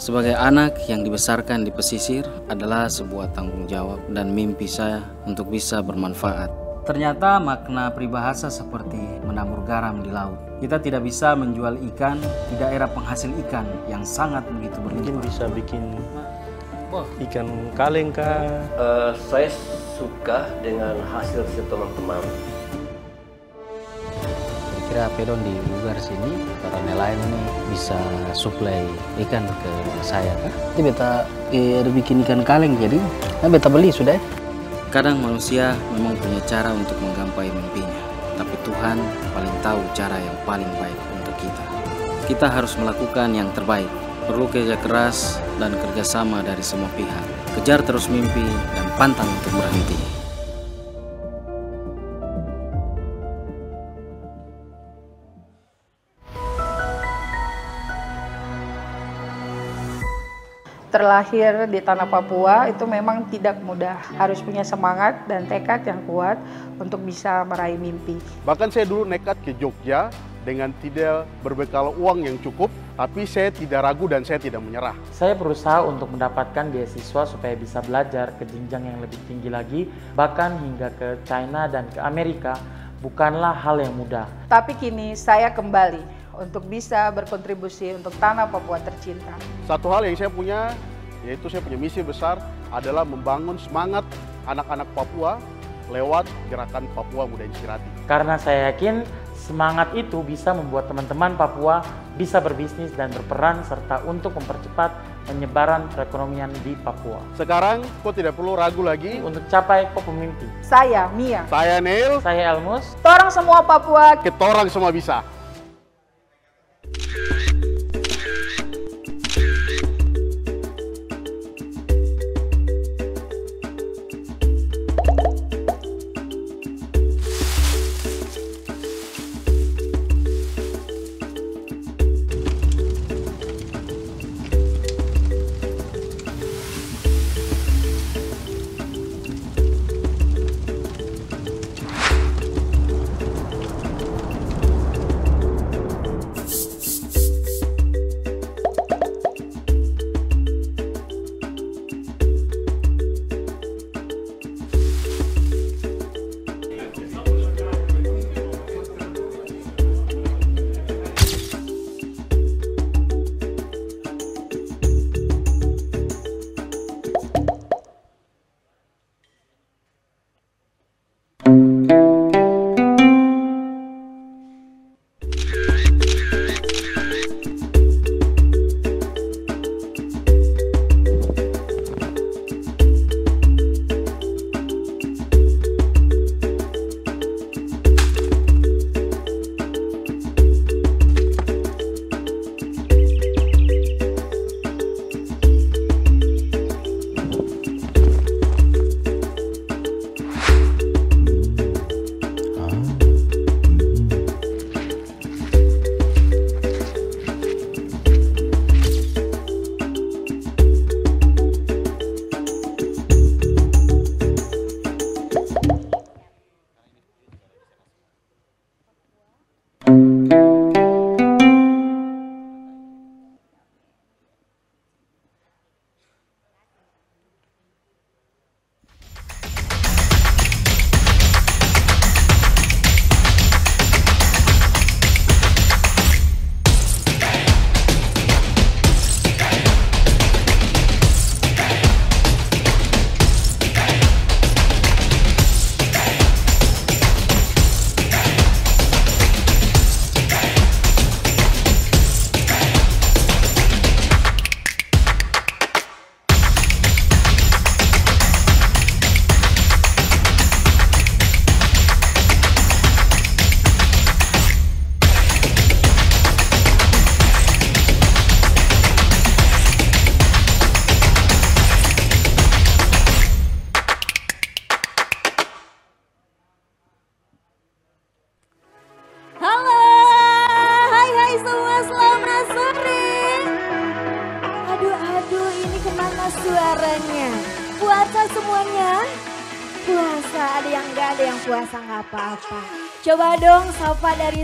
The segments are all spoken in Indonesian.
Sebagai anak yang dibesarkan di pesisir adalah sebuah tanggung jawab dan mimpi saya untuk bisa bermanfaat. Ternyata makna peribahasa seperti menabur garam di laut. Kita tidak bisa menjual ikan di daerah penghasil ikan yang sangat begitu Mungkin berlimpah. bisa bikin ikan kaleng kah? Eh, saya suka dengan hasil si teman-teman. Kira-kira pedon di lugar sini para nelayan ini bisa suplai ikan ke saya kah? Itu beta eh, ada bikin ikan kaleng jadi nah beta beli sudah. Kadang manusia memang punya cara untuk menggapai mimpinya, tapi Tuhan paling tahu cara yang paling baik untuk kita. Kita harus melakukan yang terbaik. Perlu kerja keras dan kerjasama dari semua pihak. Kejar terus mimpi dan pantang untuk berhenti. Terlahir di tanah Papua itu memang tidak mudah. Harus punya semangat dan tekad yang kuat untuk bisa meraih mimpi. Bahkan saya dulu nekat ke Jogja dengan tidak berbekal uang yang cukup, tapi saya tidak ragu dan saya tidak menyerah. Saya berusaha untuk mendapatkan beasiswa supaya bisa belajar ke jenjang yang lebih tinggi lagi, bahkan hingga ke China dan ke Amerika bukanlah hal yang mudah. Tapi kini saya kembali untuk bisa berkontribusi untuk tanah Papua tercinta. Satu hal yang saya punya, yaitu saya punya misi besar adalah membangun semangat anak-anak Papua lewat gerakan Papua Muda Inspirasi. Karena saya yakin semangat itu bisa membuat teman-teman Papua bisa berbisnis dan berperan serta untuk mempercepat penyebaran perekonomian di Papua. Sekarang kau tidak perlu ragu lagi. Untuk capai kok pemimpi. Saya Mia. Saya Neil, Saya Elmus, Torang semua Papua kita orang semua bisa. Halo,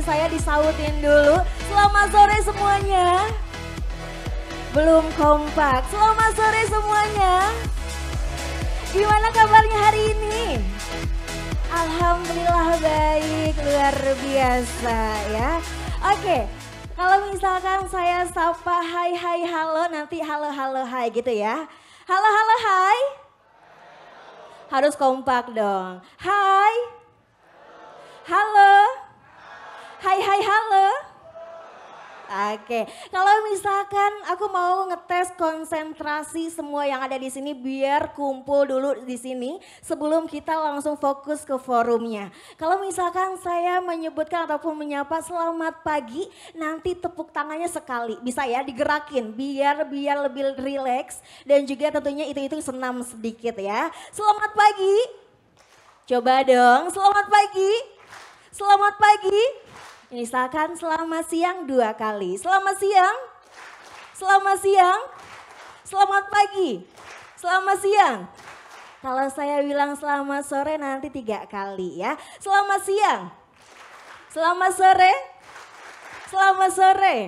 saya disautin dulu. Selamat sore semuanya. belum kompak. Selamat sore semuanya. Gimana kabarnya hari ini? Alhamdulillah baik, luar biasa ya. Oke, kalau misalkan saya sapa hai hai halo nanti halo halo hai gitu ya. Halo halo hai. Harus kompak dong. Hai. Halo. Hai hai halo. Oke, kalau misalkan aku mau ngetes konsentrasi semua yang ada di sini biar kumpul dulu di sini sebelum kita langsung fokus ke forumnya. Kalau misalkan saya menyebutkan ataupun menyapa selamat pagi, nanti tepuk tangannya sekali. Bisa ya digerakin biar biar lebih rileks dan juga tentunya itu-itu senam sedikit ya. Selamat pagi. Coba dong, selamat pagi. Selamat pagi. Misalkan selamat siang dua kali. Selamat siang. Selamat siang. Selamat pagi. Selamat siang. Kalau saya bilang selamat sore nanti tiga kali ya. Selamat siang. Selamat sore. Selamat sore.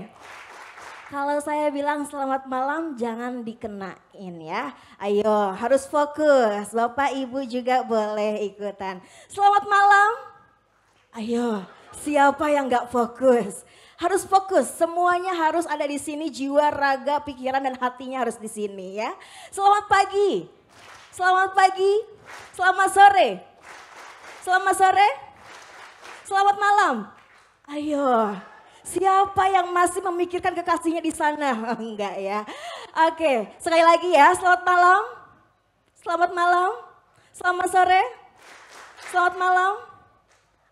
Kalau saya bilang selamat malam jangan dikenain ya. Ayo harus fokus. Bapak Ibu juga boleh ikutan. Selamat malam. Ayo Siapa yang gak fokus? Harus fokus, semuanya harus ada di sini, jiwa, raga, pikiran dan hatinya harus di sini ya. Selamat pagi, selamat pagi, selamat sore, selamat sore, selamat malam. Ayo, siapa yang masih memikirkan kekasihnya di sana? Enggak ya. Oke, sekali lagi ya, selamat malam, selamat malam, selamat sore, selamat malam,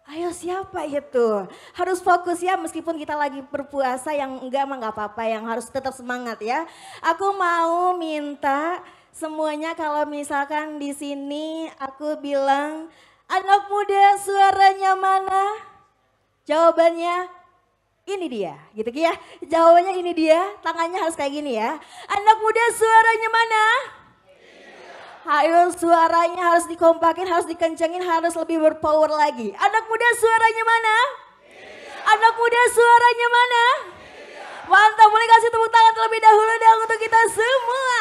Ayo siapa itu? Harus fokus ya meskipun kita lagi berpuasa yang enggak mah enggak apa-apa yang harus tetap semangat ya. Aku mau minta semuanya kalau misalkan di sini aku bilang anak muda suaranya mana? Jawabannya ini dia gitu ya. Jawabannya ini dia, tangannya harus kayak gini ya. Anak muda suaranya mana? Ayo suaranya harus dikompakin, harus dikencengin, harus lebih berpower lagi. Anak muda suaranya mana? Anak muda suaranya mana? Mantap, boleh kasih tepuk tangan terlebih dahulu dong untuk kita semua.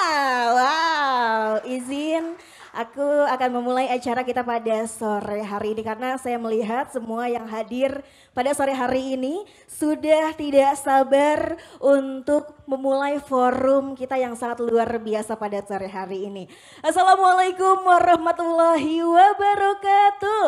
Wow, izin Aku akan memulai acara kita pada sore hari ini karena saya melihat semua yang hadir pada sore hari ini sudah tidak sabar untuk memulai forum kita yang sangat luar biasa pada sore hari ini. Assalamualaikum warahmatullahi wabarakatuh.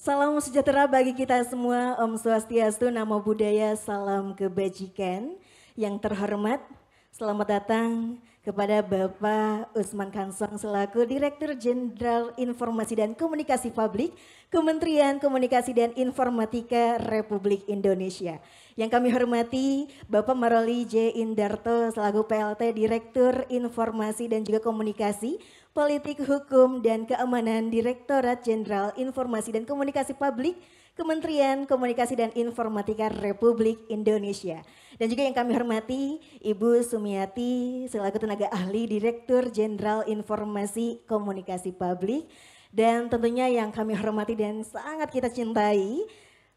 Salam sejahtera bagi kita semua, Om Swastiastu, Namo Buddhaya, Salam Kebajikan. Yang terhormat, selamat datang kepada Bapak Usman Kansong selaku Direktur Jenderal Informasi dan Komunikasi Publik Kementerian Komunikasi dan Informatika Republik Indonesia. Yang kami hormati Bapak Maroli J. Indarto selaku PLT Direktur Informasi dan juga Komunikasi Politik Hukum dan Keamanan Direktorat Jenderal Informasi dan Komunikasi Publik Kementerian Komunikasi dan Informatika Republik Indonesia. Dan juga yang kami hormati Ibu Sumiati selaku tenaga ahli Direktur Jenderal Informasi Komunikasi Publik. Dan tentunya yang kami hormati dan sangat kita cintai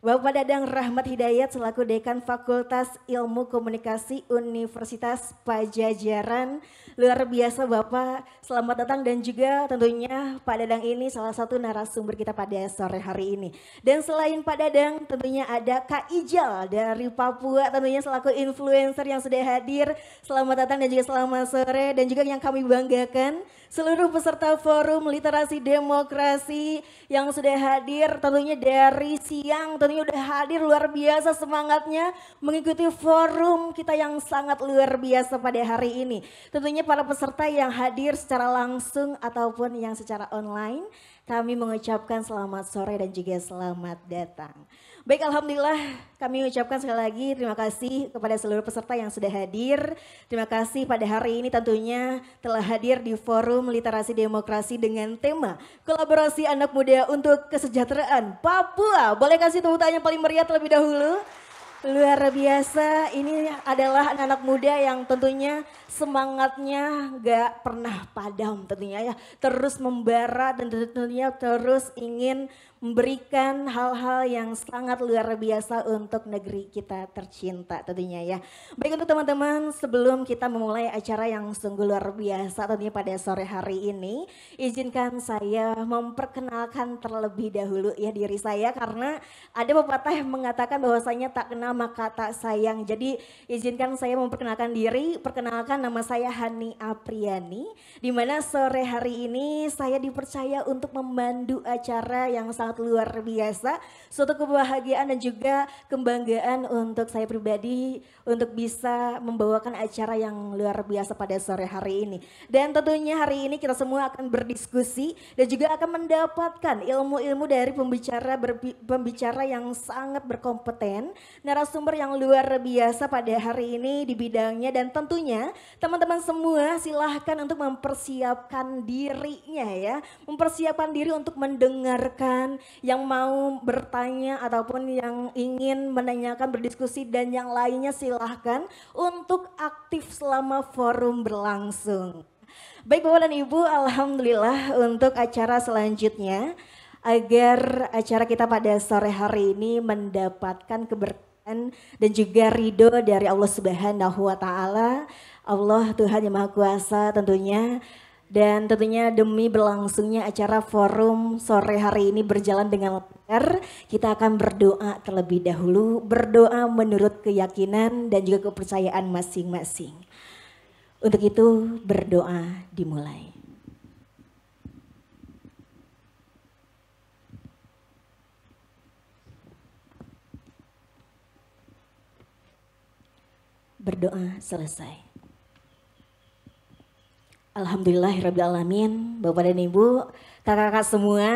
Bapak Dadang Rahmat Hidayat selaku Dekan Fakultas Ilmu Komunikasi Universitas Pajajaran. Luar biasa Bapak, selamat datang dan juga tentunya Pak Dadang ini salah satu narasumber kita pada sore hari ini. Dan selain Pak Dadang tentunya ada Kak Ijal dari Papua tentunya selaku influencer yang sudah hadir. Selamat datang dan juga selamat sore dan juga yang kami banggakan seluruh peserta forum literasi demokrasi yang sudah hadir tentunya dari siang tentunya udah hadir luar biasa semangatnya mengikuti forum kita yang sangat luar biasa pada hari ini. Tentunya para peserta yang hadir secara langsung ataupun yang secara online kami mengucapkan selamat sore dan juga selamat datang. Baik, Alhamdulillah kami ucapkan sekali lagi terima kasih kepada seluruh peserta yang sudah hadir. Terima kasih pada hari ini tentunya telah hadir di forum literasi demokrasi dengan tema kolaborasi anak muda untuk kesejahteraan Papua. Boleh kasih tepuk tangan paling meriah terlebih dahulu? Luar biasa, ini adalah anak-anak muda yang tentunya semangatnya gak pernah padam tentunya ya. Terus membara dan tentunya terus ingin memberikan hal-hal yang sangat luar biasa untuk negeri kita tercinta tentunya ya. Baik untuk teman-teman sebelum kita memulai acara yang sungguh luar biasa tentunya pada sore hari ini, izinkan saya memperkenalkan terlebih dahulu ya diri saya karena ada pepatah yang mengatakan bahwasanya tak kenal maka tak sayang. Jadi izinkan saya memperkenalkan diri, perkenalkan nama saya Hani Apriani di mana sore hari ini saya dipercaya untuk memandu acara yang sangat luar biasa, suatu kebahagiaan dan juga kebanggaan untuk saya pribadi untuk bisa membawakan acara yang luar biasa pada sore hari ini. Dan tentunya hari ini kita semua akan berdiskusi dan juga akan mendapatkan ilmu-ilmu dari pembicara pembicara yang sangat berkompeten, narasumber yang luar biasa pada hari ini di bidangnya dan tentunya teman-teman semua silahkan untuk mempersiapkan dirinya ya, mempersiapkan diri untuk mendengarkan yang mau bertanya ataupun yang ingin menanyakan berdiskusi dan yang lainnya silahkan untuk aktif selama forum berlangsung. Baik Bapak dan Ibu, Alhamdulillah untuk acara selanjutnya agar acara kita pada sore hari ini mendapatkan keberkahan dan juga ridho dari Allah Subhanahu wa taala. Allah Tuhan yang Maha Kuasa tentunya dan tentunya demi berlangsungnya acara forum sore hari ini berjalan dengan lancar, kita akan berdoa terlebih dahulu, berdoa menurut keyakinan dan juga kepercayaan masing-masing. Untuk itu berdoa dimulai. Berdoa selesai. Alhamdulillahirrahmanirrahim, Bapak dan Ibu, kakak-kakak semua,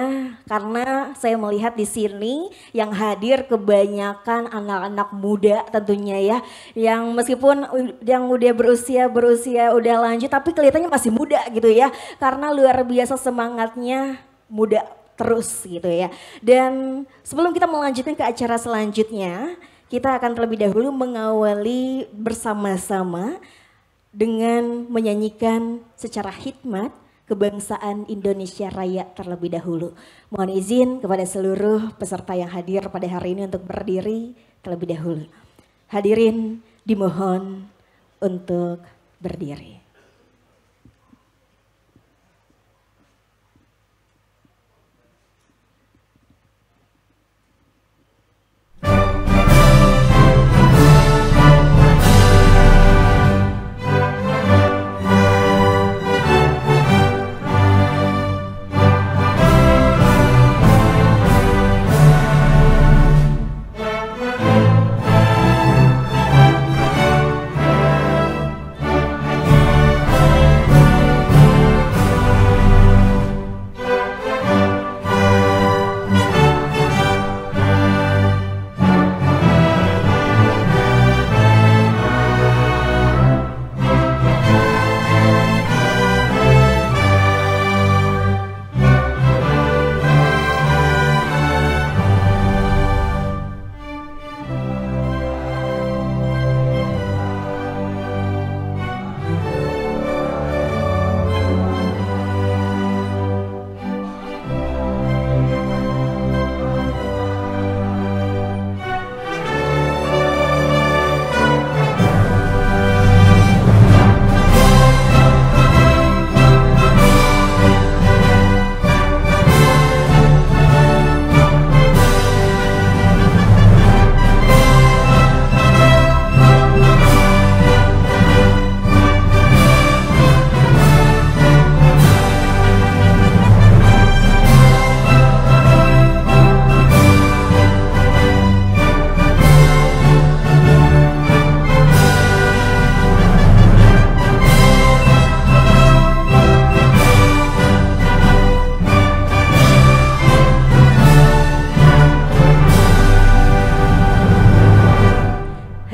karena saya melihat di sini yang hadir kebanyakan anak-anak muda tentunya ya, yang meskipun yang udah berusia berusia udah lanjut, tapi kelihatannya masih muda gitu ya, karena luar biasa semangatnya muda terus gitu ya. Dan sebelum kita melanjutkan ke acara selanjutnya, kita akan terlebih dahulu mengawali bersama-sama dengan menyanyikan secara hikmat kebangsaan Indonesia Raya terlebih dahulu. Mohon izin kepada seluruh peserta yang hadir pada hari ini untuk berdiri terlebih dahulu. Hadirin dimohon untuk berdiri.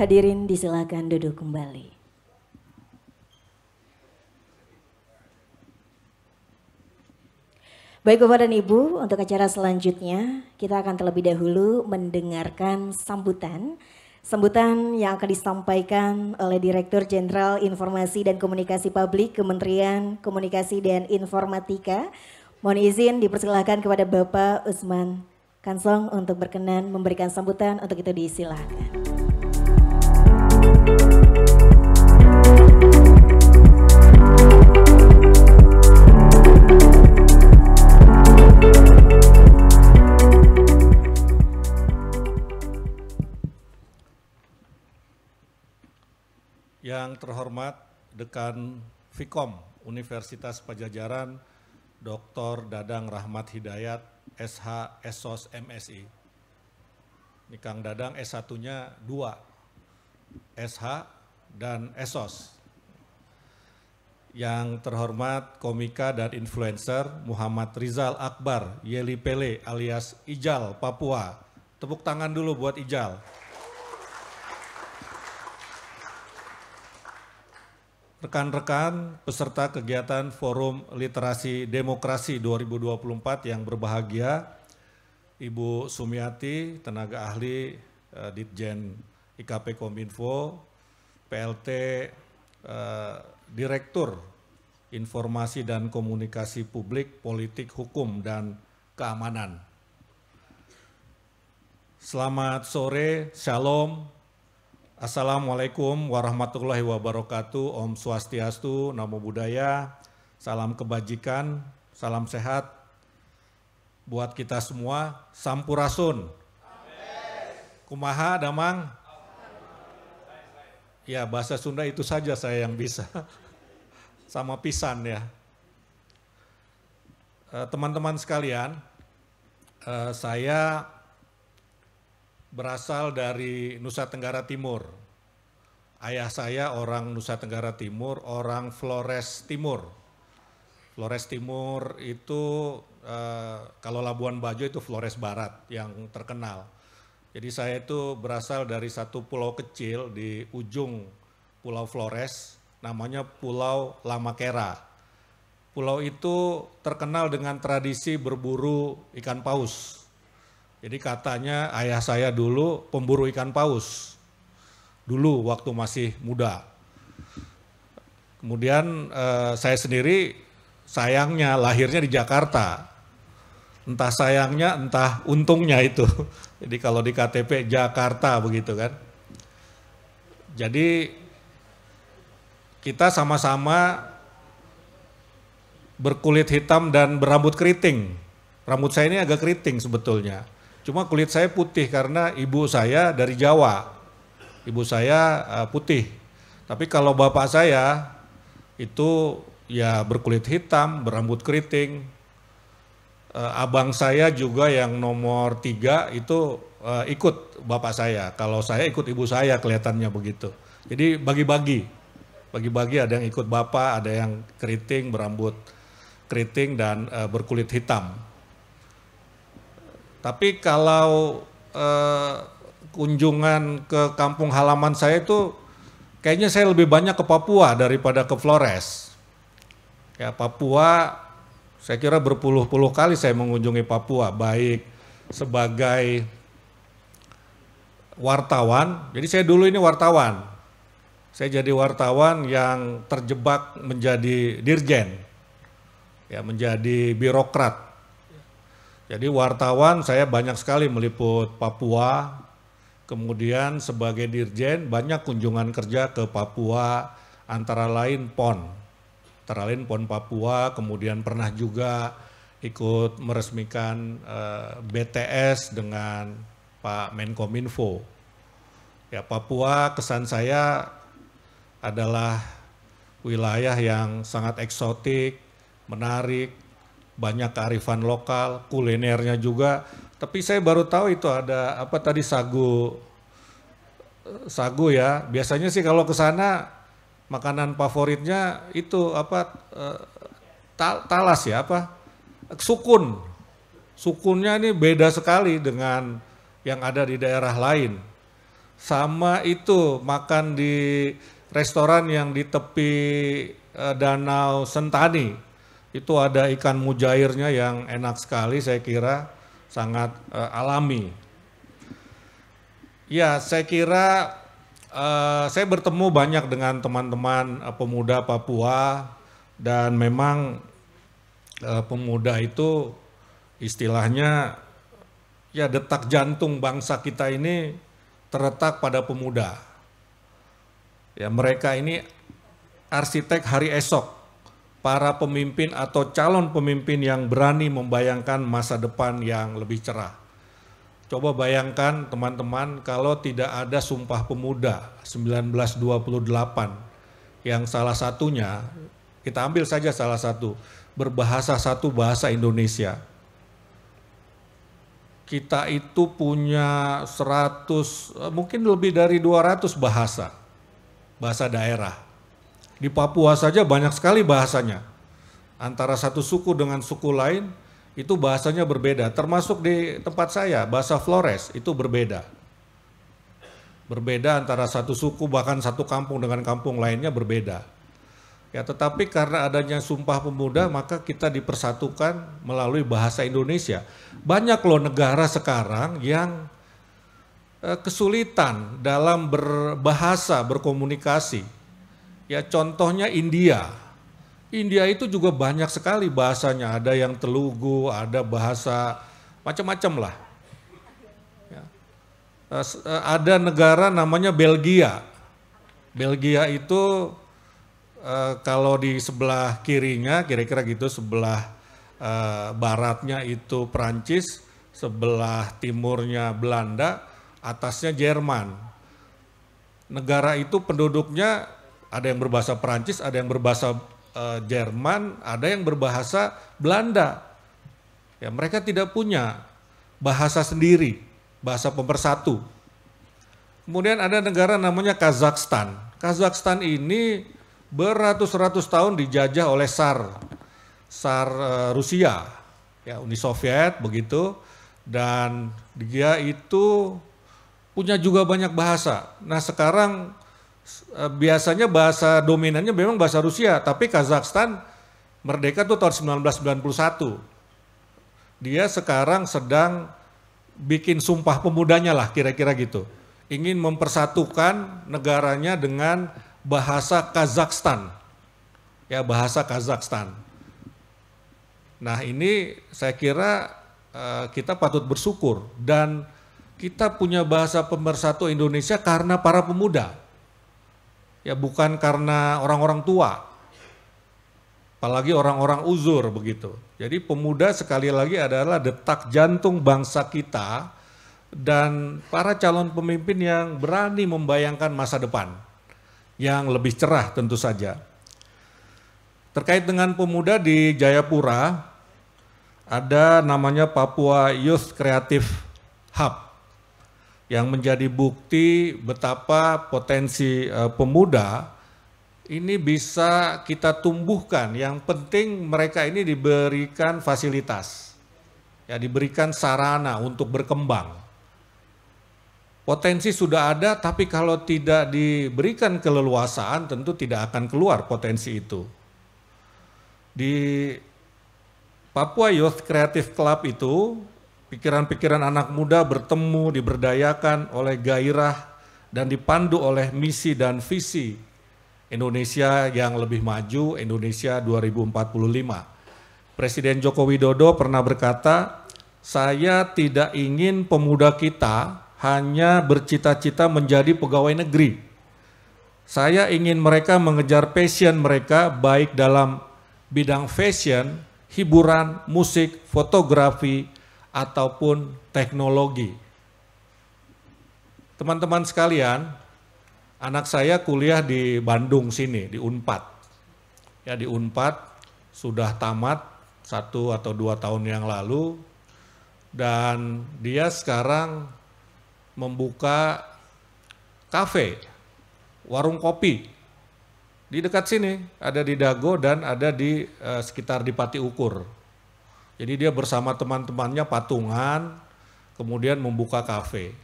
Hadirin disilakan duduk kembali. Baik Bapak dan Ibu, untuk acara selanjutnya kita akan terlebih dahulu mendengarkan sambutan. Sambutan yang akan disampaikan oleh Direktur Jenderal Informasi dan Komunikasi Publik Kementerian Komunikasi dan Informatika. Mohon izin dipersilahkan kepada Bapak Usman Kansong untuk berkenan memberikan sambutan untuk itu disilahkan. Yang terhormat Dekan Fikom Universitas Pajajaran Dr. Dadang Rahmat Hidayat SH Esos MSI. Ini Kang Dadang S1-nya 2, SH dan Esos. Yang terhormat komika dan influencer Muhammad Rizal Akbar Yeli Pele alias Ijal Papua. Tepuk tangan dulu buat Ijal. rekan-rekan peserta kegiatan Forum Literasi Demokrasi 2024 yang berbahagia, Ibu Sumiati, tenaga ahli uh, Ditjen IKP Kominfo, PLT uh, Direktur Informasi dan Komunikasi Publik, Politik, Hukum, dan Keamanan. Selamat sore, Shalom, Assalamualaikum warahmatullahi wabarakatuh. Om Swastiastu, Namo Buddhaya, salam kebajikan, salam sehat buat kita semua. Sampurasun. Kumaha, Damang? Ya, bahasa Sunda itu saja saya yang bisa. Sama pisan ya. Eh, teman-teman sekalian, eh, saya berasal dari Nusa Tenggara Timur. Ayah saya orang Nusa Tenggara Timur, orang Flores Timur. Flores Timur itu eh, kalau Labuan Bajo itu Flores Barat yang terkenal. Jadi saya itu berasal dari satu pulau kecil di ujung Pulau Flores, namanya Pulau Lamakera. Pulau itu terkenal dengan tradisi berburu ikan paus jadi katanya ayah saya dulu pemburu ikan paus. Dulu waktu masih muda. Kemudian eh, saya sendiri sayangnya lahirnya di Jakarta. Entah sayangnya, entah untungnya itu. Jadi kalau di KTP Jakarta begitu kan. Jadi kita sama-sama berkulit hitam dan berambut keriting. Rambut saya ini agak keriting sebetulnya. Cuma kulit saya putih karena ibu saya dari Jawa. Ibu saya uh, putih. Tapi kalau bapak saya itu ya berkulit hitam, berambut keriting. Uh, abang saya juga yang nomor tiga itu uh, ikut bapak saya. Kalau saya ikut ibu saya kelihatannya begitu. Jadi bagi-bagi. Bagi-bagi ada yang ikut bapak, ada yang keriting, berambut keriting dan uh, berkulit hitam. Tapi kalau eh, kunjungan ke kampung halaman saya itu kayaknya saya lebih banyak ke Papua daripada ke Flores. Ya Papua saya kira berpuluh-puluh kali saya mengunjungi Papua baik sebagai wartawan. Jadi saya dulu ini wartawan. Saya jadi wartawan yang terjebak menjadi dirjen. Ya, menjadi birokrat jadi wartawan saya banyak sekali meliput Papua, kemudian sebagai dirjen banyak kunjungan kerja ke Papua, antara lain PON, antara lain PON Papua, kemudian pernah juga ikut meresmikan uh, eh, BTS dengan Pak Menkominfo. Ya Papua kesan saya adalah wilayah yang sangat eksotik, menarik, banyak kearifan lokal, kulinernya juga. Tapi saya baru tahu itu ada apa tadi sagu sagu ya. Biasanya sih kalau ke sana makanan favoritnya itu apa eh, talas ya apa sukun. Sukunnya ini beda sekali dengan yang ada di daerah lain. Sama itu makan di restoran yang di tepi eh, Danau Sentani itu ada ikan mujairnya yang enak sekali saya kira sangat uh, alami. Ya, saya kira uh, saya bertemu banyak dengan teman-teman uh, pemuda Papua dan memang uh, pemuda itu istilahnya ya detak jantung bangsa kita ini terletak pada pemuda. Ya, mereka ini arsitek hari esok, para pemimpin atau calon pemimpin yang berani membayangkan masa depan yang lebih cerah. Coba bayangkan teman-teman kalau tidak ada Sumpah Pemuda 1928 yang salah satunya kita ambil saja salah satu berbahasa satu bahasa Indonesia. Kita itu punya 100 eh, mungkin lebih dari 200 bahasa. Bahasa daerah. Di Papua saja banyak sekali bahasanya. Antara satu suku dengan suku lain itu bahasanya berbeda. Termasuk di tempat saya, bahasa Flores itu berbeda. Berbeda antara satu suku bahkan satu kampung dengan kampung lainnya berbeda. Ya, tetapi karena adanya Sumpah Pemuda maka kita dipersatukan melalui bahasa Indonesia. Banyak loh negara sekarang yang eh, kesulitan dalam berbahasa, berkomunikasi. Ya, contohnya India. India itu juga banyak sekali bahasanya, ada yang Telugu, ada bahasa macam-macam lah. Ya. Eh, eh, ada negara namanya Belgia. Belgia itu uh, kalau di sebelah kirinya kira-kira gitu sebelah baratnya itu Prancis, sebelah timurnya Belanda, atasnya Jerman. Negara itu penduduknya ada yang berbahasa Prancis, ada yang berbahasa uh, Jerman, ada yang berbahasa Belanda. Ya, mereka tidak punya bahasa sendiri, bahasa pemersatu. Kemudian ada negara namanya Kazakhstan. Kazakhstan ini beratus-ratus tahun dijajah oleh SAR, SAR uh, Rusia, ya Uni Soviet begitu, dan dia itu punya juga banyak bahasa. Nah sekarang biasanya bahasa dominannya memang bahasa Rusia, tapi Kazakhstan merdeka tuh tahun 1991. Dia sekarang sedang bikin sumpah pemudanya lah kira-kira gitu. Ingin mempersatukan negaranya dengan bahasa Kazakhstan. Ya, bahasa Kazakhstan. Nah, ini saya kira uh, kita patut bersyukur dan kita punya bahasa pemersatu Indonesia karena para pemuda. Ya, bukan karena orang-orang tua. Apalagi orang-orang uzur begitu. Jadi pemuda sekali lagi adalah detak jantung bangsa kita dan para calon pemimpin yang berani membayangkan masa depan yang lebih cerah tentu saja. Terkait dengan pemuda di Jayapura, ada namanya Papua Youth Creative Hub yang menjadi bukti betapa potensi uh, pemuda ini bisa kita tumbuhkan. Yang penting mereka ini diberikan fasilitas, ya diberikan sarana untuk berkembang. Potensi sudah ada, tapi kalau tidak diberikan keleluasaan, tentu tidak akan keluar potensi itu. Di Papua Youth Creative Club itu, pikiran-pikiran anak muda bertemu, diberdayakan oleh gairah, dan dipandu oleh misi dan visi Indonesia yang lebih maju, Indonesia 2045. Presiden Joko Widodo pernah berkata, saya tidak ingin pemuda kita hanya bercita-cita menjadi pegawai negeri. Saya ingin mereka mengejar passion mereka baik dalam bidang fashion, hiburan, musik, fotografi, ataupun teknologi. Teman-teman sekalian, anak saya kuliah di Bandung sini, di Unpad. Ya di Unpad sudah tamat satu atau dua tahun yang lalu dan dia sekarang membuka kafe, warung kopi di dekat sini, ada di Dago dan ada di uh, sekitar di Pati Ukur. Jadi dia bersama teman-temannya patungan, kemudian membuka kafe.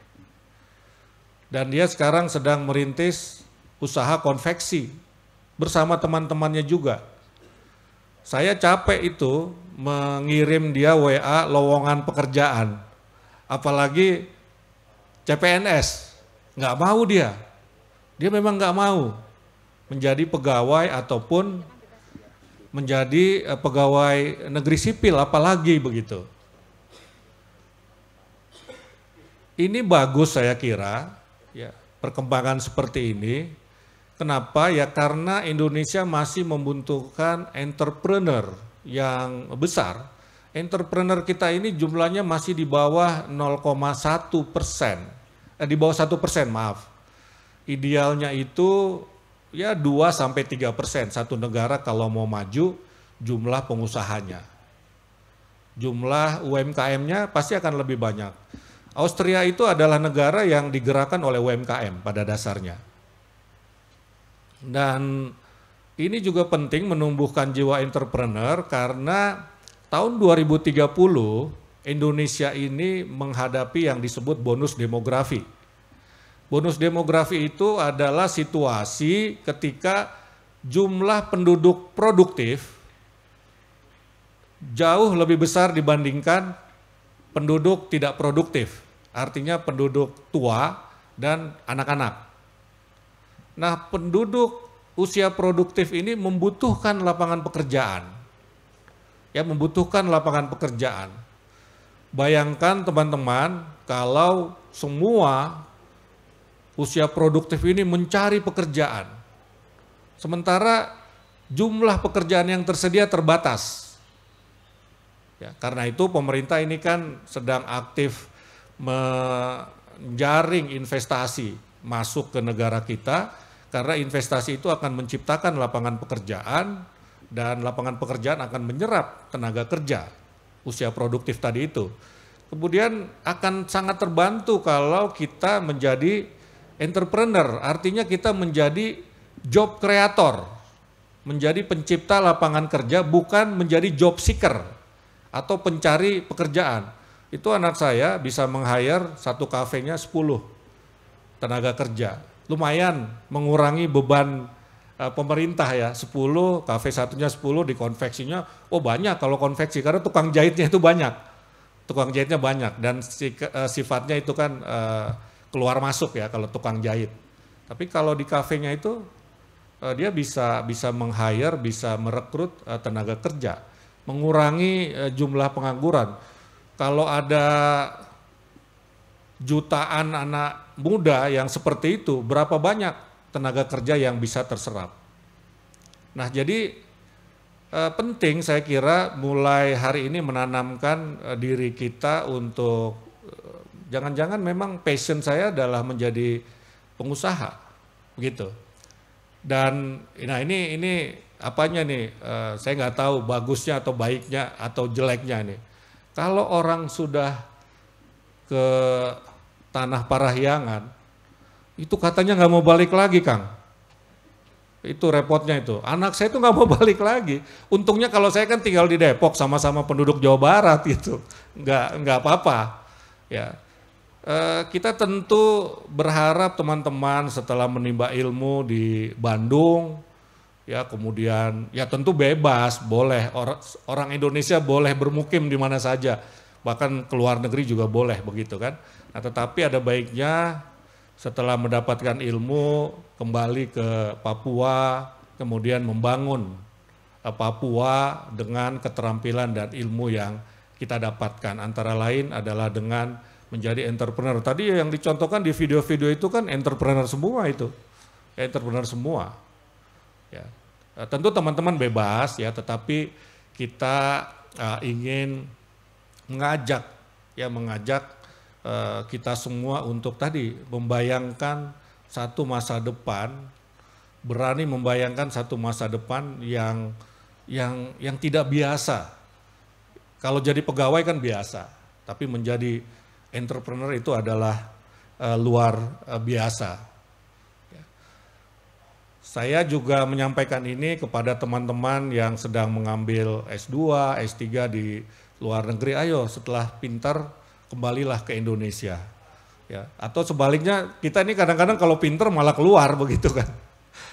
Dan dia sekarang sedang merintis usaha konveksi bersama teman-temannya juga. Saya capek itu mengirim dia WA lowongan pekerjaan. Apalagi CPNS, nggak mau dia. Dia memang nggak mau menjadi pegawai ataupun menjadi eh, pegawai negeri sipil, apalagi begitu. ini bagus saya kira, ya perkembangan seperti ini. Kenapa? Ya karena Indonesia masih membutuhkan entrepreneur yang besar. Entrepreneur kita ini jumlahnya masih di bawah 0,1 persen, eh, di bawah satu persen maaf. Idealnya itu ya 2 sampai 3 persen satu negara kalau mau maju jumlah pengusahanya. Jumlah UMKM-nya pasti akan lebih banyak. Austria itu adalah negara yang digerakkan oleh UMKM pada dasarnya. Dan ini juga penting menumbuhkan jiwa entrepreneur karena tahun 2030 Indonesia ini menghadapi yang disebut bonus demografi. Bonus demografi itu adalah situasi ketika jumlah penduduk produktif jauh lebih besar dibandingkan penduduk tidak produktif, artinya penduduk tua dan anak-anak. Nah, penduduk usia produktif ini membutuhkan lapangan pekerjaan. Ya, membutuhkan lapangan pekerjaan. Bayangkan teman-teman kalau semua usia produktif ini mencari pekerjaan. Sementara jumlah pekerjaan yang tersedia terbatas. Ya, karena itu pemerintah ini kan sedang aktif menjaring investasi masuk ke negara kita karena investasi itu akan menciptakan lapangan pekerjaan dan lapangan pekerjaan akan menyerap tenaga kerja usia produktif tadi itu. Kemudian akan sangat terbantu kalau kita menjadi entrepreneur, artinya kita menjadi job creator, menjadi pencipta lapangan kerja bukan menjadi job seeker atau pencari pekerjaan. Itu anak saya bisa meng-hire satu kafenya 10 tenaga kerja. Lumayan mengurangi beban uh, pemerintah ya, 10, kafe satunya 10 di konveksinya, oh banyak kalau konveksi karena tukang jahitnya itu banyak. Tukang jahitnya banyak dan si, uh, sifatnya itu kan uh, keluar masuk ya kalau tukang jahit. Tapi kalau di kafenya itu uh, dia bisa bisa meng-hire, bisa merekrut uh, tenaga kerja mengurangi uh, jumlah pengangguran. Kalau ada jutaan anak muda yang seperti itu, berapa banyak tenaga kerja yang bisa terserap? Nah, jadi penting saya kira mulai hari ini menanamkan diri kita untuk jangan-jangan memang passion saya adalah menjadi pengusaha, begitu. Dan nah ini ini apanya nih? Uh, saya nggak tahu bagusnya atau baiknya atau jeleknya nih kalau orang sudah ke tanah parahyangan itu katanya nggak mau balik lagi kang. Itu repotnya itu. Anak saya itu nggak mau balik lagi. Untungnya kalau saya kan tinggal di Depok sama-sama penduduk Jawa Barat itu nggak nggak apa-apa ya e, kita tentu berharap teman-teman setelah menimba ilmu di Bandung ya kemudian ya tentu bebas boleh. Orang orang Indonesia boleh bermukim di mana saja. Bahkan ke luar negeri juga boleh begitu kan? Nah tetapi ada baiknya setelah mendapatkan ilmu kembali ke Papua kemudian membangun uh, Papua dengan keterampilan dan ilmu yang kita dapatkan. Antara lain adalah dengan menjadi entrepreneur. Tadi yang dicontohkan di video-video itu kan entrepreneur semua itu. Entrepreneur semua. Ya. Eh, tentu teman-teman bebas ya, tetapi kita uh, ingin mengajak ya mengajak uh, kita semua untuk tadi membayangkan satu masa depan, berani membayangkan satu masa depan yang yang yang tidak biasa. Kalau jadi pegawai kan biasa, tapi menjadi entrepreneur itu adalah uh, luar uh, biasa. Saya juga menyampaikan ini kepada teman-teman yang sedang mengambil S2, S3 di luar negeri. Ayo setelah pintar kembalilah ke Indonesia. Ya, atau sebaliknya kita ini kadang-kadang kalau pintar malah keluar begitu kan.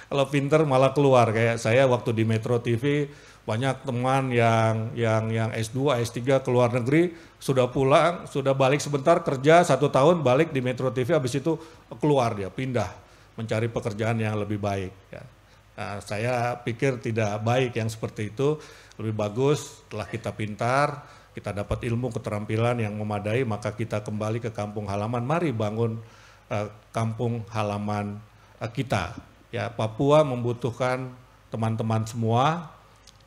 Kalau pintar malah keluar kayak saya waktu di Metro TV banyak teman yang yang yang S2, S3 ke luar negeri sudah pulang, sudah balik sebentar kerja satu tahun balik di Metro TV habis itu keluar dia pindah mencari pekerjaan yang lebih baik. Ya. Nah, saya pikir tidak baik yang seperti itu. Lebih bagus setelah kita pintar, kita dapat ilmu keterampilan yang memadai, maka kita kembali ke kampung halaman. Mari bangun uh, kampung halaman uh, kita. Ya, Papua membutuhkan teman-teman semua.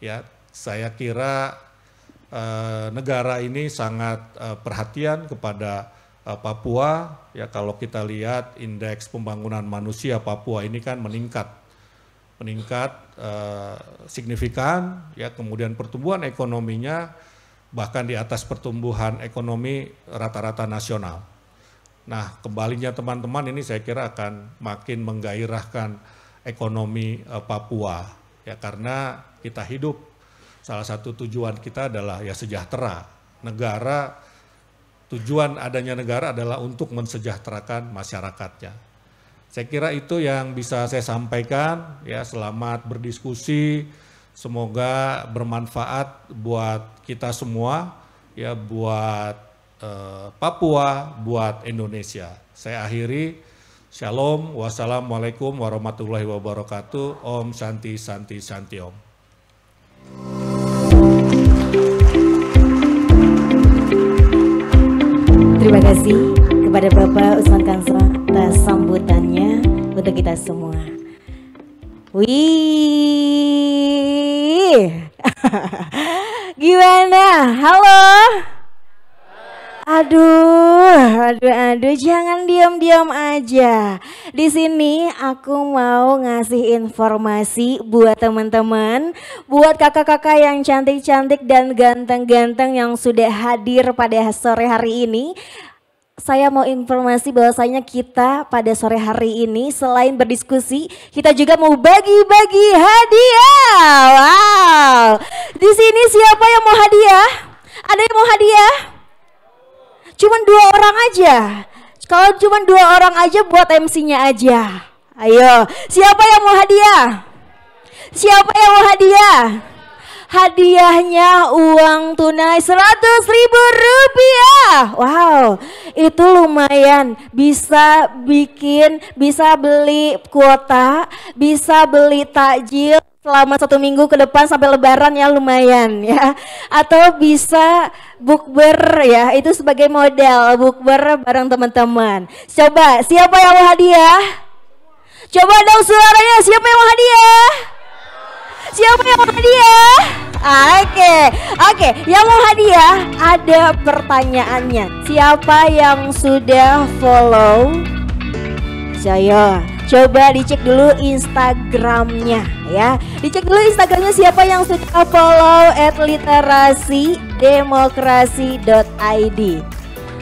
Ya, saya kira uh, negara ini sangat uh, perhatian kepada uh, Papua. Ya, kalau kita lihat indeks pembangunan manusia Papua ini kan meningkat, meningkat uh, signifikan. Ya, kemudian pertumbuhan ekonominya bahkan di atas pertumbuhan ekonomi rata-rata nasional. Nah, kembalinya teman-teman ini saya kira akan makin menggairahkan ekonomi Papua ya karena kita hidup salah satu tujuan kita adalah ya sejahtera. Negara tujuan adanya negara adalah untuk mensejahterakan masyarakatnya. Saya kira itu yang bisa saya sampaikan ya selamat berdiskusi Semoga bermanfaat buat kita semua, ya buat uh, Papua, buat Indonesia. Saya akhiri, Shalom, wassalamualaikum warahmatullahi wabarakatuh. Om Santi Santi Santi Om. Terima kasih kepada Bapak Usman Kansa atas sambutannya untuk kita semua. Wih. Gimana? Halo? Aduh, aduh, aduh, jangan diam-diam aja. Di sini aku mau ngasih informasi buat teman-teman, buat kakak-kakak yang cantik-cantik dan ganteng-ganteng yang sudah hadir pada sore hari ini saya mau informasi bahwasanya kita pada sore hari ini selain berdiskusi, kita juga mau bagi-bagi hadiah. Wow. Di sini siapa yang mau hadiah? Ada yang mau hadiah? Cuman dua orang aja. Kalau cuma dua orang aja buat MC-nya aja. Ayo, siapa yang mau hadiah? Siapa yang mau hadiah? hadiahnya uang tunai 100 ribu rupiah. Wow, itu lumayan bisa bikin, bisa beli kuota, bisa beli takjil selama satu minggu ke depan sampai lebaran ya lumayan ya atau bisa bukber ya itu sebagai model bukber bareng teman-teman coba siapa yang mau hadiah coba dong suaranya siapa yang mau hadiah Siapa yang mau hadiah? Oke, oke. Yang mau hadiah ada pertanyaannya. Siapa yang sudah follow? Saya coba dicek dulu Instagramnya ya. Dicek dulu Instagramnya siapa yang sudah follow at literasi demokrasi.id.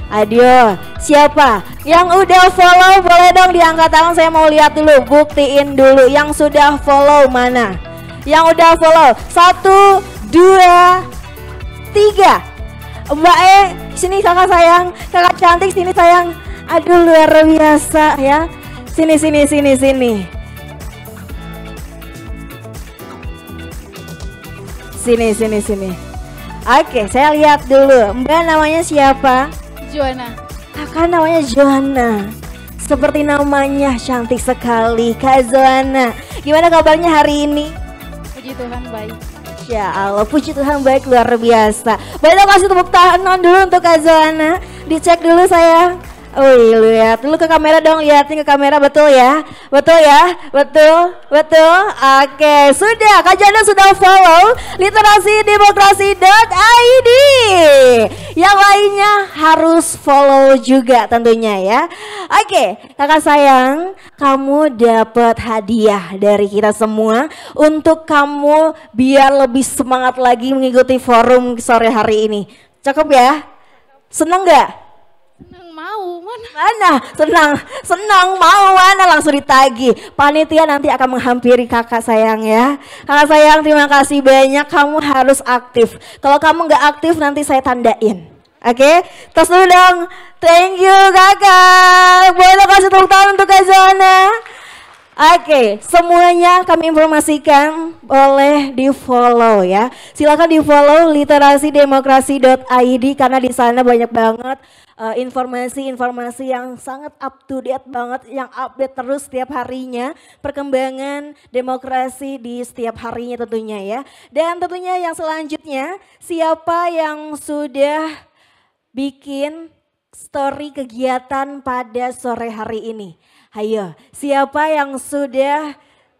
Adio, siapa yang udah follow boleh dong diangkat tangan saya mau lihat dulu, buktiin dulu yang sudah follow mana yang udah follow. Satu, dua, tiga. Mbak E, sini kakak sayang, kakak cantik sini sayang. Aduh luar biasa ya. Sini sini sini sini. Sini sini sini. Oke, saya lihat dulu. Mbak namanya siapa? Joanna. Kakak namanya Joanna. Seperti namanya cantik sekali, Kak Joanna. Gimana kabarnya hari ini? Puji Tuhan baik. Ya Allah, puji Tuhan baik luar biasa. Baiklah kasih tepuk tangan dulu untuk Azana. Dicek dulu saya. Wih, lihat dulu ke kamera dong, liatin ke kamera betul ya, betul ya, betul, betul. Oke, sudah, Kak Jana sudah follow literasi demokrasi.id. Yang lainnya harus follow juga tentunya ya. Oke, kakak sayang, kamu dapat hadiah dari kita semua untuk kamu biar lebih semangat lagi mengikuti forum sore hari ini. Cakep ya? Seneng gak? Mana? Senang, senang mau mana langsung ditagi. Panitia nanti akan menghampiri kakak sayang ya. Kakak sayang terima kasih banyak. Kamu harus aktif. Kalau kamu nggak aktif nanti saya tandain. Oke, okay? tos dulu dong. Thank you kakak. Boleh kasih tepuk tangan untuk Kak Zona. Oke, semuanya kami informasikan boleh di follow ya. Silakan di follow literasi demokrasi.id karena di sana banyak banget eh, informasi-informasi yang sangat up to date banget, yang update terus setiap harinya, perkembangan demokrasi di setiap harinya tentunya ya. Dan tentunya yang selanjutnya, siapa yang sudah bikin story kegiatan pada sore hari ini? Ayo, siapa yang sudah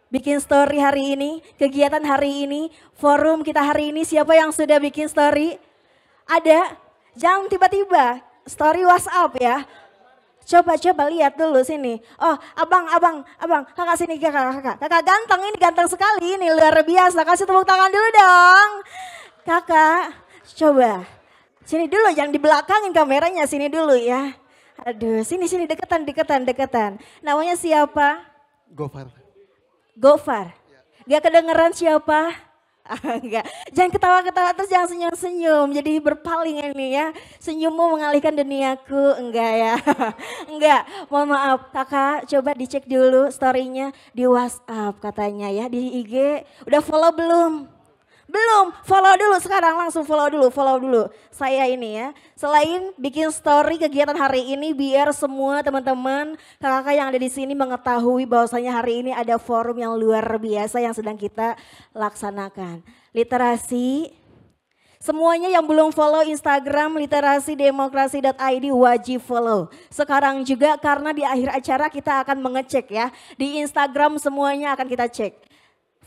bikin story hari ini, kegiatan hari ini, forum kita hari ini, siapa yang sudah bikin story? Ada? Jangan tiba-tiba story WhatsApp ya. Coba-coba lihat dulu sini. Oh, abang, abang, abang, kakak sini kakak, kakak. Kakak ganteng ini, ganteng sekali ini, luar biasa. Kasih tepuk tangan dulu dong. Kakak, coba. Sini dulu, yang di belakangin kameranya, sini dulu ya. Aduh, sini, sini, deketan, deketan, deketan. Namanya siapa? Gofar. Gofar. Gak kedengeran siapa? Enggak, jangan ketawa-ketawa terus jangan senyum-senyum. Jadi berpaling ini ya. Senyummu mengalihkan duniaku. Enggak ya. Enggak, mohon maaf. Kakak coba dicek dulu storynya di WhatsApp katanya ya. Di IG udah follow belum? Belum, follow dulu sekarang langsung follow dulu, follow dulu. Saya ini ya, selain bikin story kegiatan hari ini biar semua teman-teman kakak-kakak yang ada di sini mengetahui bahwasanya hari ini ada forum yang luar biasa yang sedang kita laksanakan. Literasi, Semuanya yang belum follow Instagram literasi-demokrasi.id wajib follow. Sekarang juga karena di akhir acara kita akan mengecek ya. Di Instagram semuanya akan kita cek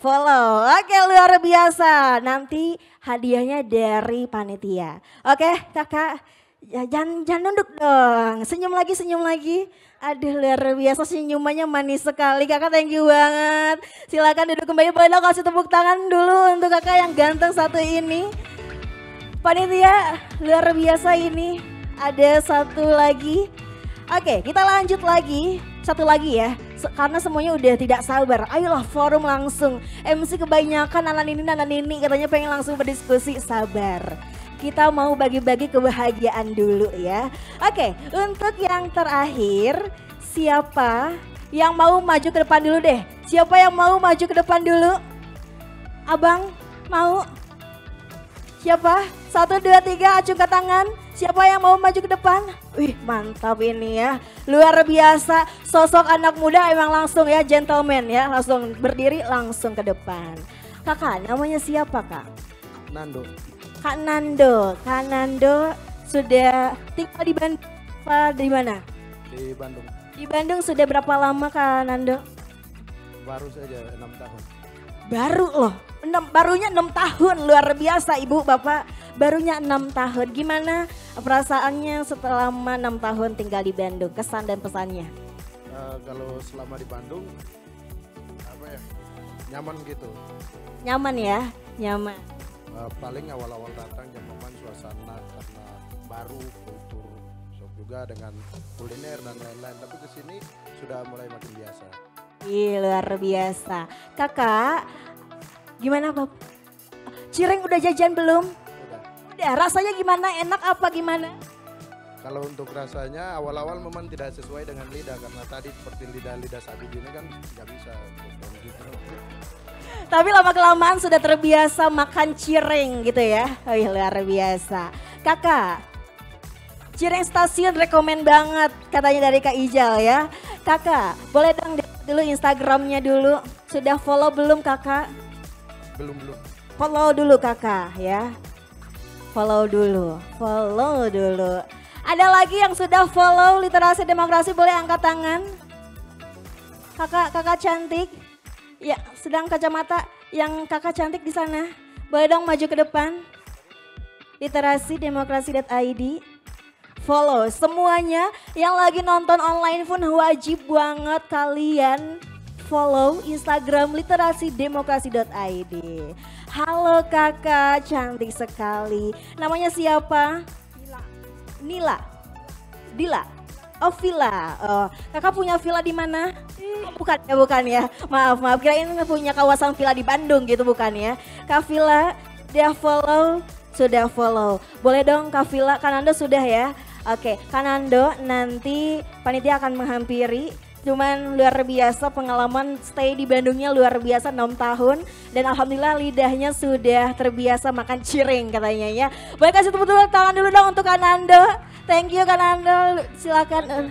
follow. Oke luar biasa. Nanti hadiahnya dari panitia. Oke kakak jangan, jangan nunduk dong. Senyum lagi, senyum lagi. Aduh luar biasa senyumannya manis sekali. Kakak thank you banget. Silakan duduk kembali. Boleh kasih tepuk tangan dulu untuk kakak yang ganteng satu ini. Panitia luar biasa ini. Ada satu lagi. Oke kita lanjut lagi. Satu lagi ya karena semuanya udah tidak sabar. Ayolah forum langsung. MC kebanyakan anak ini anak ini katanya pengen langsung berdiskusi. Sabar. Kita mau bagi-bagi kebahagiaan dulu ya. Oke, untuk yang terakhir siapa yang mau maju ke depan dulu deh? Siapa yang mau maju ke depan dulu? Abang mau? Siapa? Satu, dua, tiga, acungkan tangan. Siapa yang mau maju ke depan? Wih mantap ini ya. Luar biasa. Sosok anak muda emang langsung ya gentleman ya. Langsung berdiri langsung ke depan. Kakak namanya siapa kak? Nando. Kak Nando. Kak Nando sudah tinggal di Bandung apa di mana? Di Bandung. Di Bandung sudah berapa lama Kak Nando? Baru saja enam tahun. Baru loh, enam, barunya enam tahun luar biasa ibu bapak barunya enam tahun. Gimana perasaannya setelah enam tahun tinggal di Bandung? Kesan dan pesannya? Uh, kalau selama di Bandung apa ya nyaman gitu. Nyaman ya, nyaman. Uh, paling awal-awal datang nyaman suasana karena baru kultur sok juga dengan kuliner dan lain-lain. Tapi ke sini sudah mulai makin biasa. Ih, luar biasa. Kakak, gimana Bapak? Cireng udah jajan belum? Udah. Rasanya gimana? Enak apa gimana? Kalau untuk rasanya awal-awal memang tidak sesuai dengan lidah karena tadi seperti lidah-lidah sapi ini kan nggak bisa. Tapi lama kelamaan sudah terbiasa makan cireng gitu ya. Oh iya luar biasa. Kakak, cireng stasiun rekomen banget katanya dari Kak Ijal ya. Kakak, boleh dong dulu Instagramnya dulu. Sudah follow belum kakak? Belum belum. Follow dulu kakak ya. Follow dulu, follow dulu. Ada lagi yang sudah follow literasi demokrasi boleh angkat tangan. Kakak, kakak cantik. Ya, sedang kacamata yang kakak cantik di sana. Boleh dong maju ke depan. Literasi demokrasi.id follow semuanya yang lagi nonton online pun wajib banget kalian follow Instagram literasi demokrasi.id. Halo kakak, cantik sekali. Namanya siapa? Nila. Nila. Dila. Oh villa. Oh, kakak punya villa di mana? Oh, bukan ya, bukan ya. Maaf, maaf. Kira ini punya kawasan villa di Bandung gitu bukan ya? Kak Villa, dia follow, sudah follow. Boleh dong Kak Villa, kan Anda sudah ya? Oke, Kanando nanti panitia akan menghampiri Cuman luar biasa pengalaman stay di Bandungnya luar biasa 6 tahun dan alhamdulillah lidahnya sudah terbiasa makan cireng katanya ya. Baik kasih tepuk tangan dulu dong untuk Kanando. Thank you Kanando. Silakan. eh.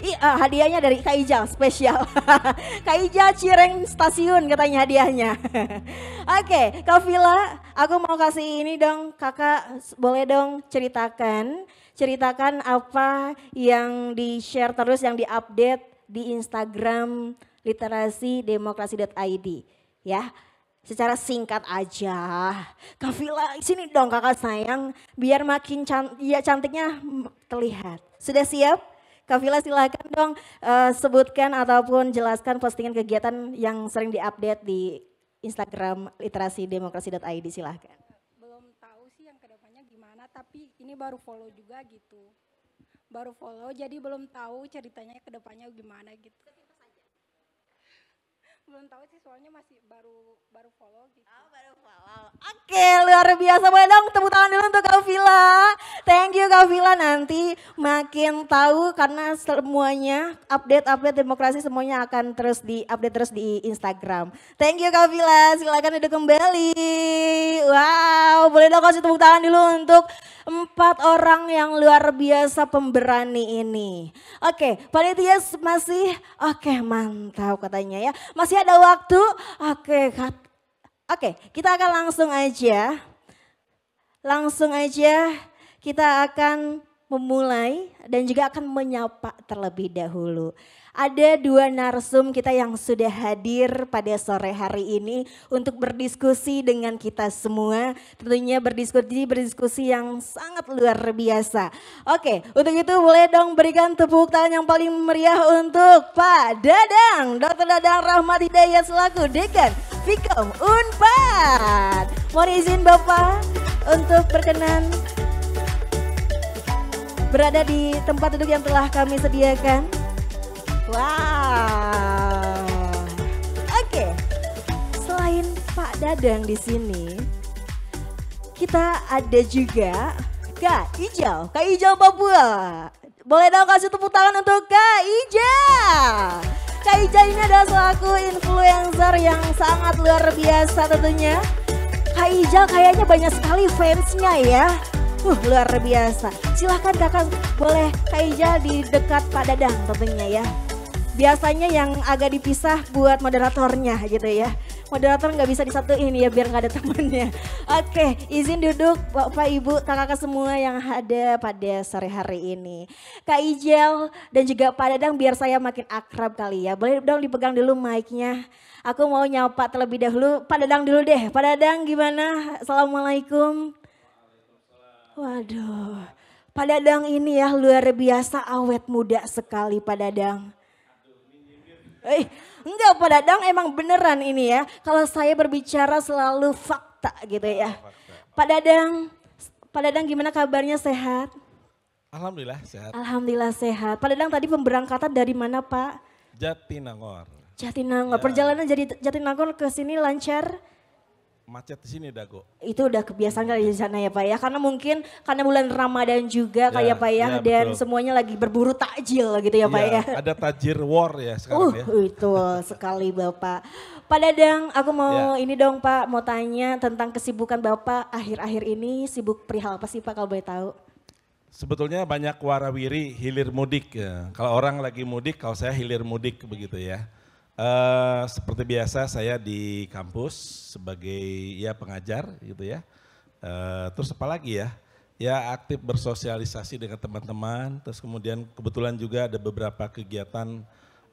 Ih, ah, hadiahnya dari Kak Ijal spesial. Kak Ijal Cireng Stasiun katanya hadiahnya. Oke, Kak Vila, aku mau kasih ini dong, kakak boleh dong ceritakan, ceritakan apa yang di share terus, yang diupdate di Instagram literasi demokrasi.id ya. Secara singkat aja, Kak Vila sini dong kakak sayang, biar makin can ya cantiknya terlihat. Sudah siap? Kak Vila silakan dong eh, sebutkan ataupun jelaskan postingan kegiatan yang sering diupdate di Instagram literasi demokrasi.id silahkan. belum tahu sih yang ke depannya gimana tapi ini baru follow juga gitu. Baru follow jadi belum tahu ceritanya ke depannya gimana gitu belum tahu sih soalnya masih baru baru follow gitu baru follow Oke luar biasa boleh dong tepuk tangan dulu untuk Kak Vila. Thank you Kak Vila nanti makin tahu karena semuanya update-update demokrasi semuanya akan terus di update terus di Instagram. Thank you Kak Vila silakan duduk kembali. Wow boleh dong kasih tepuk tangan dulu untuk empat orang yang luar biasa pemberani ini. Oke panitia masih oke mantap katanya ya. Masih ada waktu. Oke kat- Oke, kita akan langsung aja. Langsung aja kita akan memulai dan juga akan menyapa terlebih dahulu. Ada dua narsum kita yang sudah hadir pada sore hari ini untuk berdiskusi dengan kita semua. Tentunya berdiskusi berdiskusi yang sangat luar biasa. Oke, untuk itu boleh dong berikan tepuk tangan yang paling meriah untuk Pak Dadang, Dr. Dadang Rahmat Hidayat selaku Dekan Fikom Unpad. Mohon izin Bapak untuk berkenan berada di tempat duduk yang telah kami sediakan. Wow. Oke. Selain Pak Dadang di sini, kita ada juga Kak Ijal, Kak Ijal Papua. Boleh dong kasih tepuk tangan untuk Kak Ijal. Kak Ijal ini adalah selaku influencer yang sangat luar biasa tentunya. Kak Ijal kayaknya banyak sekali fansnya ya. Uh, luar biasa. Silahkan kakak boleh Kak Ijal di dekat Pak Dadang tentunya ya. Biasanya yang agak dipisah buat moderatornya gitu ya. Moderator nggak bisa disatuin ya biar nggak ada temannya. Oke, izin duduk Bapak Ibu, kakak-kakak semua yang ada pada sore hari ini. Kak Ijal dan juga Pak Dadang biar saya makin akrab kali ya. Boleh dong dipegang dulu mic-nya. Aku mau nyapa terlebih dahulu. Pak Dadang dulu deh. Pak Dadang gimana? Assalamualaikum. Waduh, Pak Dadang ini ya luar biasa awet muda sekali Pak Dadang. Eh, enggak Pak Dadang emang beneran ini ya. Kalau saya berbicara selalu fakta gitu ya. Pak Dadang, Pak Dadang gimana kabarnya sehat? Alhamdulillah sehat. Alhamdulillah sehat. Pak Dadang tadi pemberangkatan dari mana Pak? Jatinangor. Jatinangor. Ya. Perjalanan jadi Jatinangor ke sini lancar? Macet di sini Dago. itu udah kebiasaan kali di sana ya Pak ya. Karena mungkin karena bulan Ramadan juga Ya, kayak Pak ya. ya, dan betul. semuanya lagi berburu takjil gitu ya Pak Iya, ya. Ada tajir war ya Uh, sekarang ya. itu sekali Bapak. Pak Dadang, aku mau Ya. ini dong Pak, mau tanya tentang kesibukan Bapak akhir-akhir ini sibuk perihal apa sih Pak kalau boleh tahu? Sebetulnya banyak warawiri hilir mudik. Ya. Kalau orang lagi mudik, kalau saya hilir mudik begitu ya. Eh, seperti biasa saya di kampus sebagai ya pengajar gitu ya. Eh, terus apa lagi ya? Ya aktif bersosialisasi dengan teman-teman. Terus kemudian kebetulan juga ada beberapa kegiatan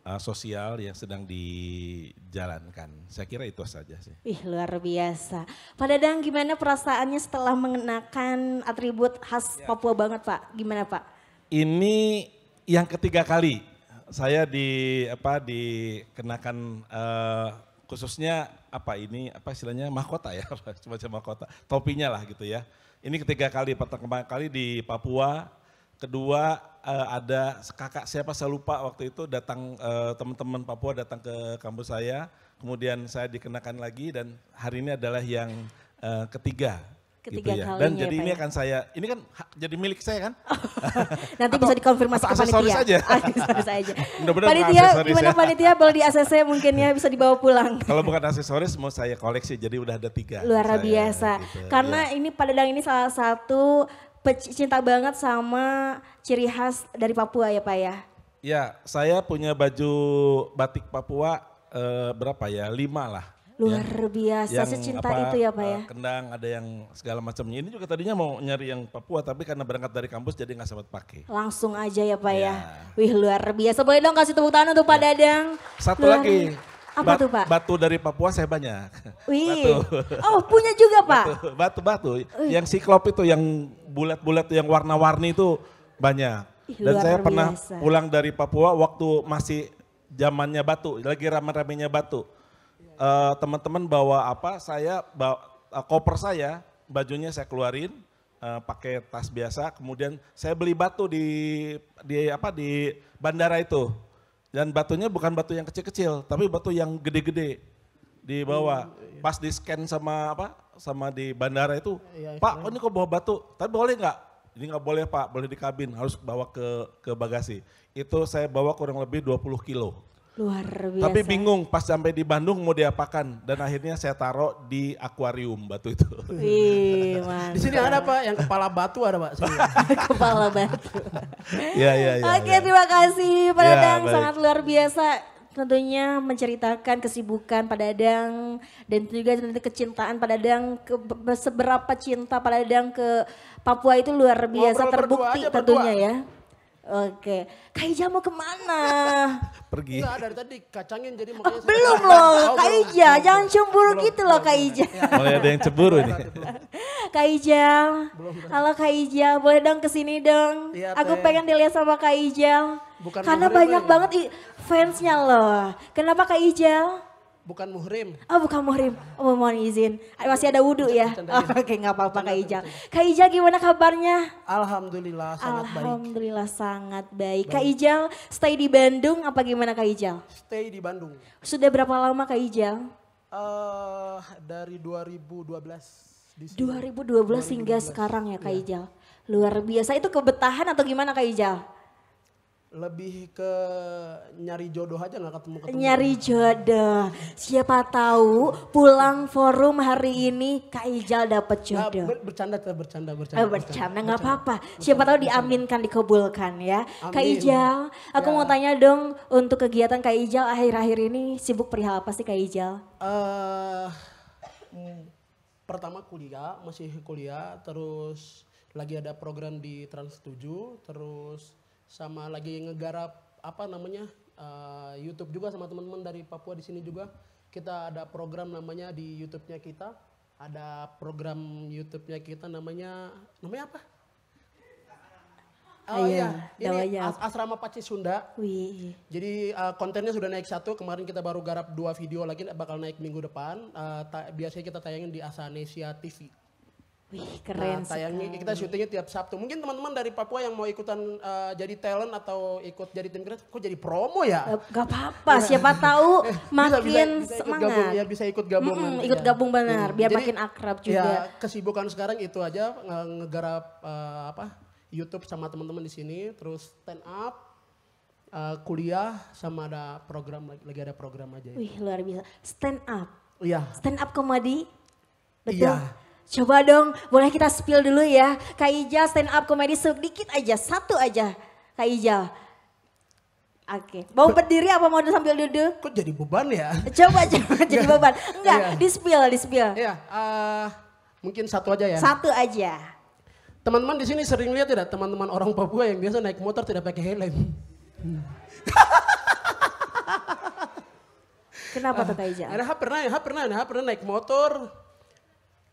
eh, sosial yang sedang dijalankan. Saya kira itu saja sih. Ih luar biasa. Pak Dadang gimana perasaannya setelah mengenakan atribut khas Papua banget Pak? Gimana Pak? Ini yang ketiga kali saya di apa dikenakan eh, khususnya apa ini apa istilahnya mahkota ya semacam mahkota topinya lah gitu ya. Ini ketiga kali pertama kali di Papua, kedua eh, ada kakak siapa saya lupa waktu itu datang eh, teman-teman Papua datang ke kampus saya, kemudian saya dikenakan lagi dan hari ini adalah yang eh, ketiga. Ketiga gitu ya. kalinya Dan ya, jadi Pak ini ya? akan saya, ini kan jadi milik saya kan? Nanti Atau- bisa dikonfirmasi ke aksesoris panitia. aja? Aksesoris aja. Mudah-mudahan panitia, aksesoris gimana ya. panitia boleh di ACC mungkin ya bisa dibawa pulang. Kalau bukan aksesoris mau saya koleksi, jadi udah ada tiga. Luar saya, biasa. gitu. Karena ini Pak Dadang ini salah satu pecinta banget sama ciri khas dari Papua ya Pak ya. Ya, saya punya baju batik Papua eh, berapa ya? Lima lah. Luar ya. biasa, Yang secinta apa, itu ya Pak ya. eh, Kendang ada yang segala macamnya. Ini juga tadinya mau nyari yang Papua, tapi karena berangkat dari kampus jadi nggak sempat pakai. Langsung aja ya Pak Iya. ya. Wih luar biasa. Boleh dong kasih tepuk tangan untuk Pak Dadang. Satu Luar- lagi. Apa bat- tuh Pak? Batu dari Papua saya banyak. Wih. Batu. Oh punya juga Pak. Batu-batu. Yang siklop itu yang bulat-bulat yang warna-warni itu banyak. Ih, Dan saya pernah biasa. pulang dari Papua waktu masih zamannya batu, lagi rame-ramenya batu. Eh, Teman-teman bawa apa? Saya bawa eh, koper saya, bajunya saya keluarin, eh, pakai tas biasa. Kemudian saya beli batu di di apa di bandara itu. Dan batunya bukan batu yang kecil-kecil, tapi batu yang gede-gede dibawa. Pas di scan sama apa? Sama di bandara itu, Iya, Pak, oh ini kok bawa batu? Tapi boleh nggak? Ini nggak boleh Pak, boleh di kabin, harus bawa ke ke bagasi. Itu saya bawa kurang lebih 20 kilo. Luar biasa. Tapi bingung pas sampai di Bandung mau diapakan dan akhirnya saya taruh di akuarium batu itu. Wih, Di sini ada Pak, yang kepala batu ada Pak. Sini. Kepala batu. Iya iya iya. Oke terima kasih Pak Ya, Dadang baik. sangat luar biasa tentunya menceritakan kesibukan Pak Dadang dan juga tentu kecintaan Pak Dadang ke seberapa cinta Pak Dadang ke Papua itu luar biasa Ngobrol berdua terbukti aja, tentunya berdua. ya. Oke, Kak Ija mau ke mana? Pergi. Enggak, dari tadi kacangin jadi makanya saya- Belum loh, Oh, Kak belum. Ija, jangan cemburu gitu loh Kak Ija. Mulai ada yang cemburu nih. Kak Ijal, halo Kak Ijal, boleh dong ke sini dong. Iya, Aku Teh. pengen dilihat sama Kak. Bukan Karena banyak lagi. banget fansnya loh. Kenapa Kak Ijal? Bukan muhrim. Oh bukan muhrim, oh, mohon izin. Masih ada wudhu ya? Oh, Oke nggak apa-apa Kak Ijal. Kak Ijal gimana kabarnya? Alhamdulillah sangat baik. Alhamdulillah sangat baik. Kak Ijal stay di Bandung apa gimana Kak Ijal? Stay di Bandung. Sudah berapa lama Kak Ijal? eh dari 2012 di sini. 2012 hingga sekarang ya Kak Ijal. Luar biasa. Itu kebetahan atau gimana Kak Ijal? Lebih ke nyari jodoh aja nggak ketemu ketemu. Nyari jodoh. Siapa tahu pulang forum hari ini Kak Ijal dapat Nggak, jodoh. ber- bercanda kita bercanda bercanda. Oh, bercanda nggak apa-apa. Siapa tahu diaminkan dikabulkan ya. Kak Amin. Ijal, aku Ya. mau tanya dong untuk kegiatan Kak Ijal akhir-akhir ini sibuk perihal apa sih Kak Ijal? eh mm, pertama kuliah, masih kuliah, terus lagi ada program di Trans 7, terus sama lagi ngegarap apa namanya eh, YouTube juga sama teman-teman dari Papua di sini juga. Kita ada program namanya di YouTube-nya kita. Ada program YouTube-nya kita namanya namanya apa? Oh Ayo, iya, ini. As- Asrama Paci Sunda. Wih. Jadi uh, kontennya sudah naik satu, kemarin kita baru garap dua video lagi bakal naik minggu depan. Uh, biasanya kita tayangin di Asanesia TV. Wih, keren nah, tayangnya sekali. kita syutingnya tiap Sabtu. Mungkin teman-teman dari Papua yang mau ikutan uh, jadi talent atau ikut jadi tim kreatif, kok jadi promo ya? Eh, Gak apa-apa, siapa tahu Bisa- makin bisa, bisa ikut semangat. gabung, ya bisa ikut gabung Mm-mm, nanti ikut ya. gabung benar, Hmm, biar jadi, makin akrab Ya, juga. kesibukan sekarang itu aja nge- ngegarap uh, apa YouTube sama teman-teman di sini, terus stand up, uh, kuliah sama ada program lagi, lagi ada program aja. ya. Wih, luar biasa. Stand up. Iya. Stand up komedi. Betul. Iya. Coba dong, boleh kita spill dulu ya. Kak Ijal stand up komedi sedikit aja, satu aja. Kak Ijal. Oke, mau berdiri apa mau sambil duduk? Kok jadi beban ya? Coba, coba jadi beban. Enggak, Iya. di spill, di spill. Iya, eh, mungkin satu aja ya. Satu aja. Teman-teman di sini sering lihat tidak teman-teman orang Papua yang biasa naik motor tidak pakai helm. Kenapa tuh Kak Ijal? Ada ha pernah, ha pernah, ha pernah naik motor,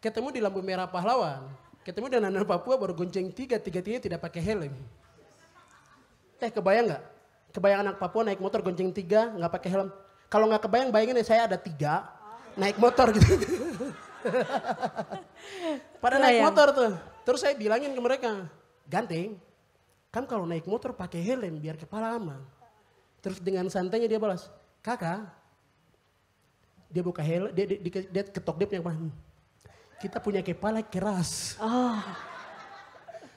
ketemu di lampu merah pahlawan, ketemu dengan anak Papua baru gonceng tiga, tiga tiga tidak pakai helm. Teh kebayang nggak? Kebayang anak Papua naik motor gonceng tiga nggak pakai helm. Kalau nggak kebayang, bayangin ya saya ada tiga naik motor gitu. Pada naik motor tuh. Terus saya bilangin ke mereka, ganteng, kan kalau naik motor pakai helm biar kepala aman. Terus dengan santainya dia balas, kakak, dia buka helm, dia, dia, dia, dia ketok dia punya kepala. "Hmm, kita punya kepala keras. Oh.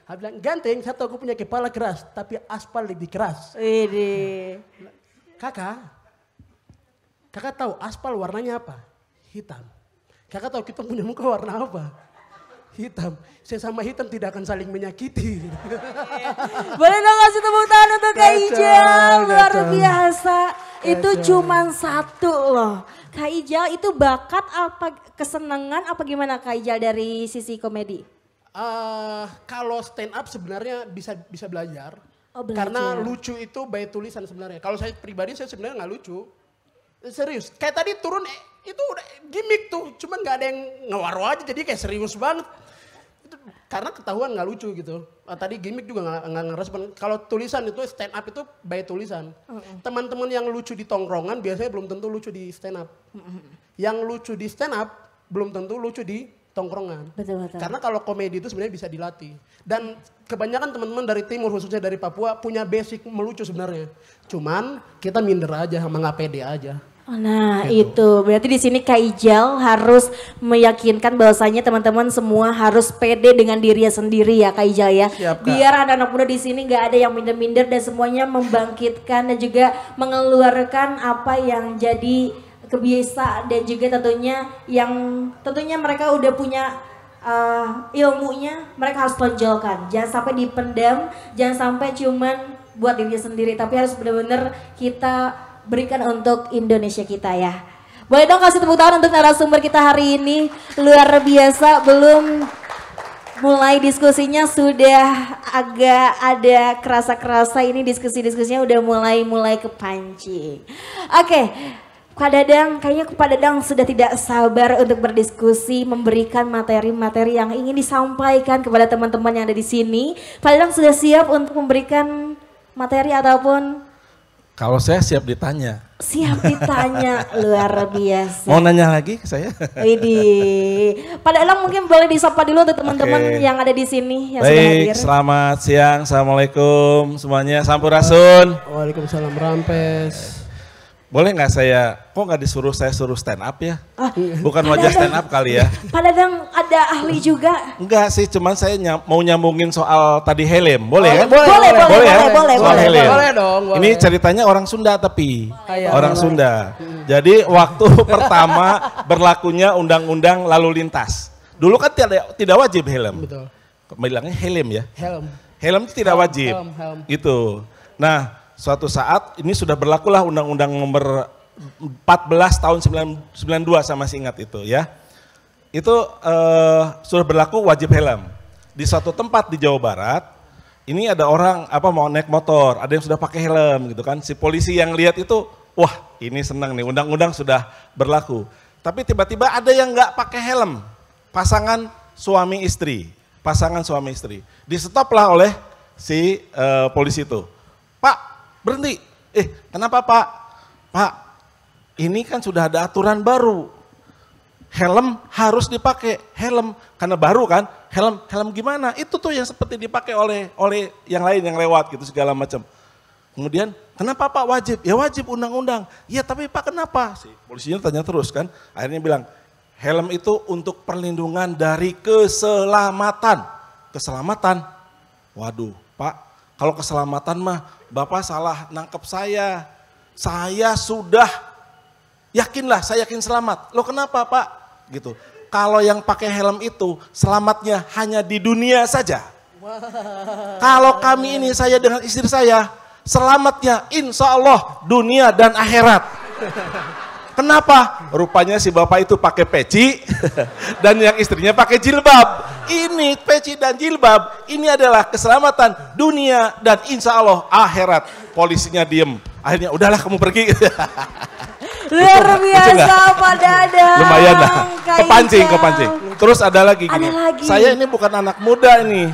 Dia bilang, ganteng, satu aku punya kepala keras, tapi aspal lebih keras. Ini. Kakak, kakak tahu aspal warnanya apa? Hitam. Kakak tahu kita punya muka warna apa? Hitam. Sesama hitam tidak akan saling menyakiti. Boleh dong kasih tepuk tangan untuk Kak Ijal, luar kacau. biasa. Itu cuman satu loh. Kak Ijal itu bakat apa kesenangan apa gimana Kak Ijal dari sisi komedi? Eh, kalau stand up sebenarnya bisa bisa belajar. Oh, belajar. Karena lucu itu by tulisan sebenarnya. Kalau saya pribadi saya sebenarnya nggak lucu. Serius. Kayak tadi turun eh, itu udah gimmick tuh. Cuman nggak ada yang ngewaro aja jadi kayak serius banget. Itu karena ketahuan nggak lucu gitu. Ah, tadi gimmick juga nggak ngerespon. Kalau tulisan itu stand up itu by tulisan. Teman-teman yang lucu di tongkrongan biasanya belum tentu lucu di stand up. Yang lucu di stand up belum tentu lucu di tongkrongan. Betul betul. Karena kalau komedi itu sebenarnya bisa dilatih. Dan kebanyakan teman-teman dari timur khususnya dari Papua punya basic melucu sebenarnya. Cuman kita minder aja sama nggak pede aja. Nah itu berarti di sini Kak Ijal harus meyakinkan bahwasanya teman-teman semua harus pede dengan dirinya sendiri ya Kak Ijal ya. Siap, Kak. Biar anak-anak muda di sini nggak ada yang minder-minder dan semuanya membangkitkan dan juga mengeluarkan apa yang jadi kebiasaan dan juga tentunya yang tentunya mereka udah punya uh, ilmunya mereka harus tonjolkan. Jangan sampai dipendam, jangan sampai cuman buat dirinya sendiri tapi harus benar-benar kita berikan untuk Indonesia kita ya. Boleh dong kasih tepuk tangan untuk narasumber kita hari ini. Luar biasa belum mulai diskusinya sudah agak ada kerasa-kerasa ini diskusi-diskusinya udah mulai-mulai kepancing. Oke, Pak Dadang, kayaknya Pak Dadang sudah tidak sabar untuk berdiskusi, memberikan materi-materi yang ingin disampaikan kepada teman-teman yang ada di sini. Pak Dadang sudah siap untuk memberikan materi ataupun Kalau saya siap ditanya. siap ditanya luar biasa. Mau nanya lagi ke saya? Widih. Pak Dadang mungkin boleh disapa dulu untuk teman-teman Oke. yang ada di sini yang sudah Baik, hadir. selamat siang. Assalamualaikum semuanya. Sampurasun. Waalaikumsalam Rampes. Boleh nggak saya, kok nggak disuruh saya suruh stand up ya? Ah, Bukan wajah Dadang. stand up kali ya? Pak Dadang ada ahli juga. Enggak sih, cuman saya nyam- mau nyambungin soal tadi helm. Boleh Oh, kan? boleh, boleh, ya? boleh, boleh, Soal boleh. helm. Boleh dong, boleh. Ini ceritanya orang Sunda tapi. iya, orang boleh. Sunda. Jadi waktu pertama berlakunya undang-undang lalu lintas. Dulu kan tidak tidak wajib helm. Betul. Bilangnya helm ya. Helm. Helm itu tidak wajib. helm, helm. Gitu. Nah, suatu saat ini sudah berlakulah undang-undang nomor 14 tahun 9 92 saya masih ingat itu ya. Itu eh, sudah berlaku wajib helm. Di suatu tempat di Jawa Barat, ini ada orang apa mau naik motor, ada yang sudah pakai helm gitu kan. Si polisi yang lihat itu, wah ini senang nih, undang-undang sudah berlaku. Tapi tiba-tiba ada yang nggak pakai helm, pasangan suami istri, pasangan suami istri. Di-stoplah oleh si eh, polisi itu. Pak, berhenti. Eh, kenapa Pak? Pak, ini kan sudah ada aturan baru. Helm harus dipakai, helm karena baru kan. Helm helm gimana? Itu tuh yang seperti dipakai oleh oleh yang lain yang lewat gitu segala macam. Kemudian, kenapa Pak wajib? Ya wajib undang-undang. Ya tapi Pak kenapa? Si polisinya tanya terus kan. Akhirnya bilang, helm itu untuk perlindungan dari keselamatan. Keselamatan? Waduh, Pak, kalau keselamatan mah Bapak salah nangkep saya. Saya sudah yakinlah, saya yakin selamat. Lo kenapa Pak? Gitu. Kalau yang pakai helm itu selamatnya hanya di dunia saja. Kalau kami ini saya dengan istri saya selamatnya insya Allah dunia dan akhirat. Kenapa? Rupanya si bapak itu pakai peci dan yang istrinya pakai jilbab. Ini peci dan jilbab, ini adalah keselamatan dunia dan insya Allah akhirat. Polisinya diem. Akhirnya udahlah kamu pergi. Luar biasa? Pak Dadang. Lumayan lah. Kepancing, kepancing. Terus ada lagi gini. Ada lagi. Saya ini bukan anak muda ini.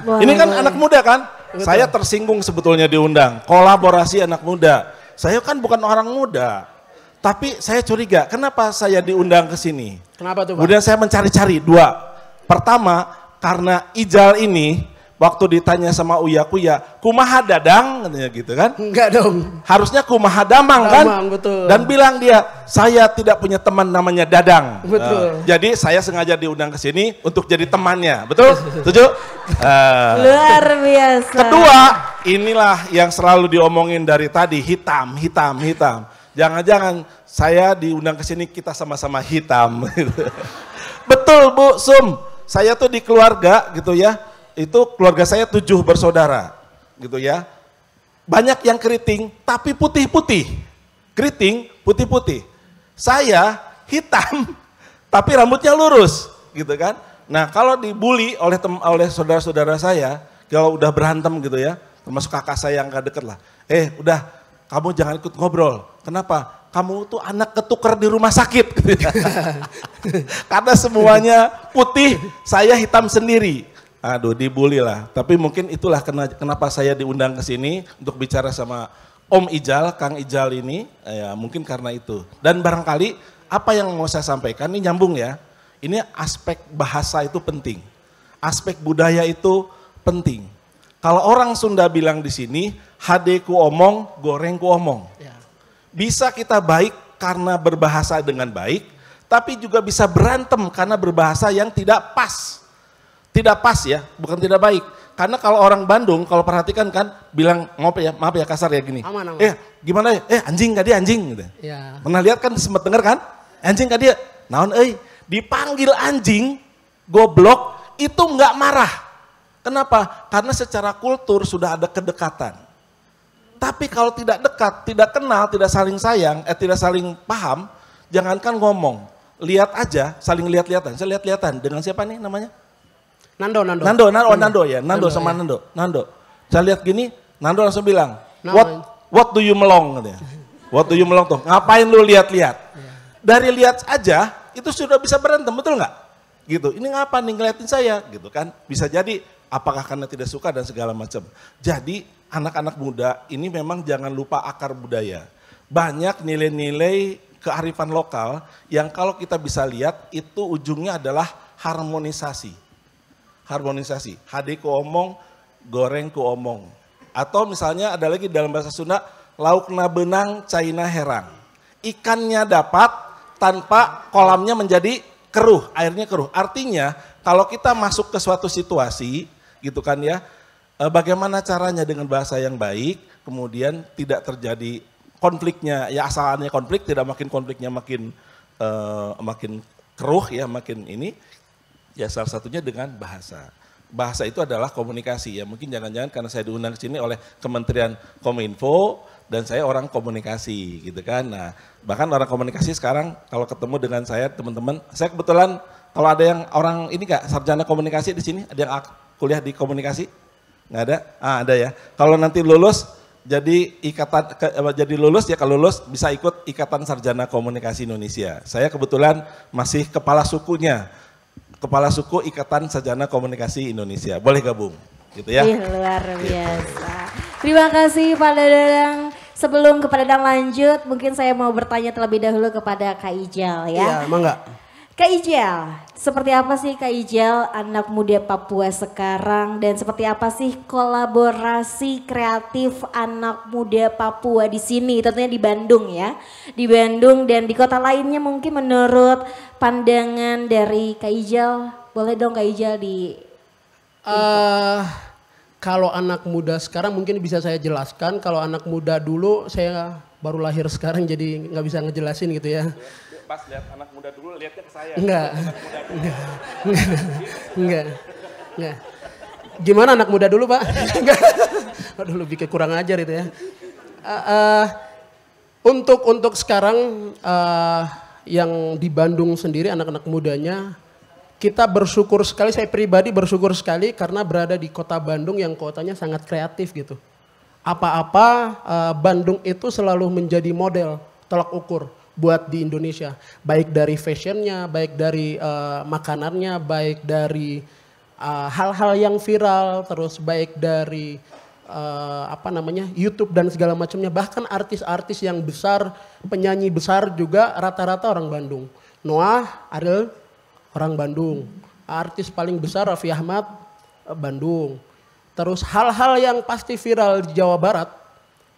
Boleh, ini kan anak muda kan? Saya tersinggung sebetulnya diundang. Kolaborasi anak muda. Saya kan bukan orang muda. Tapi saya curiga, kenapa saya diundang ke sini? Kenapa tuh Pak? Kemudian saya mencari-cari dua. Pertama, karena Ijal ini waktu ditanya sama Uya Kuya, kumaha dadang katanya gitu kan? Enggak dong. Harusnya kumaha damang, kan? Damang, betul. Dan bilang dia, saya tidak punya teman namanya Dadang. Betul. Eh, jadi saya sengaja diundang ke sini untuk jadi temannya. Betul? Setuju? Eh, Luar biasa. Kedua, inilah yang selalu diomongin dari tadi, hitam, hitam, hitam. Jangan-jangan saya diundang ke sini kita sama-sama hitam. Betul Bu Sum, saya tuh di keluarga gitu ya, itu keluarga saya tujuh bersaudara gitu ya. Banyak yang keriting tapi putih-putih. Keriting putih-putih. Saya hitam tapi rambutnya lurus gitu kan. Nah kalau dibully oleh tem oleh saudara-saudara saya, kalau udah berantem gitu ya, termasuk kakak saya yang gak deket lah. Eh udah kamu jangan ikut ngobrol. Kenapa? Kamu tuh anak ketuker di rumah sakit. Karena semuanya putih, saya hitam sendiri. Aduh dibully lah. Tapi mungkin itulah kenapa saya diundang ke sini untuk bicara sama Om Ijal, Kang Ijal ini. Ya mungkin karena itu. Dan barangkali apa yang mau saya sampaikan ini nyambung ya. Ini aspek bahasa itu penting. Aspek budaya itu penting. Kalau orang Sunda bilang di sini, hadeku omong, gorengku omong. Bisa kita baik karena berbahasa dengan baik, tapi juga bisa berantem karena berbahasa yang tidak pas. Tidak pas ya, bukan tidak baik. Karena kalau orang Bandung, kalau perhatikan kan, bilang, maaf ya, maaf ya kasar ya gini. Aman, aman. Eh gimana ya, eh anjing gak dia anjing gitu. Ya. Pernah lihat kan, sempat dengar kan? Anjing gak dia, naon eh, dipanggil anjing, goblok, itu nggak marah. Kenapa? Karena secara kultur sudah ada kedekatan. Tapi kalau tidak dekat, tidak kenal, tidak saling sayang, eh tidak saling paham, jangankan ngomong, lihat aja, saling lihat-lihatan. Saya lihat-lihatan dengan siapa nih namanya? Nando, Nando. Nando, Nando, oh, Nando ya, Nando, Nando, sama ya. Nando, Nando. Saya lihat gini, Nando langsung bilang, Nah, what what do you melong katanya. What do you melong tuh? Ngapain lu lihat-lihat? Dari lihat aja itu sudah bisa berantem, betul nggak? Gitu. Ini ngapa nih ngeliatin saya? Gitu kan? Bisa jadi apakah karena tidak suka dan segala macam. Jadi anak-anak muda ini memang jangan lupa akar budaya. Banyak nilai-nilai kearifan lokal yang kalau kita bisa lihat itu ujungnya adalah harmonisasi harmonisasi. Hadi ku omong, goreng ku omong. Atau misalnya ada lagi dalam bahasa Sunda, lauk na benang, caina herang. Ikannya dapat tanpa kolamnya menjadi keruh, airnya keruh. Artinya kalau kita masuk ke suatu situasi gitu kan ya, eh, bagaimana caranya dengan bahasa yang baik, kemudian tidak terjadi konfliknya, ya asalnya konflik, tidak makin konfliknya makin eh, makin keruh ya, makin ini, Ya salah satunya dengan bahasa. Bahasa itu adalah komunikasi ya. Mungkin jangan-jangan karena saya diundang ke sini oleh Kementerian Kominfo dan saya orang komunikasi gitu kan. Nah, bahkan orang komunikasi sekarang kalau ketemu dengan saya teman-teman, saya kebetulan kalau ada yang orang ini kak sarjana komunikasi di sini, ada yang kuliah di komunikasi? Nggak ada? Ah, ada ya. Kalau nanti lulus jadi ikatan ke- eh, jadi lulus ya kalau lulus bisa ikut Ikatan Sarjana Komunikasi Indonesia. Saya kebetulan masih kepala sukunya. Kepala suku Ikatan Sarjana Komunikasi Indonesia. Boleh gabung gitu ya. Ih, luar biasa. Terima kasih Pak Dadang. Sebelum kepada Dadang lanjut, mungkin saya mau bertanya terlebih dahulu kepada Kak Ijal ya. Iya, mangga. Kak Ijal, seperti apa sih Kak Ijal anak muda Papua sekarang dan seperti apa sih kolaborasi kreatif anak muda Papua di sini tentunya di Bandung ya. Di Bandung dan di kota lainnya mungkin menurut pandangan dari Kak Ijal, boleh dong Kak Ijal di Eh, kalau anak muda sekarang mungkin bisa saya jelaskan. Kalau anak muda dulu saya baru lahir sekarang jadi nggak bisa ngejelasin gitu ya. Pas lihat anak muda dulu lihatnya ke saya. Enggak. Enggak. Enggak. Enggak. Gimana anak muda dulu, Pak? Enggak. Aduh, lebih ke kurang ajar itu ya. Eh, eh, untuk untuk sekarang eh, yang di Bandung sendiri anak-anak mudanya kita bersyukur sekali saya pribadi bersyukur sekali karena berada di kota Bandung yang kotanya sangat kreatif gitu. Apa-apa eh, Bandung itu selalu menjadi model tolak ukur buat di Indonesia. Baik dari fashionnya, baik dari eh, makanannya, baik dari eh, hal-hal yang viral, terus baik dari eh, apa namanya YouTube dan segala macamnya. Bahkan artis-artis yang besar, penyanyi besar juga rata-rata orang Bandung. Noah, Ariel, orang Bandung. Artis paling besar Raffi Ahmad, Bandung. Terus hal-hal yang pasti viral di Jawa Barat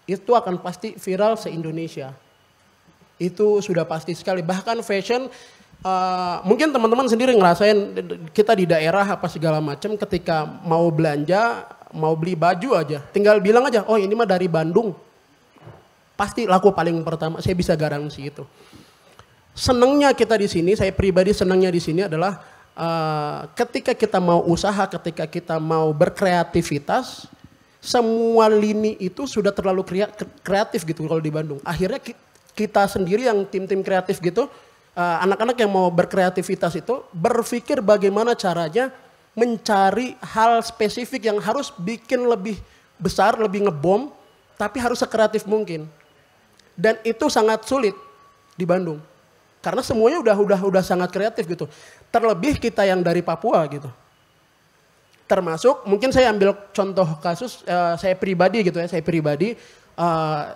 itu akan pasti viral se-Indonesia. Itu sudah pasti sekali. Bahkan fashion uh, mungkin teman-teman sendiri ngerasain kita di daerah apa segala macam ketika mau belanja, mau beli baju aja, tinggal bilang aja, "Oh, ini mah dari Bandung." Pasti laku paling pertama. Saya bisa garansi itu. Senangnya kita di sini, saya pribadi senangnya di sini adalah uh, ketika kita mau usaha, ketika kita mau berkreativitas, semua lini itu sudah terlalu kreatif gitu kalau di Bandung. Akhirnya kita sendiri yang tim-tim kreatif gitu, uh, anak-anak yang mau berkreativitas itu berpikir bagaimana caranya mencari hal spesifik yang harus bikin lebih besar, lebih ngebom, tapi harus sekreatif mungkin. Dan itu sangat sulit di Bandung. Karena semuanya udah udah udah sangat kreatif gitu. Terlebih kita yang dari Papua gitu termasuk mungkin saya ambil contoh kasus uh, saya pribadi gitu ya saya pribadi uh,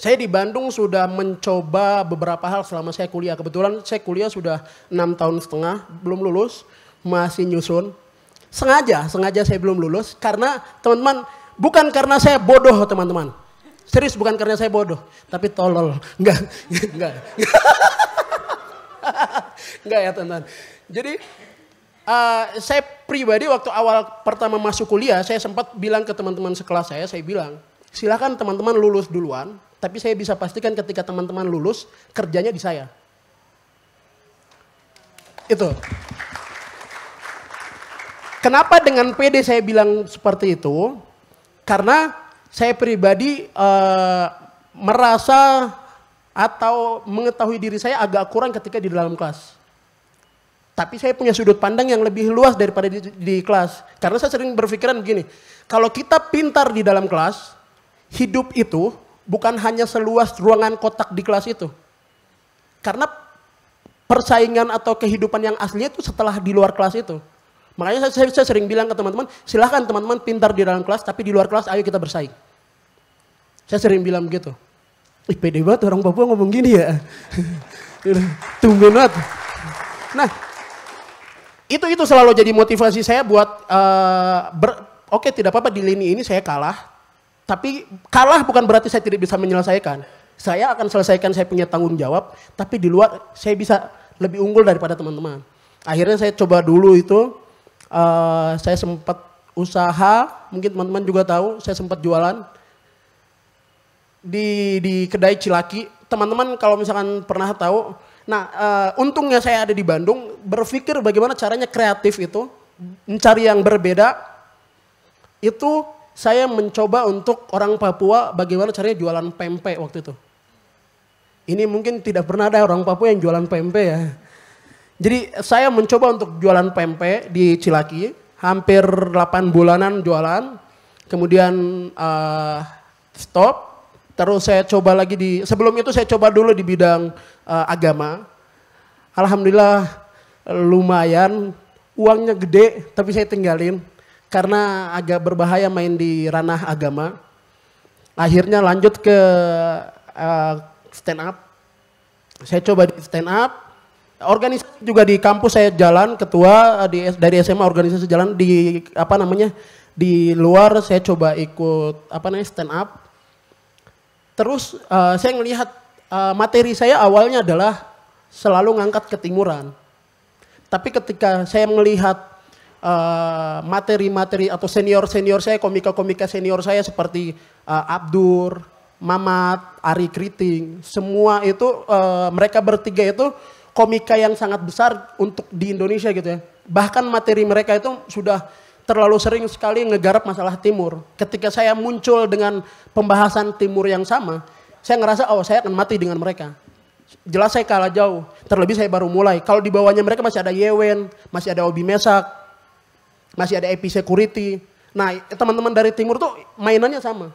saya di Bandung sudah mencoba beberapa hal selama saya kuliah. Kebetulan saya kuliah sudah enam tahun setengah belum lulus masih nyusun. Sengaja sengaja saya belum lulus karena teman-teman bukan karena saya bodoh teman-teman. Serius bukan karena saya bodoh tapi tolol. Enggak enggak. Enggak ya teman-teman. Jadi uh, saya pribadi waktu awal pertama masuk kuliah, saya sempat bilang ke teman-teman sekelas saya, saya bilang, silakan teman-teman lulus duluan, tapi saya bisa pastikan ketika teman-teman lulus, kerjanya di saya. Itu. Kenapa dengan PD saya bilang seperti itu? Karena saya pribadi uh, merasa atau mengetahui diri saya agak kurang ketika di dalam kelas. Tapi saya punya sudut pandang yang lebih luas daripada di, di kelas. Karena saya sering berpikiran begini, kalau kita pintar di dalam kelas, hidup itu bukan hanya seluas ruangan kotak di kelas itu. Karena persaingan atau kehidupan yang aslinya itu setelah di luar kelas itu. Makanya saya, saya sering bilang ke teman-teman, silahkan teman-teman pintar di dalam kelas, tapi di luar kelas ayo kita bersaing. Saya sering bilang begitu. Ih pede banget orang Papua ngomong gini ya. Tumben banget. Nah, itu itu selalu jadi motivasi saya buat uh, oke tidak apa-apa di lini ini saya kalah tapi kalah bukan berarti saya tidak bisa menyelesaikan saya akan selesaikan saya punya tanggung jawab tapi di luar saya bisa lebih unggul daripada teman-teman akhirnya saya coba dulu itu uh, saya sempat usaha mungkin teman-teman juga tahu saya sempat jualan di di kedai Cilaki teman-teman kalau misalkan pernah tahu Nah, uh, untungnya saya ada di Bandung, berpikir bagaimana caranya kreatif itu, mencari yang berbeda. Itu saya mencoba untuk orang Papua bagaimana caranya jualan pempek waktu itu. Ini mungkin tidak pernah ada orang Papua yang jualan pempek ya. Jadi saya mencoba untuk jualan pempek di Cilaki, hampir 8 bulanan jualan, kemudian uh, stop, terus saya coba lagi di, sebelum itu saya coba dulu di bidang uh, agama. Alhamdulillah lumayan, uangnya gede tapi saya tinggalin karena agak berbahaya main di ranah agama. Akhirnya lanjut ke uh, stand up. Saya coba di stand up. Organisasi juga di kampus saya jalan ketua di dari SMA organisasi jalan di apa namanya di luar saya coba ikut apa namanya stand up. Terus uh, saya ngelihat uh, materi saya awalnya adalah selalu ngangkat ketimuran. Tapi ketika saya melihat eh, materi-materi uh, atau senior-senior saya, komika-komika senior saya seperti uh, Abdur, Mamat, Ari Kriting, semua itu uh, mereka bertiga itu komika yang sangat besar untuk di Indonesia gitu ya. Bahkan materi mereka itu sudah terlalu sering sekali ngegarap masalah timur. Ketika saya muncul dengan pembahasan timur yang sama, saya ngerasa oh saya akan mati dengan mereka. Jelas saya kalah jauh. Terlebih saya baru mulai. Kalau di bawahnya mereka masih ada Yewen, masih ada Obi Mesak, masih ada Epi Security. Nah teman-teman dari timur tuh mainannya sama.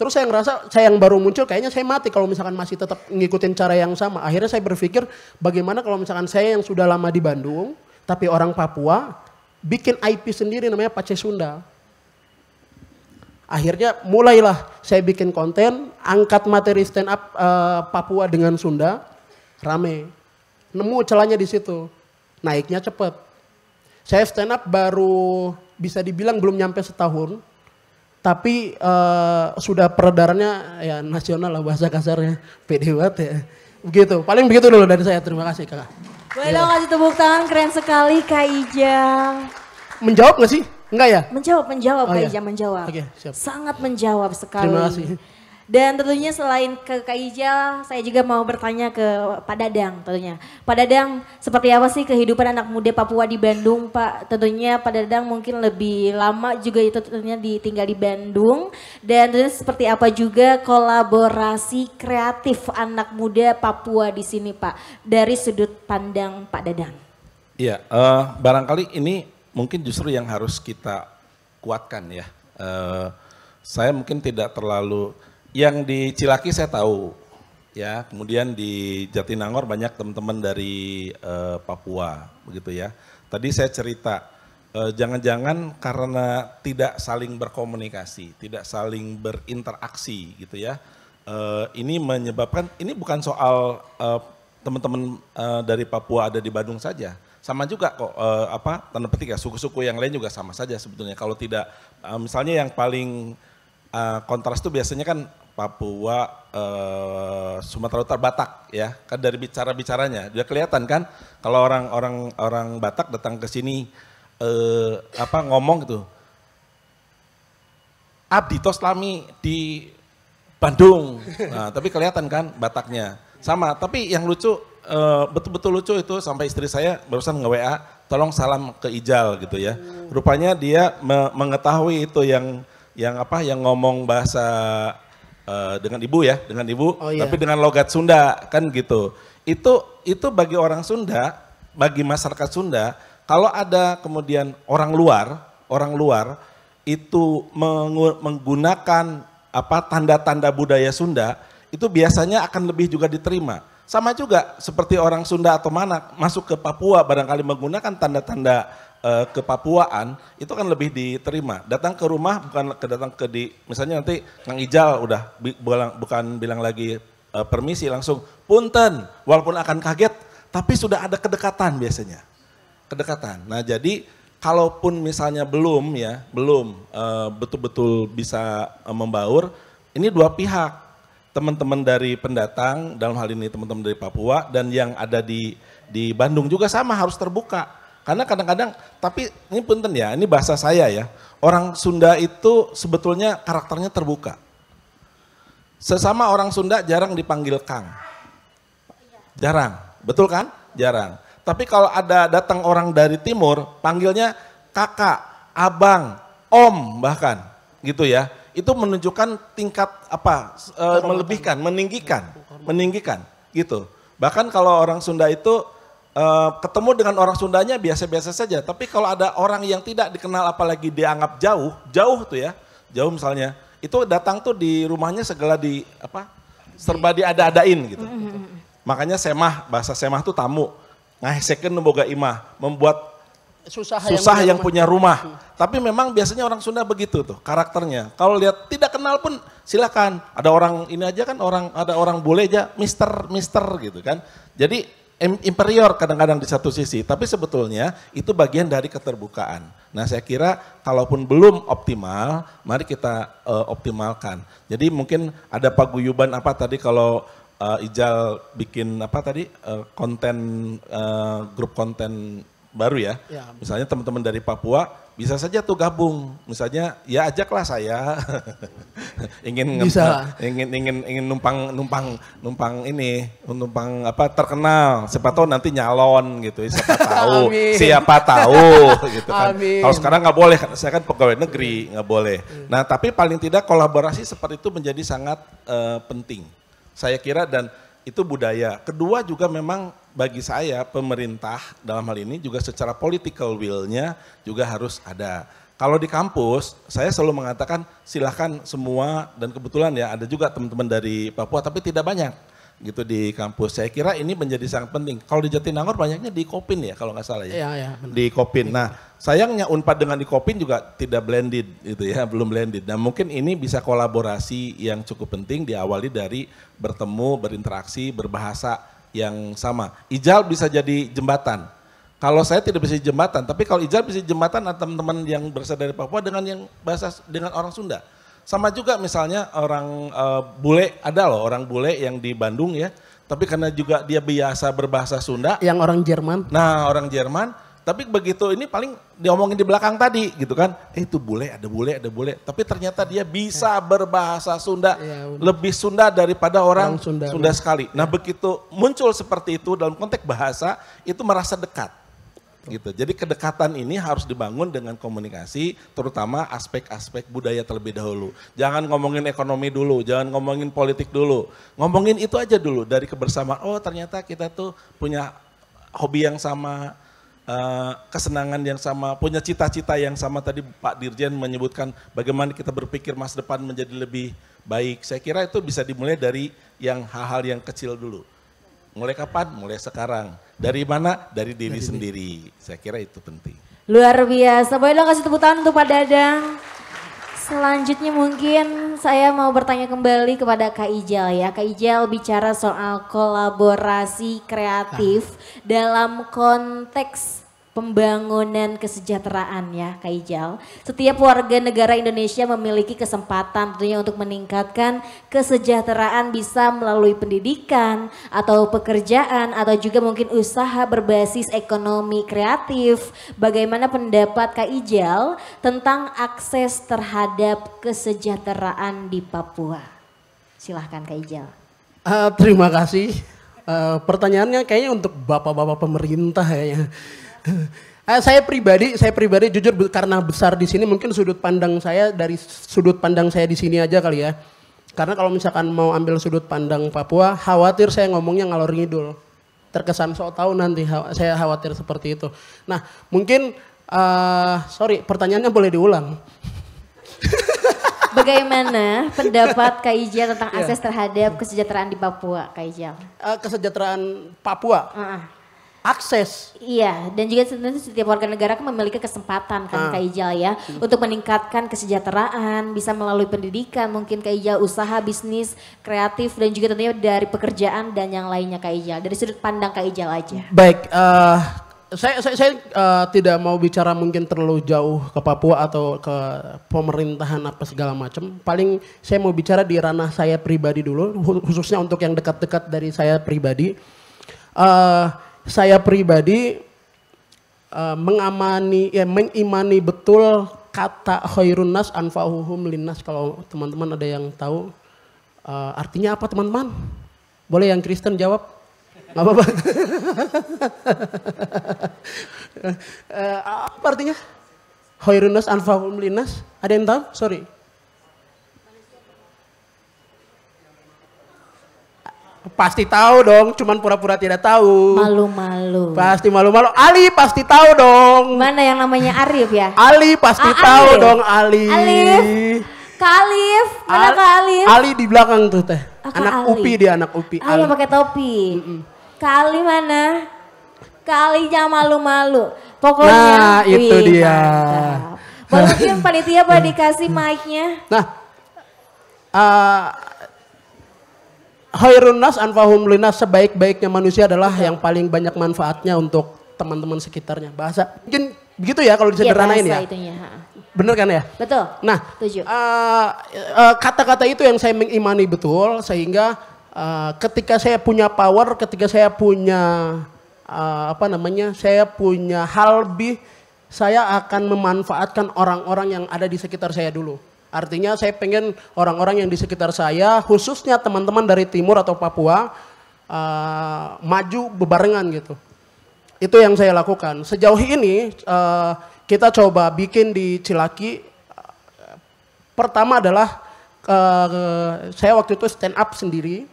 Terus saya ngerasa saya yang baru muncul kayaknya saya mati kalau misalkan masih tetap ngikutin cara yang sama. Akhirnya saya berpikir bagaimana kalau misalkan saya yang sudah lama di Bandung, tapi orang Papua, bikin IP sendiri namanya Pace Sunda. Akhirnya mulailah saya bikin konten, angkat materi stand up uh, Papua dengan Sunda, rame. Nemu celahnya di situ, naiknya cepet. Saya stand up baru bisa dibilang belum nyampe setahun, tapi eh, sudah peredarannya ya nasional lah bahasa kasarnya, pede banget ya. Begitu, paling begitu dulu dari saya. Terima kasih kakak. Boleh dong kasih tepuk tangan keren sekali Kak Ijal. Menjawab nggak sih? Enggak ya? Menjawab, menjawab Oh, Kak iya. Ijal, menjawab. Oke, siap. Sangat menjawab sekali. Terima kasih. Dan tentunya selain ke Kak Ijal, saya juga mau bertanya ke Pak Dadang tentunya. Pak Dadang, seperti apa sih kehidupan anak muda Papua di Bandung Pak? Tentunya Pak Dadang mungkin lebih lama juga itu tentunya ditinggal di Bandung. Dan tentunya seperti apa juga kolaborasi kreatif anak muda Papua di sini Pak? Dari sudut pandang Pak Dadang. Iya, eh, barangkali ini mungkin justru yang harus kita kuatkan ya. Eh, saya mungkin tidak terlalu, yang di Cilaki saya tahu, ya. Kemudian di Jatinangor banyak teman-teman dari eh, Papua, begitu ya. Tadi saya cerita, eh, jangan-jangan karena tidak saling berkomunikasi, tidak saling berinteraksi, gitu ya. Eh, ini menyebabkan, ini bukan soal teman-teman eh, dari Papua ada di Bandung saja sama juga kok eh, apa tanda petik ya suku-suku yang lain juga sama saja sebetulnya kalau tidak eh, misalnya yang paling eh, kontras itu biasanya kan Papua eh, Sumatera Utara Batak ya kan dari bicara bicaranya dia kelihatan kan kalau orang orang Batak datang ke sini eh, apa ngomong gitu Abdi tos lami di Bandung. Nah, tapi kelihatan kan Bataknya. Sama, tapi yang lucu eh, betul-betul lucu itu sampai istri saya barusan nge-WA, tolong salam ke Ijal gitu ya. Rupanya dia me- mengetahui itu yang yang apa yang ngomong bahasa eh, dengan ibu ya, dengan ibu, Oh, iya. tapi dengan logat Sunda kan gitu. Itu itu bagi orang Sunda, bagi masyarakat Sunda, kalau ada kemudian orang luar, orang luar itu menggunakan apa tanda-tanda budaya Sunda, itu biasanya akan lebih juga diterima. Sama juga seperti orang Sunda atau mana masuk ke Papua barangkali menggunakan tanda-tanda eh, kepapuaan itu kan lebih diterima. Datang ke rumah bukan ke datang ke di misalnya nanti Kang Ijal udah bi- bilang- bukan bilang lagi eh, permisi langsung punten walaupun akan kaget tapi sudah ada kedekatan biasanya. Kedekatan. Nah, jadi kalaupun misalnya belum ya, belum eh, betul-betul bisa eh, membaur, ini dua pihak teman-teman dari pendatang dalam hal ini teman-teman dari Papua dan yang ada di di Bandung juga sama harus terbuka karena kadang-kadang tapi ini punten ya ini bahasa saya ya. Orang Sunda itu sebetulnya karakternya terbuka. Sesama orang Sunda jarang dipanggil Kang. Jarang. Betul kan? Jarang. Tapi kalau ada datang orang dari timur panggilnya kakak abang om bahkan. Gitu ya. Itu menunjukkan tingkat apa eh, melebihkan, meninggikan, meninggikan. Gitu. Bahkan kalau orang Sunda itu eh, ketemu dengan orang Sundanya biasa-biasa saja, tapi kalau ada orang yang tidak dikenal apalagi dianggap jauh, jauh tuh ya, jauh misalnya, itu datang tuh di rumahnya segala di apa? serba diada-adain gitu. Makanya semah, bahasa semah tuh tamu. Ngahesekeun boga imah, membuat Susah, susah yang, rumah. punya rumah. Tapi memang biasanya orang Sunda begitu tuh karakternya. Kalau lihat tidak kenal pun silakan. Ada orang ini aja kan orang ada orang bule aja Mister Mister gitu kan. Jadi im- inferior kadang-kadang di satu sisi, tapi sebetulnya itu bagian dari keterbukaan. Nah, saya kira kalaupun belum optimal, mari kita eh, optimalkan. Jadi mungkin ada paguyuban apa tadi kalau eh, Ijal bikin apa tadi eh, konten eh, grup konten baru ya. Ya. Misalnya teman-teman dari Papua bisa saja tuh gabung. Misalnya ya ajaklah saya ingin Bisa. ingin ingin ingin numpang numpang numpang ini numpang apa terkenal. Siapa tahu nanti nyalon gitu. Siapa tahu. Siapa tahu gitu kan. Amin. Kalau sekarang nggak boleh saya kan pegawai negeri nggak boleh. Nah, tapi paling tidak kolaborasi seperti itu menjadi sangat eh, penting. Saya kira dan itu budaya. Kedua juga memang bagi saya pemerintah dalam hal ini juga secara political will-nya juga harus ada. Kalau di kampus, saya selalu mengatakan silahkan semua dan kebetulan ya ada juga teman-teman dari Papua tapi tidak banyak gitu di kampus. Saya kira ini menjadi sangat penting. Kalau di Jatinangor banyaknya di Kopin ya kalau nggak salah ya. Iya, iya, benar. Di Kopin. Nah, sayangnya Unpad dengan di Kopin juga tidak blended gitu ya, belum blended. Nah, mungkin ini bisa kolaborasi yang cukup penting diawali dari bertemu, berinteraksi, berbahasa yang sama. Ijal bisa jadi jembatan. Kalau saya tidak bisa jembatan, tapi kalau Ijal bisa jembatan teman-teman yang berasal dari Papua dengan yang bahasa dengan orang Sunda. Sama juga misalnya orang uh, bule, ada loh orang bule yang di Bandung ya, tapi karena juga dia biasa berbahasa Sunda. Yang orang Jerman. Nah orang Jerman, tapi begitu ini paling diomongin di belakang tadi gitu kan, eh itu bule, ada bule, ada bule. Tapi ternyata dia bisa berbahasa Sunda, Ya, lebih Sunda daripada orang, Orang Sunda. Sunda sekali. Nah begitu muncul seperti itu dalam konteks bahasa, itu merasa dekat gitu. Jadi kedekatan ini harus dibangun dengan komunikasi, terutama aspek-aspek budaya terlebih dahulu. Jangan ngomongin ekonomi dulu, jangan ngomongin politik dulu. Ngomongin itu aja dulu dari kebersamaan. Oh ternyata kita tuh punya hobi yang sama, eh, kesenangan yang sama, punya cita-cita yang sama. Tadi Pak Dirjen menyebutkan bagaimana kita berpikir masa depan menjadi lebih baik. Saya kira itu bisa dimulai dari yang hal-hal yang kecil dulu. Mulai kapan? Mulai sekarang. Dari mana? Dari diri sendiri. Saya kira itu penting. Luar biasa. Boleh dong kasih tepuk tangan untuk Pak Dadang. Selanjutnya mungkin saya mau bertanya kembali kepada Kak Ijal ya. Kak Ijal bicara soal kolaborasi kreatif dalam konteks pembangunan kesejahteraan ya Kak Ijal. Setiap warga negara Indonesia memiliki kesempatan tentunya untuk meningkatkan kesejahteraan bisa melalui pendidikan atau pekerjaan atau juga mungkin usaha berbasis ekonomi kreatif. Bagaimana pendapat Kak Ijal tentang akses terhadap kesejahteraan di Papua? Silahkan Kak Ijal. Eh, terima kasih. Eh, pertanyaannya kayaknya untuk bapak-bapak pemerintah ya. Eh, saya pribadi, saya pribadi jujur karena besar di sini mungkin sudut pandang saya dari sudut pandang saya di sini aja kali ya. Karena kalau misalkan mau ambil sudut pandang Papua, khawatir saya ngomongnya ngalor ngidul. Terkesan sok tahu nanti, saya khawatir seperti itu. Nah, mungkin eh, sorry, pertanyaannya boleh diulang. Bagaimana pendapat Kak Ijal tentang Iya. akses terhadap kesejahteraan di Papua, Kak Ijal? Eh, kesejahteraan Papua. Akses. Iya, dan juga sebenarnya setiap warga negara kan memiliki kesempatan kan Ah. Kak Ijal ya untuk meningkatkan kesejahteraan, bisa melalui pendidikan, mungkin Kak Ijal usaha, bisnis, kreatif dan juga tentunya dari pekerjaan dan yang lainnya Kak Ijal. Dari sudut pandang Kak Ijal aja. Baik, eh, saya saya, saya eh, tidak mau bicara mungkin terlalu jauh ke Papua atau ke pemerintahan apa segala macam. Paling saya mau bicara di ranah saya pribadi dulu, hu- khususnya untuk yang dekat-dekat dari saya pribadi. Eh, saya pribadi eh, mengamani, ya mengimani betul kata khairun nas anfa'uhum linnas kalau teman-teman ada yang tahu eh, artinya apa teman-teman? Boleh yang Kristen jawab? Gak apa-apa. Eh, apa artinya? Khairun nas anfa'uhum linnas? Ada yang tahu? Sorry. Pasti tahu dong, cuman pura-pura tidak tahu. Malu-malu. Pasti malu-malu. Ali pasti tahu dong. Mana yang namanya Arif ya? Ali pasti Ah, tahu Alif. dong Ali. Alif. Kak Alif, mana Al- Kak Alif? Ali di belakang tuh teh. Ah, Kak anak Ali. Upi dia anak Upi. Ah, yang pakai topi. Kak Ali mana? Kak Ali jangan malu-malu. Pokoknya. Nah, itu Wih, dia. mantap. Boleh mungkin panitia boleh dikasih mic-nya. Nah, uh, khairun nas anfahum linas sebaik-baiknya manusia adalah yang paling banyak manfaatnya untuk teman-teman sekitarnya. Bahasa mungkin begitu ya kalau Iya, disederhanain bahasa ya. itunya. Bener kan ya? Betul. Nah, Setuju. uh, uh, kata-kata itu yang saya mengimani betul sehingga uh, ketika saya punya power, ketika saya punya uh, apa namanya, saya punya hal lebih, saya akan memanfaatkan orang-orang yang ada di sekitar saya dulu. Artinya saya pengen orang-orang yang di sekitar saya, khususnya teman-teman dari timur atau Papua, uh, maju bebarengan gitu. Itu yang saya lakukan. Sejauh ini uh, kita coba bikin di Cilaki. uh, Pertama adalah uh, saya waktu itu stand up sendiri.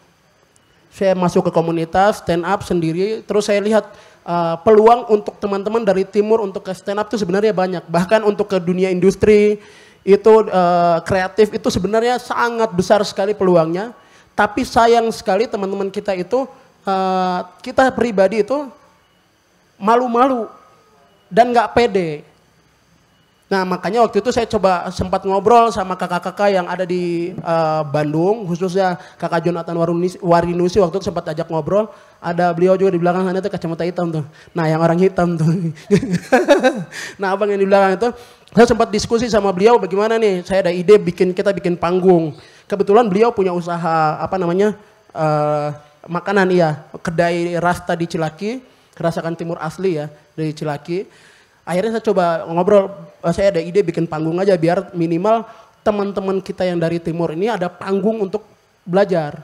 Saya masuk ke komunitas stand up sendiri. Terus saya lihat uh, peluang untuk teman-teman dari timur untuk ke stand up itu sebenarnya banyak. Bahkan untuk ke dunia industri itu uh, kreatif itu sebenarnya sangat besar sekali peluangnya. Tapi sayang sekali teman-teman kita itu uh, kita pribadi itu malu-malu dan nggak pede. Nah makanya waktu itu saya coba sempat ngobrol sama kakak-kakak yang ada di eh, Bandung, khususnya kakak Jonathan Warinusi waktu itu sempat ajak ngobrol. Ada beliau juga di belakang sana tuh kacamata hitam tuh. Nah yang orang hitam tuh. nah abang yang di belakang itu, saya sempat diskusi sama beliau bagaimana nih, saya ada ide bikin kita bikin panggung. Kebetulan beliau punya usaha apa namanya eh, makanan iya, kedai rasta di Cilaki, kerasakan timur asli ya dari Cilaki. Akhirnya saya coba ngobrol eh, saya ada ide bikin panggung aja biar minimal teman-teman kita yang dari timur ini ada panggung untuk belajar.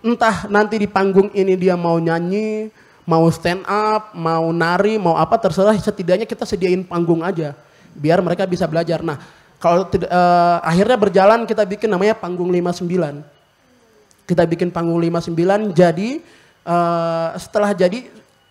Entah nanti di panggung ini dia mau nyanyi mau stand up mau nari mau apa terserah setidaknya kita sediain panggung aja biar mereka bisa belajar. Nah kalau eh, akhirnya berjalan kita bikin namanya panggung 59 kita bikin panggung 59 jadi eh, setelah jadi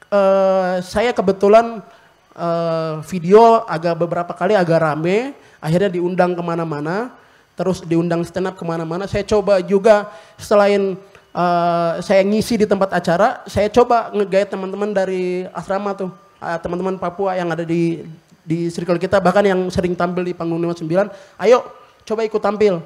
eh, saya kebetulan eh, video agak beberapa kali agak rame akhirnya diundang ke mana-mana terus diundang stand up ke mana-mana. Saya coba juga selain eh, saya ngisi di tempat acara saya coba ngegait teman-teman dari asrama tuh teman-teman Papua yang ada di di circle kita bahkan yang sering tampil di panggung 59 ayo coba ikut tampil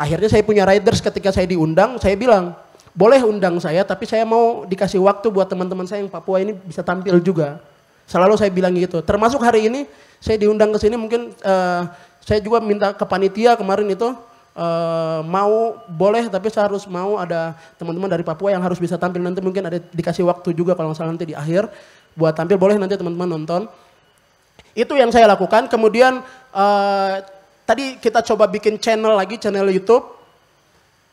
Akhirnya saya punya riders ketika saya diundang, saya bilang, boleh undang saya tapi saya mau dikasih waktu buat teman-teman saya yang Papua ini bisa tampil juga. Selalu saya bilang gitu. Termasuk hari ini saya diundang ke sini mungkin eh, saya juga minta ke panitia kemarin itu eh, mau boleh tapi saya harus mau ada teman-teman dari Papua yang harus bisa tampil nanti mungkin ada dikasih waktu juga kalau misalnya nanti di akhir buat tampil boleh nanti teman-teman nonton. Itu yang saya lakukan. Kemudian eh, tadi kita coba bikin channel lagi, channel YouTube.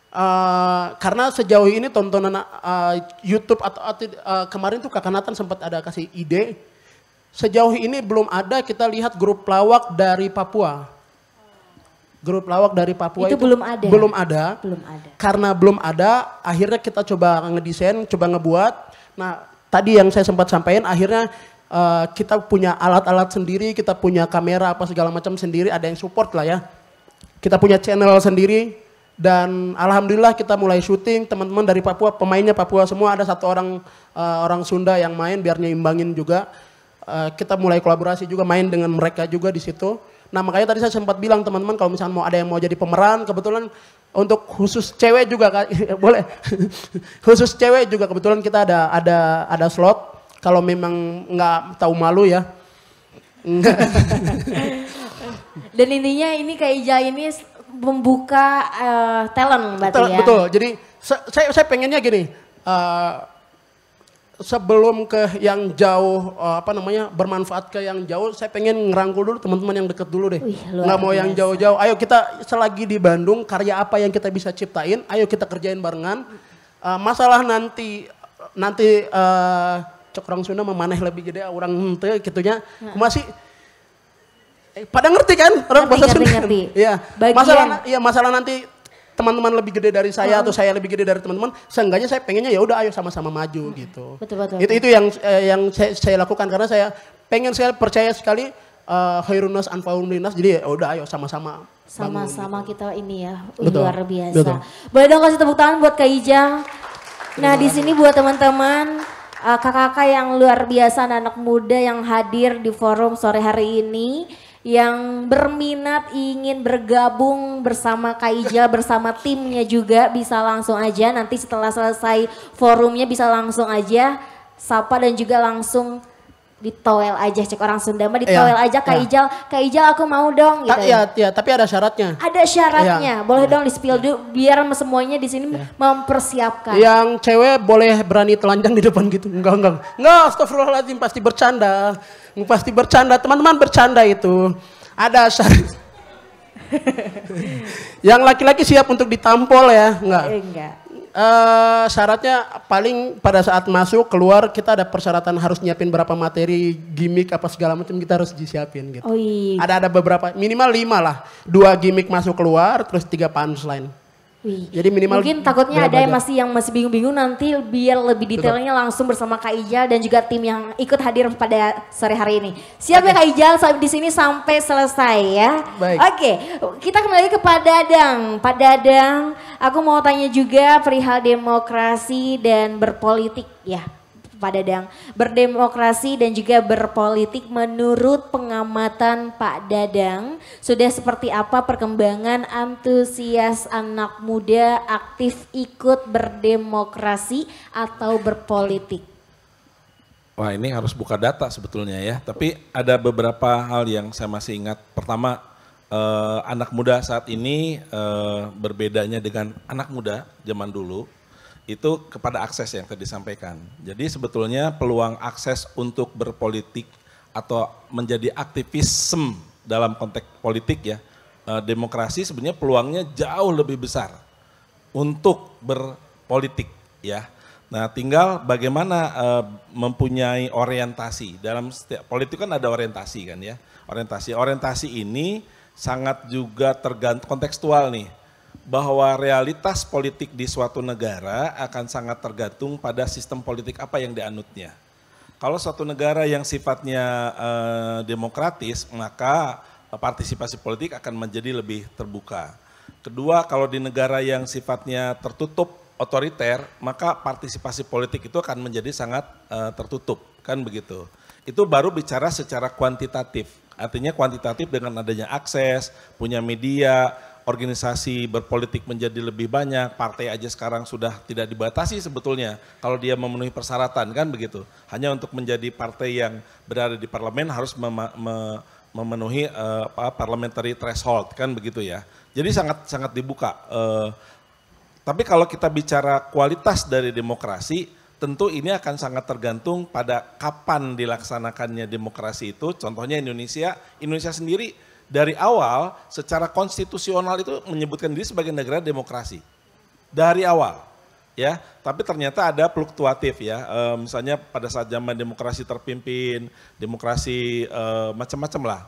Eh, karena sejauh ini tontonan eh, YouTube atau, atau, eh, kemarin tuh Kakak Nathan sempat ada kasih ide. Sejauh ini belum ada kita lihat grup pelawak dari Papua. Grup pelawak dari Papua Itu belum ada? Belum ada. Belum ada. Karena belum ada, akhirnya kita coba ngedesain, coba ngebuat. Nah, tadi yang saya sempat sampaikan, akhirnya eh, kita punya alat-alat sendiri, kita punya kamera apa segala macam sendiri, ada yang support lah ya. Kita punya channel sendiri dan alhamdulillah kita mulai syuting teman-teman dari Papua, pemainnya Papua semua ada satu orang eh, orang Sunda yang main biar nyimbangin juga. Eh, kita mulai kolaborasi juga main dengan mereka juga di situ. Nah makanya tadi saya sempat bilang teman-teman kalau misalnya mau ada yang mau jadi pemeran kebetulan untuk khusus cewek juga boleh khusus cewek juga kebetulan kita ada ada ada slot kalau memang nggak tahu malu ya. Dan intinya ini Kak Ija ini membuka eh, talent berarti betul ya. betul. Jadi saya saya pengennya gini eh, sebelum ke yang jauh eh, apa namanya bermanfaat ke yang jauh saya pengen ngerangkul dulu teman-teman yang deket dulu deh. Nggak mau yang biasa. jauh-jauh. Ayo kita selagi di Bandung karya apa yang kita bisa ciptain ayo kita kerjain barengan. Eh, masalah nanti nanti cek orang Sunda memaneh lebih gede orang hente gitunya masih eh, pada ngerti kan orang Ngerti, bahasa ngerti, Sunda ngerti. Iya. Bagian. Masalah iya masalah nanti teman-teman lebih gede dari saya atau saya lebih gede dari teman-teman, seenggaknya saya pengennya ya udah ayo sama-sama maju gitu. Betul betul. Itu itu yang eh, yang saya, saya lakukan karena saya pengen sekali percaya sekali eh Khairunas anfaul linnas jadi ya udah ayo sama-sama Sama-sama kita ini ya, Betul, luar biasa. betul. Boleh dong kasih tepuk tangan buat Kak Ija. Nah di sini buat teman-teman uh, kakak-kakak yang luar biasa anak muda yang hadir di forum sore hari ini yang berminat ingin bergabung bersama Kak Ija bersama timnya juga bisa langsung aja. Nanti setelah selesai forumnya bisa langsung aja sapa dan juga langsung ditowel aja cek orang Sunda mah Iya, aja Kak iya. Ijal Kak Ijal aku mau dong gitu Ta- ya, ya, tapi ada syaratnya. ada syaratnya Iya. boleh dong di spill dulu biar semuanya di sini mempersiapkan Yang cewek boleh berani telanjang di depan gitu. Enggak, enggak. Enggak, astagfirullahaladzim pasti bercanda. Pasti bercanda, teman-teman bercanda itu. Ada syarat. yang laki-laki siap untuk ditampol ya, enggak. Eh, enggak Eh, syaratnya paling pada saat masuk keluar kita ada persyaratan harus nyiapin berapa materi gimmick apa segala macam kita harus disiapin gitu. oh iya Ada ada beberapa minimal lima lah, dua gimmick masuk keluar terus tiga punchline. Wih. Jadi minimal Mungkin takutnya ada yang masih yang masih bingung-bingung nanti biar lebih detailnya langsung bersama Kak Ijal dan juga tim yang ikut hadir pada sore hari ini. Siap ya Kak Ijal sampai di sini sampai selesai ya. Baik. Oke, kita kembali ke Pak Dadang. Pak Dadang, aku mau tanya juga perihal demokrasi dan berpolitik ya. Pak Dadang. Berdemokrasi dan juga berpolitik menurut pengamatan Pak Dadang, sudah seperti apa perkembangan antusias anak muda aktif ikut berdemokrasi atau berpolitik? Wah ini harus buka data sebetulnya ya, tapi ada beberapa hal yang saya masih ingat. Pertama, eh, anak muda saat ini eh, berbedanya dengan anak muda zaman dulu itu kepada akses yang tadi disampaikan. Jadi sebetulnya peluang akses untuk berpolitik atau menjadi aktivisme dalam konteks politik ya, eh, demokrasi sebenarnya peluangnya jauh lebih besar untuk berpolitik ya. Nah, tinggal bagaimana uh, mempunyai orientasi dalam setiap politik kan ada orientasi kan ya. Orientasi, orientasi ini sangat juga tergantung kontekstual nih bahwa realitas politik di suatu negara akan sangat tergantung pada sistem politik apa yang dianutnya. Kalau suatu negara yang sifatnya eh, demokratis, maka partisipasi politik akan menjadi lebih terbuka. Kedua, kalau di negara yang sifatnya tertutup, otoriter, maka partisipasi politik itu akan menjadi sangat eh, tertutup, kan begitu. Itu baru bicara secara kuantitatif. Artinya kuantitatif dengan adanya akses, punya media, organisasi berpolitik menjadi lebih banyak, partai aja sekarang sudah tidak dibatasi sebetulnya kalau dia memenuhi persyaratan kan begitu. Hanya untuk menjadi partai yang berada di parlemen harus mem me memenuhi uh, parliamentary threshold kan begitu ya. Jadi sangat sangat dibuka. Uh, tapi kalau kita bicara kualitas dari demokrasi, tentu ini akan sangat tergantung pada kapan dilaksanakannya demokrasi itu. Contohnya Indonesia, Indonesia sendiri dari awal secara konstitusional itu menyebutkan diri sebagai negara demokrasi. Dari awal ya, tapi ternyata ada fluktuatif ya. E, misalnya pada saat zaman demokrasi terpimpin, demokrasi e, macam-macam lah.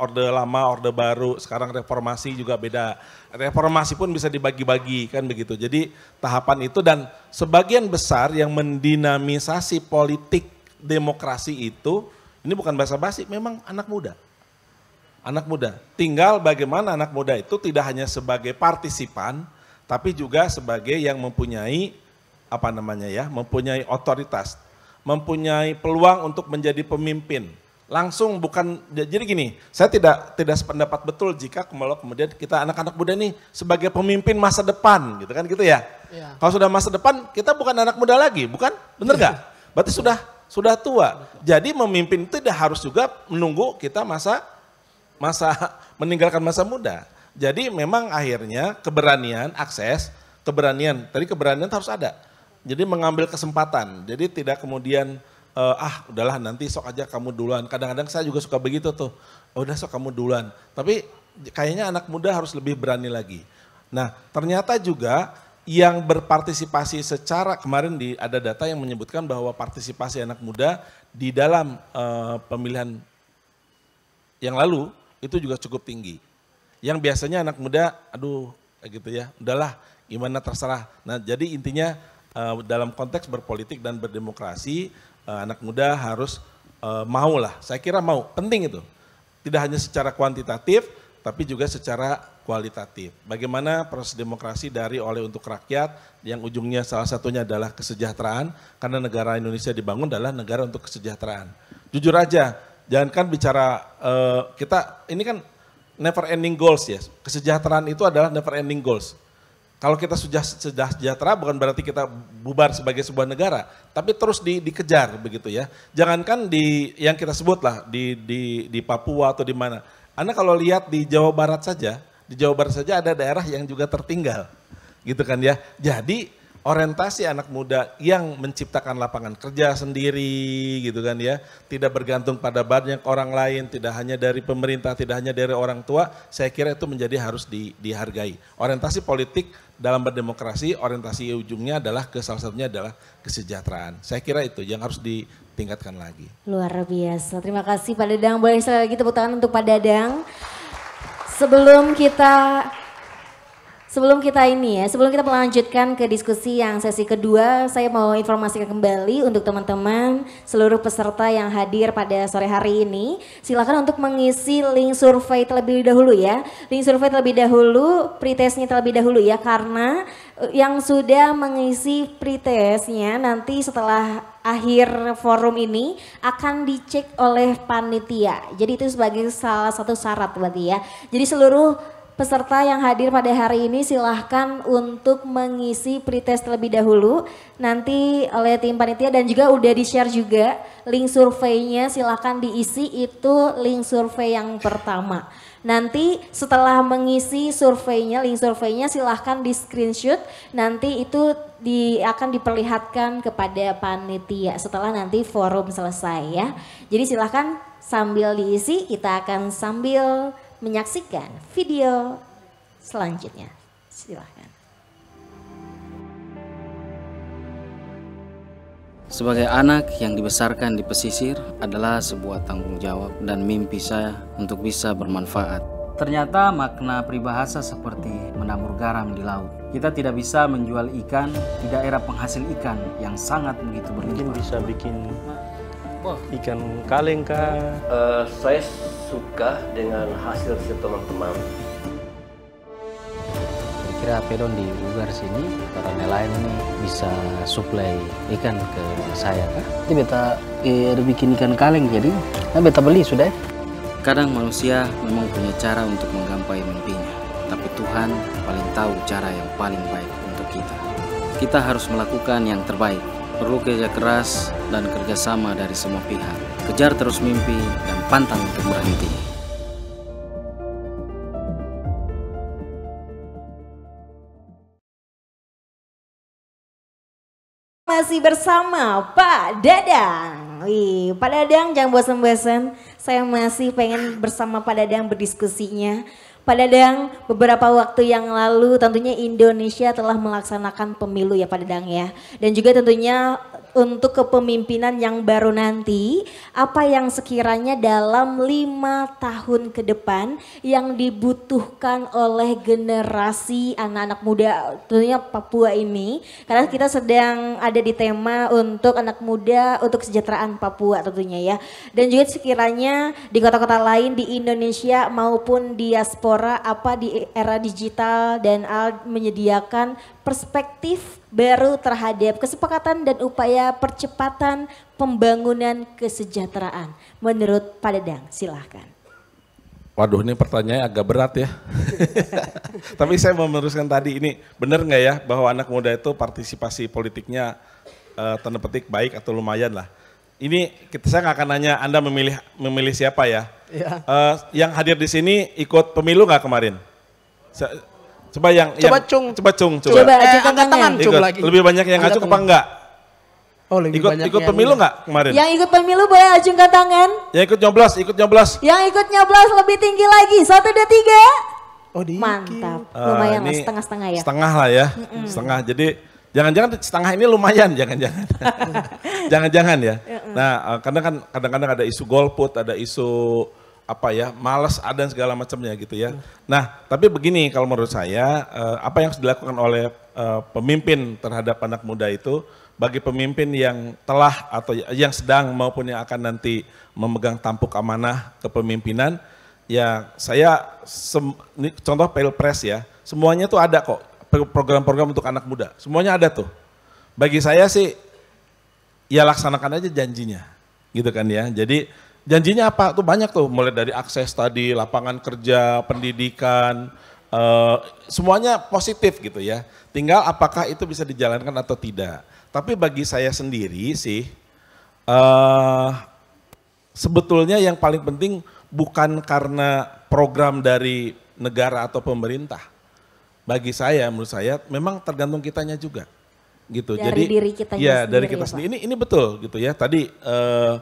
Orde lama, orde baru, sekarang reformasi juga beda. Reformasi pun bisa dibagi-bagi kan begitu. Jadi tahapan itu dan sebagian besar yang mendinamisasi politik demokrasi itu ini bukan bahasa basi, memang anak muda anak muda. Tinggal bagaimana anak muda itu tidak hanya sebagai partisipan, tapi juga sebagai yang mempunyai apa namanya ya, mempunyai otoritas, mempunyai peluang untuk menjadi pemimpin. Langsung bukan jadi gini, saya tidak tidak sependapat betul jika kemudian kita anak-anak muda nih sebagai pemimpin masa depan gitu kan gitu ya. ya. Kalau sudah masa depan kita bukan anak muda lagi, bukan? Bener gak? Berarti sudah sudah tua. Jadi memimpin itu tidak harus juga menunggu kita masa masa meninggalkan masa muda. Jadi memang akhirnya keberanian akses, keberanian, tadi keberanian harus ada. Jadi mengambil kesempatan. Jadi tidak kemudian uh, ah udahlah nanti sok aja kamu duluan. Kadang-kadang saya juga suka begitu tuh. Oh, udah sok kamu duluan. Tapi kayaknya anak muda harus lebih berani lagi. Nah, ternyata juga yang berpartisipasi secara kemarin di ada data yang menyebutkan bahwa partisipasi anak muda di dalam uh, pemilihan yang lalu itu juga cukup tinggi. Yang biasanya anak muda, aduh gitu ya, udahlah gimana terserah. Nah jadi intinya uh, dalam konteks berpolitik dan berdemokrasi, uh, anak muda harus uh, mau lah, saya kira mau, penting itu. Tidak hanya secara kuantitatif, tapi juga secara kualitatif. Bagaimana proses demokrasi dari oleh untuk rakyat yang ujungnya salah satunya adalah kesejahteraan karena negara Indonesia dibangun adalah negara untuk kesejahteraan. Jujur aja, Jangankan bicara uh, kita ini kan never ending goals ya. Kesejahteraan itu adalah never ending goals. Kalau kita sudah sejahtera bukan berarti kita bubar sebagai sebuah negara, tapi terus di, dikejar begitu ya. Jangankan di yang kita sebut lah di di di Papua atau di mana. Anda kalau lihat di Jawa Barat saja, di Jawa Barat saja ada daerah yang juga tertinggal. Gitu kan ya. Jadi orientasi anak muda yang menciptakan lapangan kerja sendiri gitu kan ya. Tidak bergantung pada banyak orang lain, tidak hanya dari pemerintah, tidak hanya dari orang tua, saya kira itu menjadi harus di, dihargai. Orientasi politik dalam berdemokrasi, orientasi ujungnya adalah ke salah satunya adalah kesejahteraan. Saya kira itu yang harus ditingkatkan lagi. Luar biasa. Terima kasih Pak Dadang. Boleh sekali lagi tepuk tangan untuk Pak Dadang. Sebelum kita Sebelum kita ini ya, sebelum kita melanjutkan ke diskusi yang sesi kedua, saya mau informasikan kembali untuk teman-teman seluruh peserta yang hadir pada sore hari ini. Silakan untuk mengisi link survei terlebih dahulu ya. Link survei terlebih dahulu, pretestnya terlebih dahulu ya, karena eh, yang sudah mengisi pretestnya nanti setelah akhir forum ini akan dicek oleh panitia. Jadi itu sebagai salah satu syarat berarti ya. Jadi seluruh peserta yang hadir pada hari ini silahkan untuk mengisi pretest terlebih dahulu. Nanti oleh tim panitia dan juga udah di share juga link surveinya silahkan diisi. Itu link survei yang pertama. Nanti setelah mengisi surveinya link surveinya silahkan di screenshot nanti itu di, akan diperlihatkan kepada panitia setelah nanti forum selesai ya. Jadi silahkan sambil diisi kita akan sambil menyaksikan video selanjutnya. Silahkan. Sebagai anak yang dibesarkan di pesisir adalah sebuah tanggung jawab dan mimpi saya untuk bisa bermanfaat. Ternyata makna peribahasa seperti menabur garam di laut. Kita tidak bisa menjual ikan di daerah penghasil ikan yang sangat begitu berlimpah. Mungkin bisa bikin ikan kaleng kah? Uh, saya suka dengan hasil si teman-teman. Kira pedon di Ugar sini para nelayan ini bisa suplai ikan ke saya kah? Jadi beta eh, bikin ikan kaleng jadi, nah beta beli sudah. Kadang manusia memang punya cara untuk menggapai mimpinya, tapi Tuhan paling tahu cara yang paling baik untuk kita. Kita harus melakukan yang terbaik, perlu kerja keras dan kerjasama dari semua pihak. Kejar terus mimpi dan pantang untuk berhenti. Masih bersama Pak Dadang. Wih, Pak Dadang jangan bosan-bosan. Saya masih pengen bersama Pak Dadang berdiskusinya. Pak Dadang, beberapa waktu yang lalu tentunya Indonesia telah melaksanakan pemilu ya Pak Dadang ya. Dan juga tentunya untuk kepemimpinan yang baru nanti, apa yang sekiranya dalam lima tahun ke depan yang dibutuhkan oleh generasi anak-anak muda tentunya Papua ini, karena kita sedang ada di tema untuk anak muda untuk kesejahteraan Papua tentunya ya, dan juga sekiranya di kota-kota lain di Indonesia maupun diaspora apa di era digital dan menyediakan perspektif baru terhadap kesepakatan dan upaya percepatan pembangunan kesejahteraan. Menurut Pak Dedang, silahkan. Waduh ini pertanyaannya agak berat ya. Tapi saya mau meneruskan tadi ini benar nggak ya bahwa anak muda itu partisipasi politiknya uh, tanda petik baik atau lumayan lah. Ini kita saya nggak akan nanya Anda memilih memilih siapa ya. ya. Uh, yang hadir di sini ikut pemilu nggak kemarin? Coba yang coba yang, cung. Coba cung, coba. Coba eh, angkat tangan cung lagi. Lebih banyak yang ngacung apa enggak? Oh, lebih ikut, banyak ikut pemilu enggak kemarin? Yang ikut pemilu boleh acungkan tangan. Yang ikut nyoblos, ikut nyoblos. Yang ikut nyoblos lebih tinggi lagi. Satu, dua, tiga. Oh, dikit. Mantap. Uh, lumayan lah, setengah-setengah ya. Setengah lah ya. Mm -mm. Setengah. Jadi jangan-jangan setengah ini lumayan, jangan-jangan. Jangan-jangan ya. Mm -mm. Nah, uh, karena kan kadang-kadang ada isu golput, ada isu apa ya malas ada segala macamnya gitu ya. Nah tapi begini kalau menurut saya uh, apa yang harus dilakukan oleh uh, pemimpin terhadap anak muda itu bagi pemimpin yang telah atau yang sedang maupun yang akan nanti memegang tampuk amanah kepemimpinan ya saya contoh pilpres ya semuanya tuh ada kok program-program untuk anak muda semuanya ada tuh. Bagi saya sih ya laksanakan aja janjinya gitu kan ya. Jadi janjinya apa? Tuh banyak tuh, mulai dari akses tadi, lapangan kerja, pendidikan, uh, semuanya positif gitu ya. Tinggal apakah itu bisa dijalankan atau tidak. Tapi bagi saya sendiri sih, uh, sebetulnya yang paling penting bukan karena program dari negara atau pemerintah. Bagi saya, menurut saya, memang tergantung kitanya juga, gitu. Dari Jadi, diri kita ya sendiri, dari kita ya, sendiri. Ini ini betul, gitu ya. Tadi uh,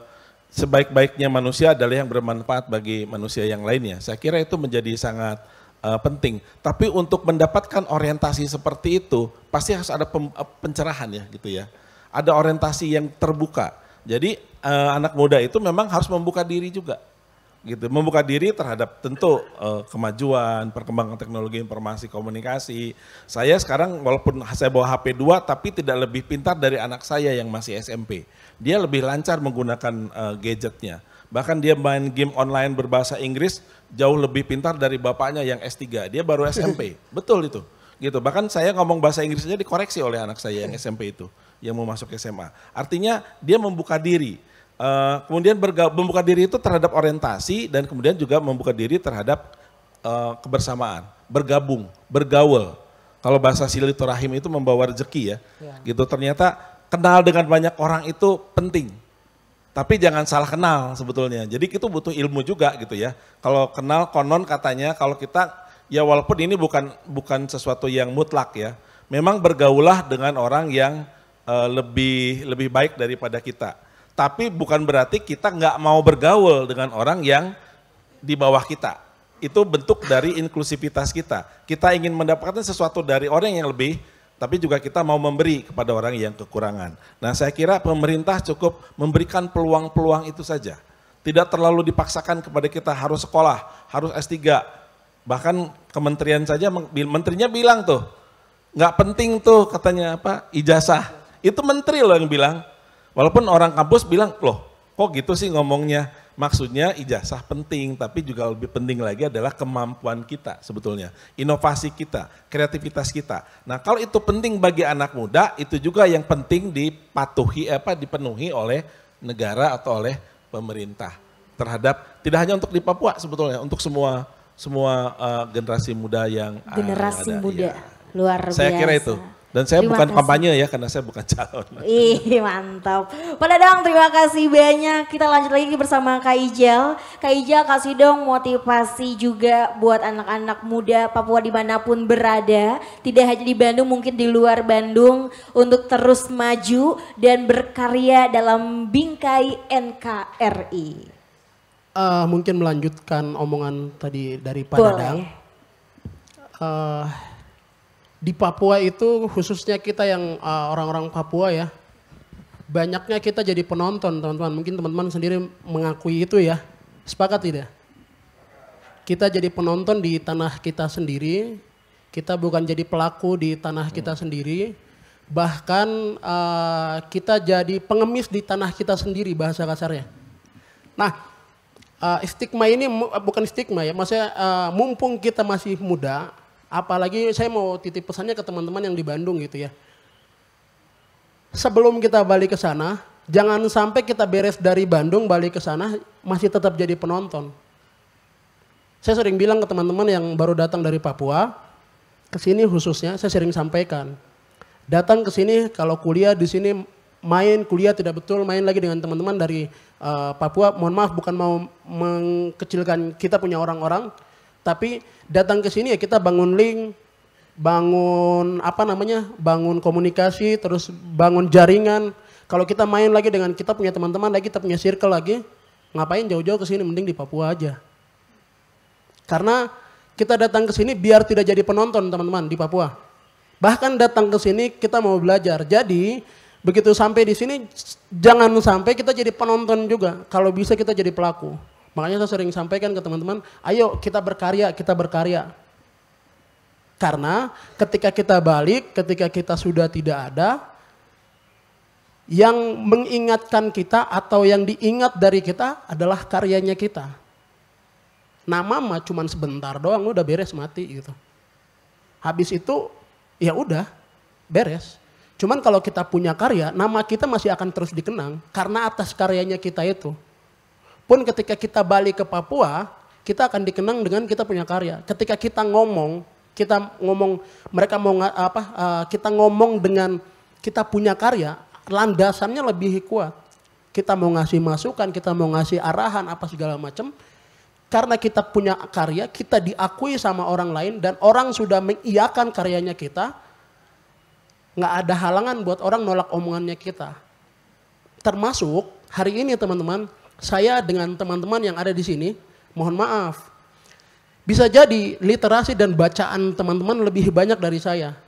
sebaik-baiknya manusia adalah yang bermanfaat bagi manusia yang lainnya. Saya kira itu menjadi sangat uh, penting. Tapi untuk mendapatkan orientasi seperti itu, pasti harus ada pem, uh, pencerahan ya gitu ya. Ada orientasi yang terbuka. Jadi uh, anak muda itu memang harus membuka diri juga. Gitu membuka diri terhadap tentu uh, kemajuan perkembangan teknologi informasi komunikasi. Saya sekarang walaupun saya bawa HP 2 tapi tidak lebih pintar dari anak saya yang masih SMP dia lebih lancar menggunakan uh, gadgetnya. Bahkan dia main game online berbahasa Inggris jauh lebih pintar dari bapaknya yang S3 dia baru SMP betul itu. Gitu. Bahkan saya ngomong bahasa Inggris saja dikoreksi oleh anak saya yang SMP itu yang mau masuk SMA artinya dia membuka diri Uh, kemudian membuka diri itu terhadap orientasi dan kemudian juga membuka diri terhadap uh, kebersamaan, bergabung, bergaul. Kalau bahasa silaturahim itu membawa rezeki ya, ya. gitu. Ternyata kenal dengan banyak orang itu penting, tapi jangan salah kenal sebetulnya. Jadi itu butuh ilmu juga gitu ya. Kalau kenal konon katanya kalau kita ya walaupun ini bukan bukan sesuatu yang mutlak ya, memang bergaulah dengan orang yang uh, lebih lebih baik daripada kita tapi bukan berarti kita nggak mau bergaul dengan orang yang di bawah kita. Itu bentuk dari inklusivitas kita. Kita ingin mendapatkan sesuatu dari orang yang lebih, tapi juga kita mau memberi kepada orang yang kekurangan. Nah saya kira pemerintah cukup memberikan peluang-peluang itu saja. Tidak terlalu dipaksakan kepada kita harus sekolah, harus S3. Bahkan kementerian saja, menterinya bilang tuh, nggak penting tuh katanya apa ijazah. Itu menteri loh yang bilang, Walaupun orang kampus bilang, loh kok gitu sih ngomongnya? Maksudnya ijazah penting, tapi juga lebih penting lagi adalah kemampuan kita sebetulnya. Inovasi kita, kreativitas kita. Nah kalau itu penting bagi anak muda, itu juga yang penting dipatuhi, apa dipenuhi oleh negara atau oleh pemerintah. Terhadap, tidak hanya untuk di Papua sebetulnya, untuk semua semua uh, generasi muda yang generasi ada, muda ya. luar Saya biasa. kira itu. Dan saya terima bukan kasih. kampanye ya karena saya bukan calon. Ih mantap. Pak Dadang terima kasih banyak. Kita lanjut lagi bersama Kak Ijal. Kak Ijal kasih dong motivasi juga buat anak-anak muda Papua di mana pun berada. Tidak hanya di Bandung mungkin di luar Bandung. Untuk terus maju dan berkarya dalam bingkai NKRI. Uh, mungkin melanjutkan omongan tadi dari Pak Boleh. Dadang. Uh, di Papua itu khususnya kita yang uh, orang-orang Papua ya, banyaknya kita jadi penonton teman-teman. Mungkin teman-teman sendiri mengakui itu ya. Sepakat tidak? Kita jadi penonton di tanah kita sendiri. Kita bukan jadi pelaku di tanah kita sendiri. Bahkan uh, kita jadi pengemis di tanah kita sendiri bahasa kasarnya. Nah, uh, stigma ini bukan stigma ya, maksudnya uh, mumpung kita masih muda, apalagi saya mau titip pesannya ke teman-teman yang di Bandung gitu ya. Sebelum kita balik ke sana, jangan sampai kita beres dari Bandung balik ke sana masih tetap jadi penonton. Saya sering bilang ke teman-teman yang baru datang dari Papua, ke sini khususnya saya sering sampaikan. Datang ke sini kalau kuliah di sini main kuliah tidak betul, main lagi dengan teman-teman dari uh, Papua. Mohon maaf bukan mau mengkecilkan kita punya orang-orang, tapi datang ke sini ya kita bangun link, bangun apa namanya, bangun komunikasi, terus bangun jaringan. Kalau kita main lagi dengan kita punya teman-teman lagi, kita punya circle lagi, ngapain jauh-jauh ke sini mending di Papua aja. Karena kita datang ke sini biar tidak jadi penonton teman-teman di Papua. Bahkan datang ke sini kita mau belajar. Jadi begitu sampai di sini jangan sampai kita jadi penonton juga. Kalau bisa kita jadi pelaku. Makanya saya sering sampaikan ke teman-teman, ayo kita berkarya, kita berkarya. Karena ketika kita balik, ketika kita sudah tidak ada, yang mengingatkan kita atau yang diingat dari kita adalah karyanya kita. Nama mah cuman sebentar doang udah beres mati gitu. Habis itu ya udah beres. Cuman kalau kita punya karya, nama kita masih akan terus dikenang karena atas karyanya kita itu. Pun ketika kita balik ke Papua, kita akan dikenang dengan kita punya karya. Ketika kita ngomong, kita ngomong mereka mau apa? uh, kita ngomong dengan kita punya karya, landasannya lebih kuat. Kita mau ngasih masukan, kita mau ngasih arahan apa segala macam. Karena kita punya karya, kita diakui sama orang lain dan orang sudah mengiyakan karyanya kita, nggak ada halangan buat orang nolak omongannya kita. Termasuk hari ini teman-teman, saya dengan teman-teman yang ada di sini, mohon maaf, bisa jadi literasi dan bacaan teman-teman lebih banyak dari saya.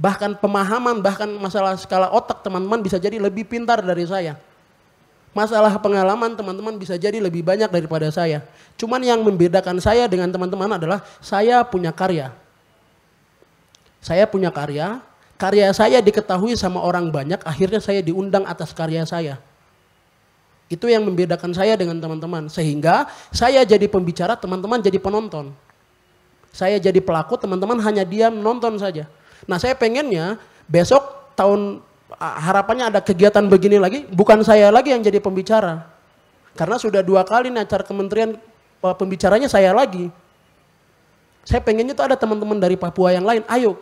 Bahkan pemahaman, bahkan masalah skala otak teman-teman bisa jadi lebih pintar dari saya. Masalah pengalaman teman-teman bisa jadi lebih banyak daripada saya. Cuman yang membedakan saya dengan teman-teman adalah saya punya karya. Saya punya karya, karya saya diketahui sama orang banyak, akhirnya saya diundang atas karya saya. Itu yang membedakan saya dengan teman-teman. Sehingga saya jadi pembicara, teman-teman jadi penonton. Saya jadi pelaku, teman-teman hanya diam nonton saja. Nah saya pengennya besok tahun ah, harapannya ada kegiatan begini lagi, bukan saya lagi yang jadi pembicara. Karena sudah dua kali nih acara kementerian eh, pembicaranya saya lagi. Saya pengennya tuh ada teman-teman dari Papua yang lain, ayo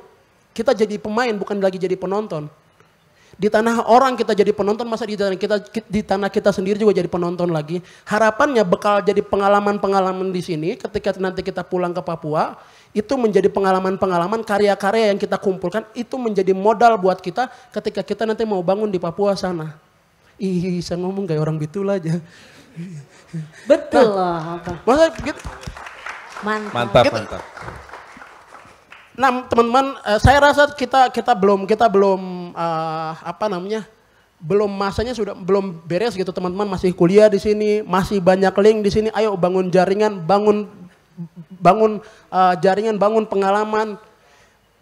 kita jadi pemain bukan lagi jadi penonton. Di tanah orang kita jadi penonton, masa di tanah kita di tanah kita sendiri juga jadi penonton lagi. Harapannya bekal jadi pengalaman-pengalaman di sini ketika nanti kita pulang ke Papua, itu menjadi pengalaman-pengalaman karya-karya yang kita kumpulkan, itu menjadi modal buat kita ketika kita nanti mau bangun di Papua sana. Ih, saya ngomong kayak orang betul aja. Betul Nah, loh. Masa gitu, Mantap. Mantap, Gitu. mantap. Nah, teman-teman, eh, saya rasa kita kita belum kita belum eh, apa namanya? belum masanya sudah belum beres gitu teman-teman. Masih kuliah di sini masih banyak link di sini. Ayo bangun jaringan bangun bangun eh, jaringan bangun pengalaman.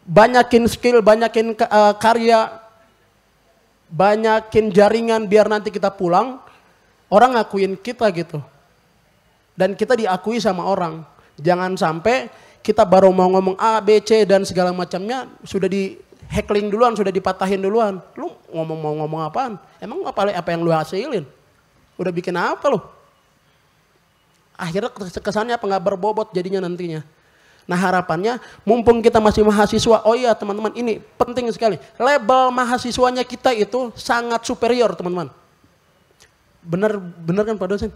Banyakin skill banyakin eh, karya banyakin jaringan biar nanti kita pulang. Orang ngakuin kita gitu. Dan kita diakui sama orang. Jangan sampai kita baru mau ngomong A, B, C dan segala macamnya sudah di heckling duluan, sudah dipatahin duluan. Lu ngomong mau ngomong apaan? Emang apa apa yang lu hasilin? Udah bikin apa lu? Akhirnya kesannya apa nggak berbobot jadinya nantinya. Nah harapannya mumpung kita masih mahasiswa, oh iya teman-teman ini penting sekali. Label mahasiswanya kita itu sangat superior teman-teman. Bener, bener kan Pak dosen?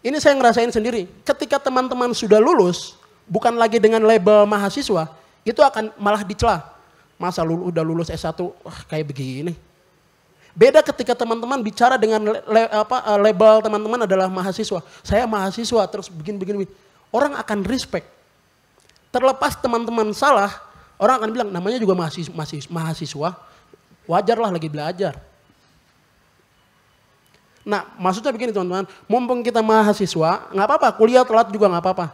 Ini saya ngerasain sendiri. Ketika teman-teman sudah lulus, bukan lagi dengan label mahasiswa, itu akan malah dicela. Masa lu udah lulus S1, wah kayak begini. Beda ketika teman-teman bicara dengan le- apa, eh, label teman-teman adalah mahasiswa. Saya mahasiswa terus begini-begini. Orang akan respect. Terlepas teman-teman salah, orang akan bilang namanya juga mahasiswa, mahasiswa wajarlah lagi belajar. Nah, maksudnya begini teman-teman, mumpung kita mahasiswa, nggak apa-apa, kuliah telat juga nggak apa-apa.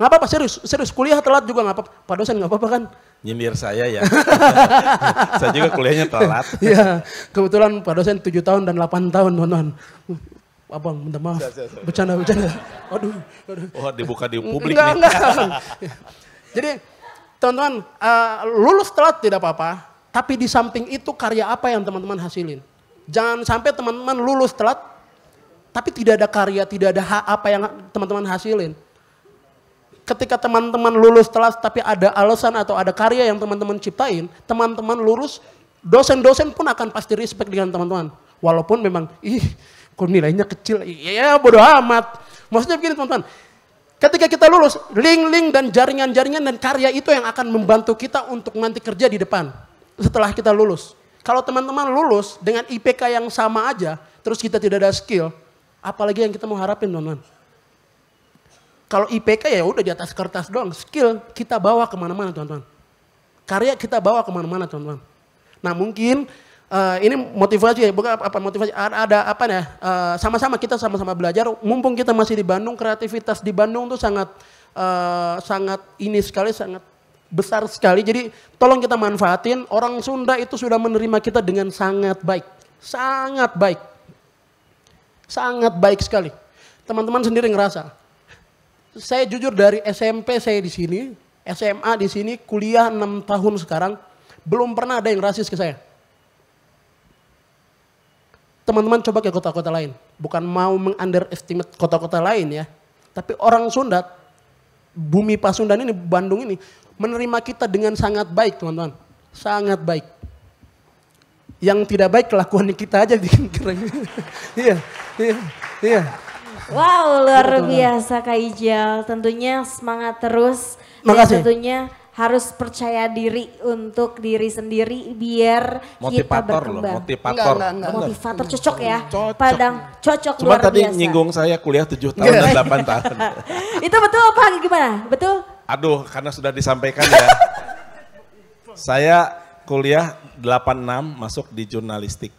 Nggak apa-apa, serius, serius, kuliah telat juga nggak apa-apa. Pak dosen nggak apa-apa kan? Nyindir saya ya. saya juga kuliahnya telat. Iya, kebetulan Pak dosen 7 tahun dan 8 tahun teman-teman. Abang, minta maaf. Bercanda, bercanda. Aduh, aduh. Wah dibuka di publik enggak, nih. enggak. Jadi teman-teman eh, lulus telat tidak apa-apa, tapi di samping itu karya apa yang teman-teman hasilin. Jangan sampai teman-teman lulus telat, tapi tidak ada karya, tidak ada apa yang teman-teman hasilin. Ketika teman-teman lulus telat tapi ada alasan atau ada karya yang teman-teman ciptain, teman-teman lulus, dosen-dosen pun akan pasti respect dengan teman-teman. Walaupun memang, ih kok nilainya kecil, iya bodo amat. Maksudnya begini teman-teman, ketika kita lulus, link-link dan jaringan-jaringan dan karya itu yang akan membantu kita untuk nanti kerja di depan. Setelah kita lulus. Kalau teman-teman lulus dengan IPK yang sama aja, terus kita tidak ada skill, apalagi yang kita mau harapin teman-teman. Kalau IPK ya udah di atas kertas doang, skill kita bawa ke mana-mana teman-teman. Karya kita bawa ke mana-mana teman-teman. Nah mungkin eh, ini motivasi ya, bukan apa motivasi ada, ada apa ya? eh, sama-sama kita sama-sama belajar. Mumpung kita masih di Bandung, kreativitas di Bandung tuh sangat eh, sangat ini sekali, sangat besar sekali. Jadi tolong kita manfaatin. Orang Sunda itu sudah menerima kita dengan sangat baik, sangat baik, sangat baik sekali. Teman-teman sendiri ngerasa. Saya jujur dari SMP saya di sini, SMA di sini, kuliah 6 tahun sekarang, belum pernah ada yang rasis ke saya. Teman-teman coba ke kota-kota lain. Bukan mau meng-underestimate kota-kota lain ya. Tapi orang Sunda, bumi Pasundan ini, Bandung ini, menerima kita dengan sangat baik teman-teman. Sangat baik. Yang tidak baik kelakuan kita aja bikin keren. iya, iya, iya. Wow, luar biasa Kak Ijal. Tentunya semangat terus. Makasih. Dan tentunya harus percaya diri untuk diri sendiri biar kita Motivator loh, berkembang. motivator. Enggak, enggak. Motivator cocok ya. Padang cocok Cuma luar tadi biasa. nyinggung saya kuliah 7 tahun dan 8 tahun. Itu betul apa gimana? Betul? Aduh, karena sudah disampaikan ya. saya kuliah 86 masuk di jurnalistik.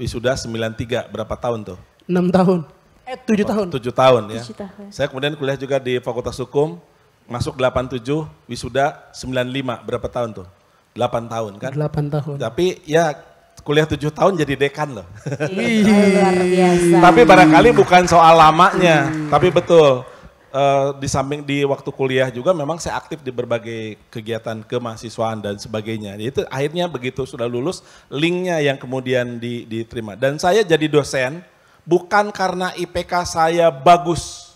Wisuda 93, berapa tahun tuh? enam tahun. Eh tujuh tahun. Tujuh tahun ya. Tujuh tahun. Saya kemudian kuliah juga di Fakultas Hukum, masuk 87, wisuda 95, berapa tahun tuh? 8 tahun kan? Delapan tahun. Tapi ya kuliah 7 tahun jadi dekan loh. Luar biasa. tapi barangkali bukan soal lamanya, tapi betul. eh, di samping di waktu kuliah juga memang saya aktif di berbagai kegiatan kemahasiswaan dan sebagainya. Itu akhirnya begitu sudah lulus, linknya yang kemudian di- diterima. Dan saya jadi dosen bukan karena IPK saya bagus,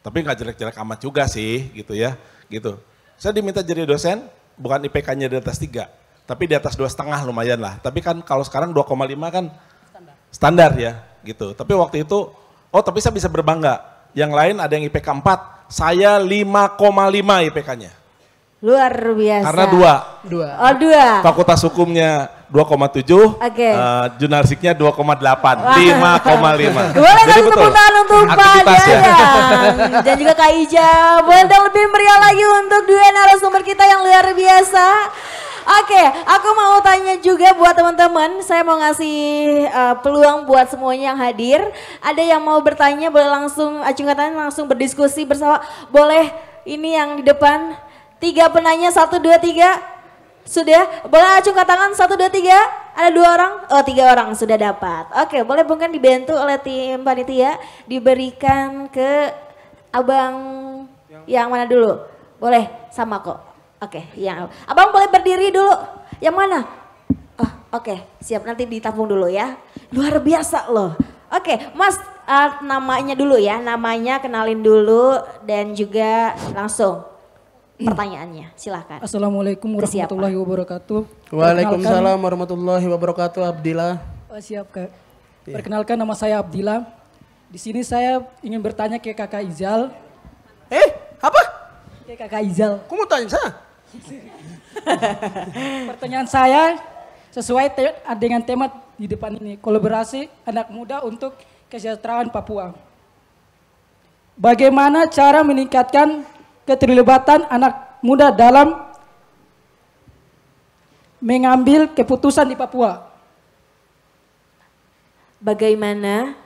tapi nggak jelek-jelek amat juga sih gitu ya, gitu. Saya diminta jadi dosen bukan IPK-nya di atas tiga, tapi di atas dua setengah lumayan lah. Tapi kan kalau sekarang 2,5 kan standar ya gitu. Tapi waktu itu, oh tapi saya bisa berbangga. Yang lain ada yang IPK 4, saya 5,5 IPK-nya. Luar biasa. Karena dua. Dua. Oh dua. Fakultas hukumnya 2,7, Oke. eh, jurnalistiknya 2,8, 5,5. Boleh Jadi kasih tepuk tangan untuk Pak ya. Dayang dan juga Kak Ija. Boleh dong lebih meriah lagi untuk dua narasumber kita yang luar biasa. Oke, aku mau tanya juga buat teman-teman. Saya mau ngasih uh, peluang buat semuanya yang hadir. Ada yang mau bertanya, boleh langsung acungkan tangan, langsung berdiskusi bersama. Boleh ini yang di depan. Tiga penanya, satu, dua, tiga. Sudah, boleh acungkan tangan, satu, dua, tiga. Ada dua orang? Oh, tiga orang sudah dapat. Oke, boleh mungkin dibantu oleh tim panitia. Diberikan ke abang yang mana dulu? Boleh, sama kok. Oke, yang abang boleh berdiri dulu. Yang mana? Oh, oke, siap nanti ditampung dulu ya. Luar biasa loh. Oke, Mas uh, namanya dulu ya, namanya kenalin dulu dan juga langsung pertanyaannya. Silakan. Assalamualaikum warahmatullahi wabarakatuh. Waalaikumsalam warahmatullahi wabarakatuh Abdillah. Oh, siap kak. Perkenalkan nama saya Abdillah. Di sini saya ingin bertanya ke kakak Izal. Eh, apa? Ke kakak Izal. Kamu tanya saya? Pertanyaan saya sesuai te- dengan tema di depan ini, kolaborasi anak muda untuk kesejahteraan Papua. Bagaimana cara meningkatkan keterlibatan anak muda dalam mengambil keputusan di Papua? Bagaimana?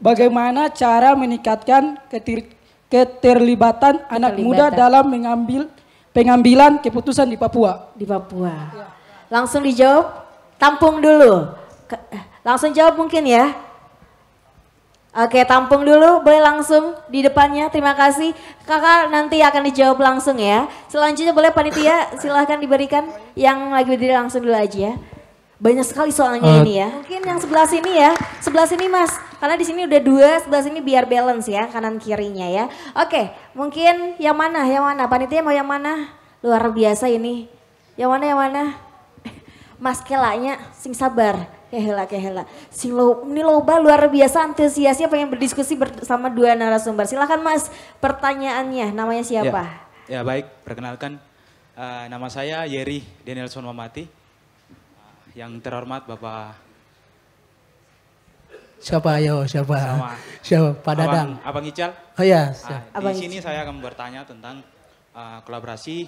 Bagaimana cara meningkatkan keter- keterlibatan anak muda Keterlibatan. dalam mengambil pengambilan keputusan di Papua? Di Papua. Langsung dijawab? Tampung dulu. Eh, Langsung jawab mungkin ya. Oke, tampung dulu. Boleh langsung di depannya. Terima kasih. Kakak nanti akan dijawab langsung ya. Selanjutnya boleh panitia silahkan diberikan. Yang lagi berdiri langsung dulu aja ya. Banyak sekali soalnya Eh. ini ya. Mungkin yang sebelah sini ya. Sebelah sini mas. Karena di sini udah dua, sebelah sini biar balance ya. Kanan kirinya ya. Oke, mungkin yang mana? Yang mana? Panitia mau yang mana? Luar biasa ini. Yang mana? Yang mana? Mas Kelanya sing sabar. Kehela kehela. Sing lo, ini loba luar biasa antusiasnya pengen berdiskusi bersama dua narasumber. Silakan Mas pertanyaannya. Namanya siapa? Ya, ya baik, perkenalkan eh, nama saya Yeri Danielson Mamati. Eh, yang terhormat Bapak Siapa ayo, siapa? Sama. Siapa? Pak Dadang. Abang, Abang Ical. Oh iya, siap. di sini saya akan bertanya tentang eh, kolaborasi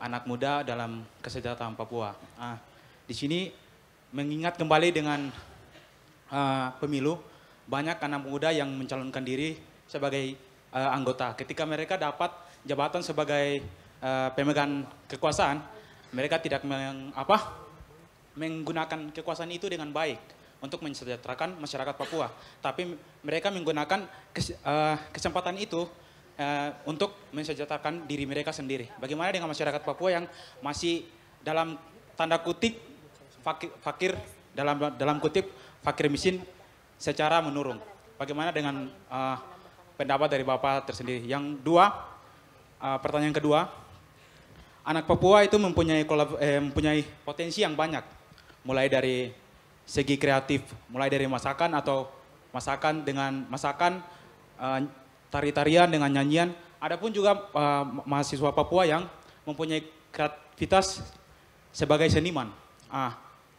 anak muda dalam kesejahteraan Papua. Ah, di sini mengingat kembali dengan eh, pemilu, banyak anak muda yang mencalonkan diri sebagai eh, anggota. Ketika mereka dapat jabatan sebagai eh, pemegang kekuasaan, mereka tidak meng, apa, menggunakan kekuasaan itu dengan baik untuk mensejahterakan masyarakat Papua. Tapi mereka menggunakan kes- eh, kesempatan itu eh, untuk mensejahterakan diri mereka sendiri. Bagaimana dengan masyarakat Papua yang masih dalam tanda kutip fakir, fakir dalam dalam kutip fakir miskin secara menurun. Bagaimana dengan eh, pendapat dari Bapak tersendiri? Yang dua, eh, pertanyaan kedua, anak Papua itu mempunyai eh, mempunyai potensi yang banyak, mulai dari segi kreatif, mulai dari masakan atau masakan dengan masakan eh, tari-tarian dengan nyanyian. Adapun juga ma- mahasiswa Papua yang mempunyai kreativitas sebagai seniman. Ah,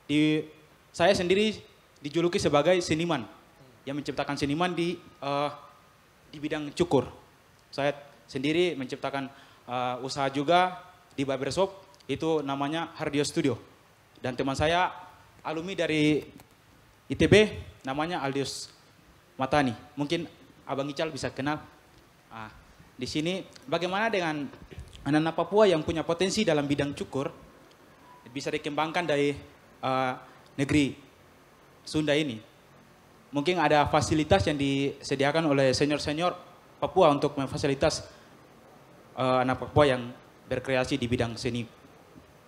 di saya sendiri dijuluki sebagai seniman yang menciptakan seniman di eh, di bidang cukur. Saya sendiri menciptakan eh, usaha juga di barbershop itu namanya Hardio Studio. Dan teman saya alumni dari ITB namanya Aldius Matani. Mungkin Abang Ical bisa kenal. Ah, di sini bagaimana dengan anak-anak Papua yang punya potensi dalam bidang cukur bisa dikembangkan dari uh, negeri Sunda ini. Mungkin ada fasilitas yang disediakan oleh senior-senior Papua untuk memfasilitas uh, anak Papua yang berkreasi di bidang seni.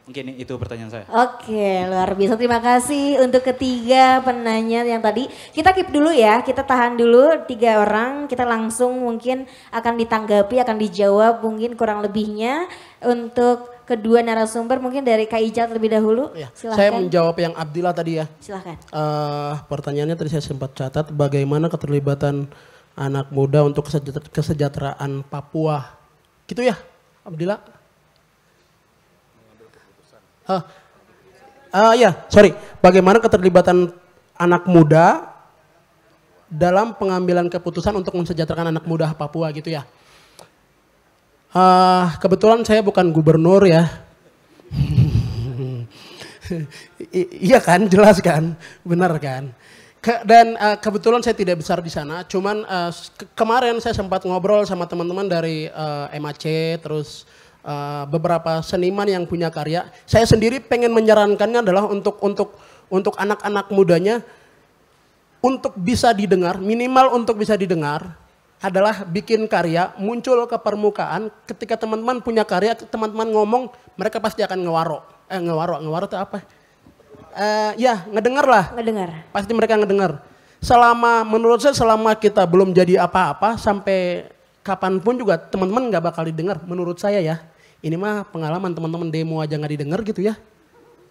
Mungkin itu pertanyaan saya. Oke, luar biasa. Terima kasih untuk ketiga penanya yang tadi. Kita keep dulu ya, kita tahan dulu tiga orang. Kita langsung mungkin akan ditanggapi, akan dijawab mungkin kurang lebihnya. Untuk kedua narasumber mungkin dari Kak Ijal terlebih dahulu. Ya, Silahkan. saya menjawab yang Abdillah tadi ya. Silahkan. Eh, pertanyaannya tadi saya sempat catat bagaimana keterlibatan anak muda untuk kesejahtera- kesejahteraan Papua. Gitu ya, Abdillah? Ah, ah, ya, sorry. Bagaimana keterlibatan anak muda dalam pengambilan keputusan untuk mensejahterakan anak muda Papua gitu ya? Ah, kebetulan saya bukan gubernur ya. I- iya kan, jelas kan, benar kan. Ke- dan eh, kebetulan saya tidak besar di sana, cuman eh, ke- kemarin saya sempat ngobrol sama teman-teman dari eh, MAC, terus eh, beberapa seniman yang punya karya. Saya sendiri pengen menyarankannya adalah untuk untuk untuk anak-anak mudanya untuk bisa didengar, minimal untuk bisa didengar adalah bikin karya muncul ke permukaan. Ketika teman-teman punya karya, teman-teman ngomong, mereka pasti akan ngewaro. Eh ngewaro, ngewaro itu apa? Eh ya ngedengar lah. Ngedengar. Pasti mereka ngedengar. Selama menurut saya selama kita belum jadi apa-apa sampai kapan pun juga teman-teman nggak bakal didengar. Menurut saya ya. Ini mah pengalaman teman-teman demo aja nggak didengar gitu ya.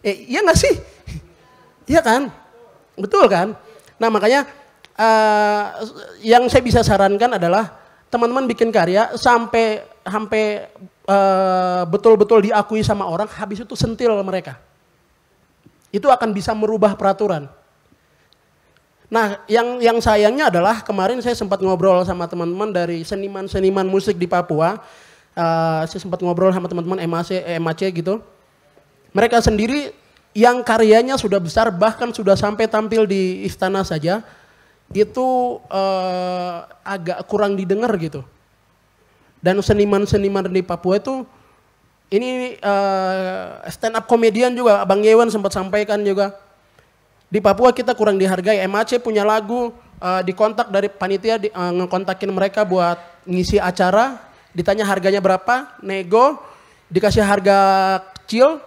Eh iya nggak sih? Iya kan? Betul kan? Nah makanya eh, yang saya bisa sarankan adalah teman-teman bikin karya sampai sampai eh, betul-betul diakui sama orang, habis itu sentil mereka. Itu akan bisa merubah peraturan. Nah, yang yang sayangnya adalah kemarin saya sempat ngobrol sama teman-teman dari seniman-seniman musik di Papua. Eh, saya sempat ngobrol sama teman-teman MAC, MAC gitu. Mereka sendiri yang karyanya sudah besar bahkan sudah sampai tampil di istana saja itu eh, agak kurang didengar gitu. Dan seniman-seniman di Papua itu ini eh, stand up komedian juga Bang Yewan sempat sampaikan juga. Di Papua kita kurang dihargai. MAC punya lagu eh, dikontak dari panitia di, eh, ngekontakin mereka buat ngisi acara, ditanya harganya berapa, nego, dikasih harga kecil.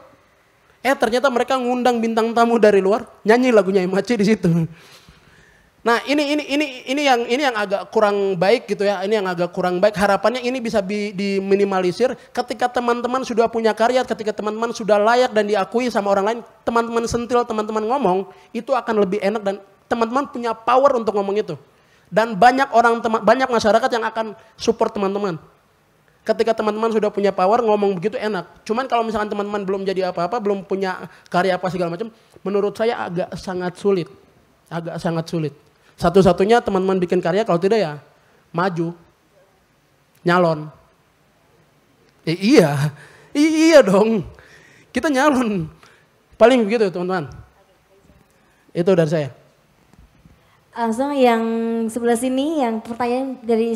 Eh ternyata mereka ngundang bintang tamu dari luar, nyanyi lagunya MAC di situ. Nah ini ini ini ini yang ini yang agak kurang baik gitu ya. Ini yang agak kurang baik. Harapannya ini bisa bi- diminimalisir ketika teman-teman sudah punya karya, ketika teman-teman sudah layak dan diakui sama orang lain, teman-teman sentil, teman-teman ngomong, itu akan lebih enak dan teman-teman punya power untuk ngomong itu. Dan banyak orang teman banyak masyarakat yang akan support teman-teman. Ketika teman-teman sudah punya power ngomong begitu enak. Cuman kalau misalkan teman-teman belum jadi apa-apa, belum punya karya apa segala macam, menurut saya agak sangat sulit. Agak sangat sulit. Satu-satunya teman-teman bikin karya kalau tidak ya maju. Nyalon. Eh, iya. I- iya dong. Kita nyalon. Paling begitu teman-teman. Itu dari saya. Langsung yang sebelah sini yang pertanyaan dari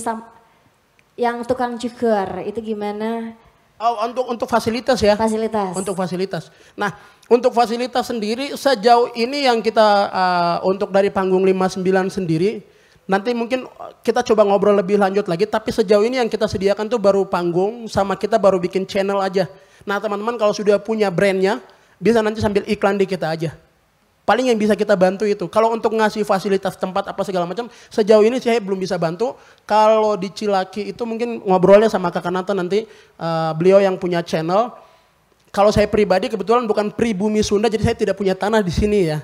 yang tukang cukur itu gimana? Oh, untuk untuk fasilitas ya. Fasilitas. Untuk fasilitas. Nah, untuk fasilitas sendiri sejauh ini yang kita uh, untuk dari panggung 59 sendiri nanti mungkin kita coba ngobrol lebih lanjut lagi tapi sejauh ini yang kita sediakan tuh baru panggung sama kita baru bikin channel aja. Nah, teman-teman kalau sudah punya brandnya bisa nanti sambil iklan di kita aja. Paling yang bisa kita bantu itu. Kalau untuk ngasih fasilitas tempat apa segala macam, sejauh ini saya belum bisa bantu. Kalau di Cilaki itu mungkin ngobrolnya sama Kakak Nata nanti, uh, beliau yang punya channel. Kalau saya pribadi kebetulan bukan pribumi Sunda, jadi saya tidak punya tanah di sini ya.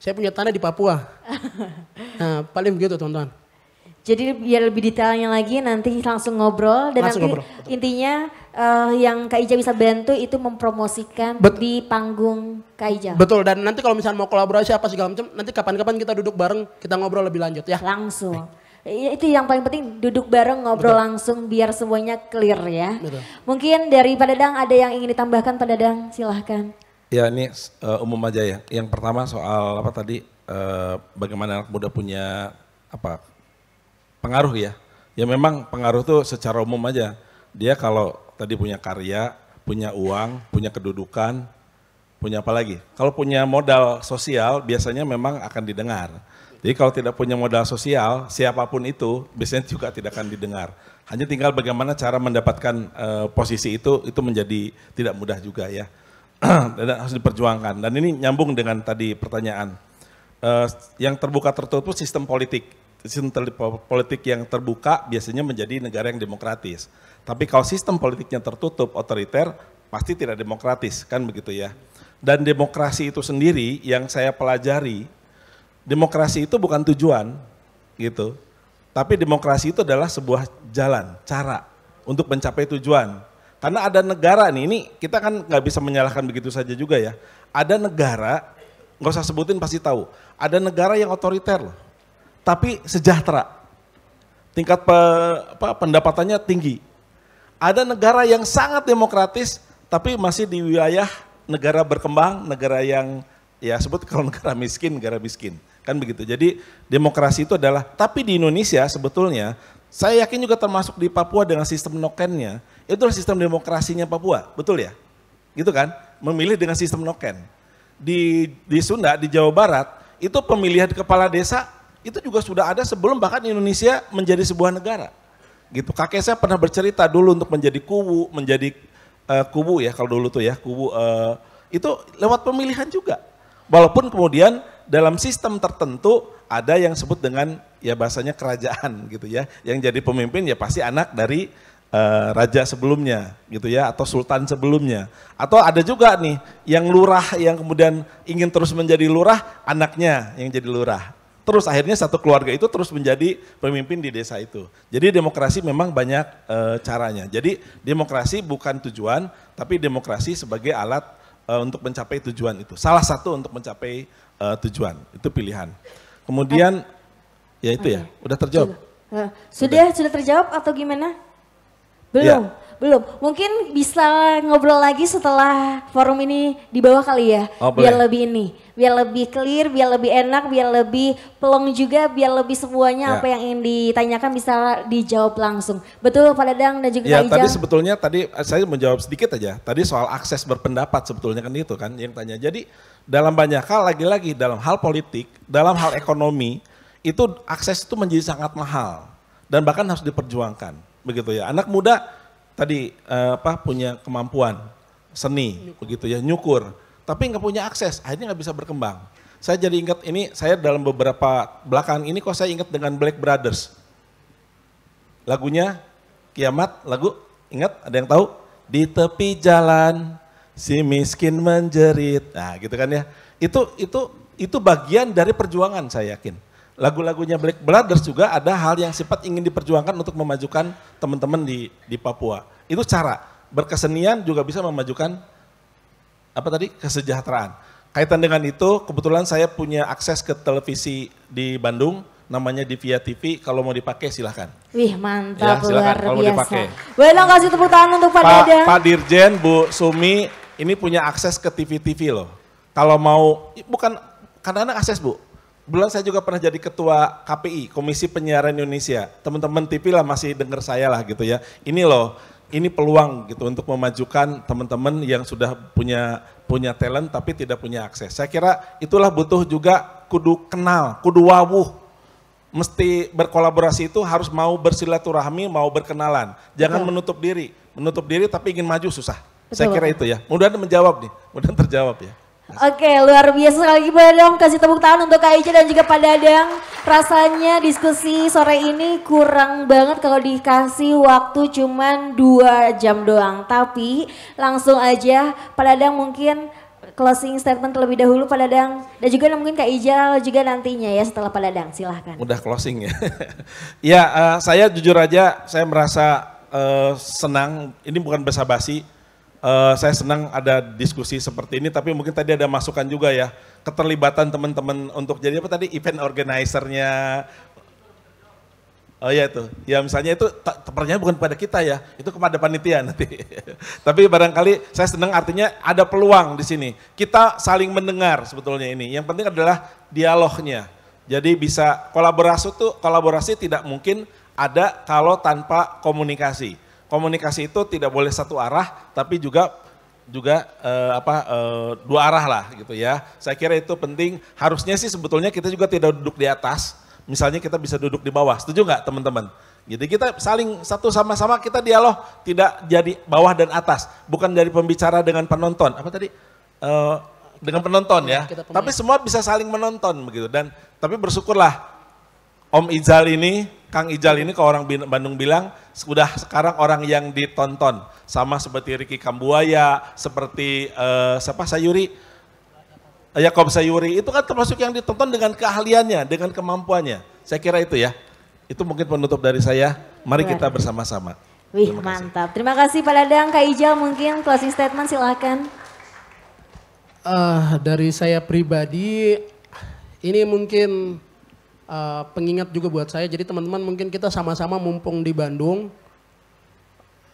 Saya punya tanah di Papua. Nah, paling begitu teman-teman. Jadi biar lebih detailnya lagi nanti langsung ngobrol dan Langsung nanti ngobrol, intinya eh, yang Kak Ija bisa bantu itu mempromosikan di panggung Kak Ija. Betul, dan nanti kalau misalnya mau kolaborasi apa segala macam, nanti kapan-kapan kita duduk bareng, kita ngobrol lebih lanjut ya. Langsung. I- Itu yang paling penting duduk bareng ngobrol langsung biar semuanya clear ya. Betul. Mungkin dari Pak Dadang ada yang ingin ditambahkan Pak Dadang silahkan. Ya ini eh, umum aja ya. Yang pertama soal apa tadi eh, bagaimana anak muda punya apa pengaruh ya. Ya memang pengaruh tuh secara umum aja. Dia kalau tadi punya karya, punya uang, punya kedudukan, punya apa lagi? Kalau punya modal sosial biasanya memang akan didengar. Jadi kalau tidak punya modal sosial, siapa pun itu biasanya juga tidak akan didengar. Hanya tinggal bagaimana cara mendapatkan uh, posisi itu itu menjadi tidak mudah juga ya. Dan harus diperjuangkan. Dan ini nyambung dengan tadi pertanyaan. Uh, yang terbuka tertutup sistem politik. Sistem politik yang terbuka biasanya menjadi negara yang demokratis. Tapi kalau sistem politiknya tertutup, otoriter, pasti tidak demokratis, kan begitu ya. Dan demokrasi itu sendiri yang saya pelajari demokrasi itu bukan tujuan gitu. Tapi demokrasi itu adalah sebuah jalan, cara untuk mencapai tujuan. Karena ada negara nih, ini kita kan nggak bisa menyalahkan begitu saja juga ya. Ada negara, nggak usah sebutin pasti tahu. Ada negara yang otoriter loh, tapi sejahtera. Tingkat pe, apa, pendapatannya tinggi. Ada negara yang sangat demokratis, tapi masih di wilayah negara berkembang, negara yang ya sebut kalau negara miskin, negara miskin. Kan begitu. Jadi demokrasi itu adalah, tapi di Indonesia sebetulnya, saya yakin juga termasuk di Papua dengan sistem nokennya, itu adalah sistem demokrasinya Papua, betul ya? Gitu kan? Memilih dengan sistem noken. Di, di Sunda, di Jawa Barat, itu pemilihan kepala desa, itu juga sudah ada sebelum bahkan Indonesia menjadi sebuah negara. Gitu. Kakek saya pernah bercerita dulu untuk menjadi kubu, menjadi uh, kubu ya kalau dulu tuh ya, kubu uh, itu lewat pemilihan juga. Walaupun kemudian dalam sistem tertentu ada yang sebut dengan ya bahasanya kerajaan gitu ya. Yang jadi pemimpin ya pasti anak dari uh, raja sebelumnya gitu ya atau sultan sebelumnya. Atau ada juga nih yang lurah yang kemudian ingin terus menjadi lurah, anaknya yang jadi lurah. Terus akhirnya satu keluarga itu terus menjadi pemimpin di desa itu. Jadi demokrasi memang banyak e, caranya. Jadi demokrasi bukan tujuan, tapi demokrasi sebagai alat e, untuk mencapai tujuan itu. Salah satu untuk mencapai uh, tujuan, itu pilihan. Kemudian ya itu ya, udah terjawab. Sudah, sudah, sudah terjawab atau gimana? Belum. Ya. Belum. Mungkin bisa ngobrol lagi setelah forum ini di bawah kali ya. Oh, biar lebih ini, biar lebih clear, biar lebih enak, biar lebih pelong juga, biar lebih semuanya ya. apa yang ingin ditanyakan bisa dijawab langsung. Betul Pak Dadang dan juga ya, Kak Ijang? tadi sebetulnya tadi saya menjawab sedikit aja. Tadi soal akses berpendapat sebetulnya kan itu kan yang tanya. Jadi dalam banyak hal lagi-lagi dalam hal politik, dalam hal ekonomi itu akses itu menjadi sangat mahal dan bahkan harus diperjuangkan begitu ya. Anak muda tadi uh, apa punya kemampuan seni begitu ya nyukur tapi nggak punya akses akhirnya nggak bisa berkembang. Saya jadi ingat ini saya dalam beberapa belakangan ini kok saya ingat dengan Black Brothers. Lagunya kiamat lagu ingat ada yang tahu? Di tepi jalan si miskin menjerit nah gitu kan ya itu itu itu bagian dari perjuangan saya yakin lagu-lagunya Black Brothers juga ada hal yang sifat ingin diperjuangkan untuk memajukan teman-teman di di Papua. Itu cara berkesenian juga bisa memajukan apa tadi kesejahteraan. Kaitan dengan itu, kebetulan saya punya akses ke televisi di Bandung, namanya di Via TV. Kalau mau dipakai silahkan. Wih mantap, ya, silahkan, luar kalau biasa. Mau dipakai. Boleh kasih tepuk tangan untuk Pak, Pak Pak Dirjen, Bu Sumi, ini punya akses ke TV-TV loh. Kalau mau, bukan kadang-kadang akses Bu, Bulan saya juga pernah jadi ketua KPI, Komisi Penyiaran Indonesia. Teman-teman TV lah masih dengar saya lah gitu ya. Ini loh, ini peluang gitu untuk memajukan teman-teman yang sudah punya punya talent tapi tidak punya akses. Saya kira itulah butuh juga kudu kenal, kudu wawuh. Mesti berkolaborasi itu harus mau bersilaturahmi, mau berkenalan. Jangan Betul. menutup diri. Menutup diri tapi ingin maju susah. Betul. Saya kira itu ya. Mudah-mudahan menjawab nih, mudah terjawab ya. Oke, luar biasa sekali boleh dong kasih tepuk tangan untuk Kak Ica dan juga Pak Dadang. Rasanya diskusi sore ini kurang banget kalau dikasih waktu cuman dua jam doang. Tapi langsung aja Pak Dadang mungkin closing statement terlebih dahulu Pak Dadang. Dan juga mungkin Kak Ijal juga nantinya ya setelah Pak Dadang, silahkan. Udah closing ya. ya uh, saya jujur aja saya merasa uh, senang, ini bukan basa-basi Uh, saya senang ada diskusi seperti ini, tapi mungkin tadi ada masukan juga ya, keterlibatan teman-teman untuk jadi apa tadi event organizer-nya. Oh iya itu, ya misalnya itu pertanyaan bukan kepada kita ya, itu kepada panitia nanti. tapi barangkali saya senang artinya ada peluang di sini. Kita saling mendengar sebetulnya ini. Yang penting adalah dialognya. Jadi bisa kolaborasi itu kolaborasi tidak mungkin ada kalau tanpa komunikasi. Komunikasi itu tidak boleh satu arah, tapi juga juga eh, apa eh, dua arah lah gitu ya. Saya kira itu penting. Harusnya sih sebetulnya kita juga tidak duduk di atas. Misalnya kita bisa duduk di bawah. Setuju nggak teman-teman? Jadi kita saling satu sama-sama kita dialog tidak jadi bawah dan atas, bukan dari pembicara dengan penonton. Apa tadi? Eh, dengan penonton ya. Tapi semua bisa saling menonton begitu dan tapi bersyukurlah Om Ijal ini, Kang Ijal ini ke orang Bandung bilang sudah sekarang orang yang ditonton sama seperti Ricky Kambuaya, seperti eh, siapa Sayuri Yakob Sayuri itu kan termasuk yang ditonton dengan keahliannya, dengan kemampuannya. Saya kira itu ya. Itu mungkin penutup dari saya. Mari Luar kita bersama-sama. Wih mantap. Terima kasih Pak Dadang, Kak Ijal mungkin closing statement silahkan. Eh, dari saya pribadi, ini mungkin eh, pengingat juga buat saya. Jadi teman-teman mungkin kita sama-sama mumpung di Bandung,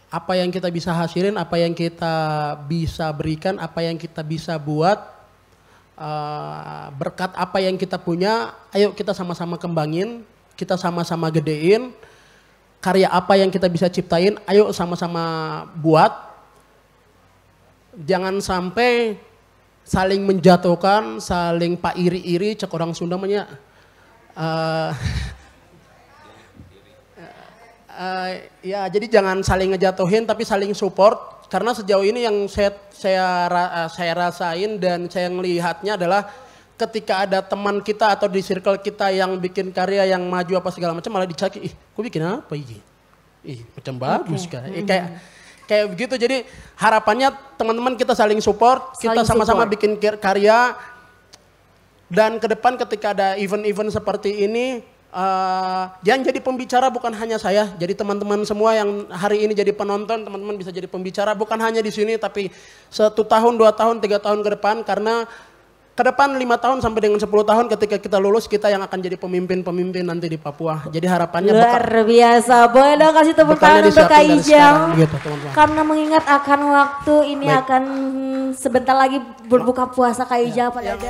apa yang kita bisa hasilin, apa yang kita bisa berikan, apa yang kita bisa buat, eh, berkat apa yang kita punya, ayo kita sama-sama kembangin, kita sama-sama gedein, karya apa yang kita bisa ciptain, ayo sama-sama buat. Jangan sampai saling menjatuhkan, saling pak iri-iri, cek orang Sunda namanya. Eh, eh, ya jadi jangan saling ngejatuhin tapi saling support. Karena sejauh ini yang saya saya eh, saya rasain dan saya melihatnya adalah ketika ada teman kita atau di circle kita yang bikin karya yang maju apa segala macam malah dicaki ih kok bikin apa ini? Ih macam bagus Oke. kan Eh, kayak kayak begitu. Jadi harapannya teman-teman kita saling support kita Saling sama-sama support. bikin karya dan ke depan ketika ada event-event seperti ini eh, yang jadi pembicara bukan hanya saya jadi teman-teman semua yang hari ini jadi penonton teman-teman bisa jadi pembicara bukan hanya di sini tapi satu tahun dua tahun tiga tahun ke depan karena ke depan lima tahun sampai dengan 10 tahun ketika kita lulus kita yang akan jadi pemimpin-pemimpin nanti di Papua jadi harapannya Luar bekal- biasa. Boleh dong kasih tepuk tangan untuk Kak sekarang, gitu. Karena mengingat akan waktu ini Baik. akan sebentar lagi berbuka puasa Kak Ijal pada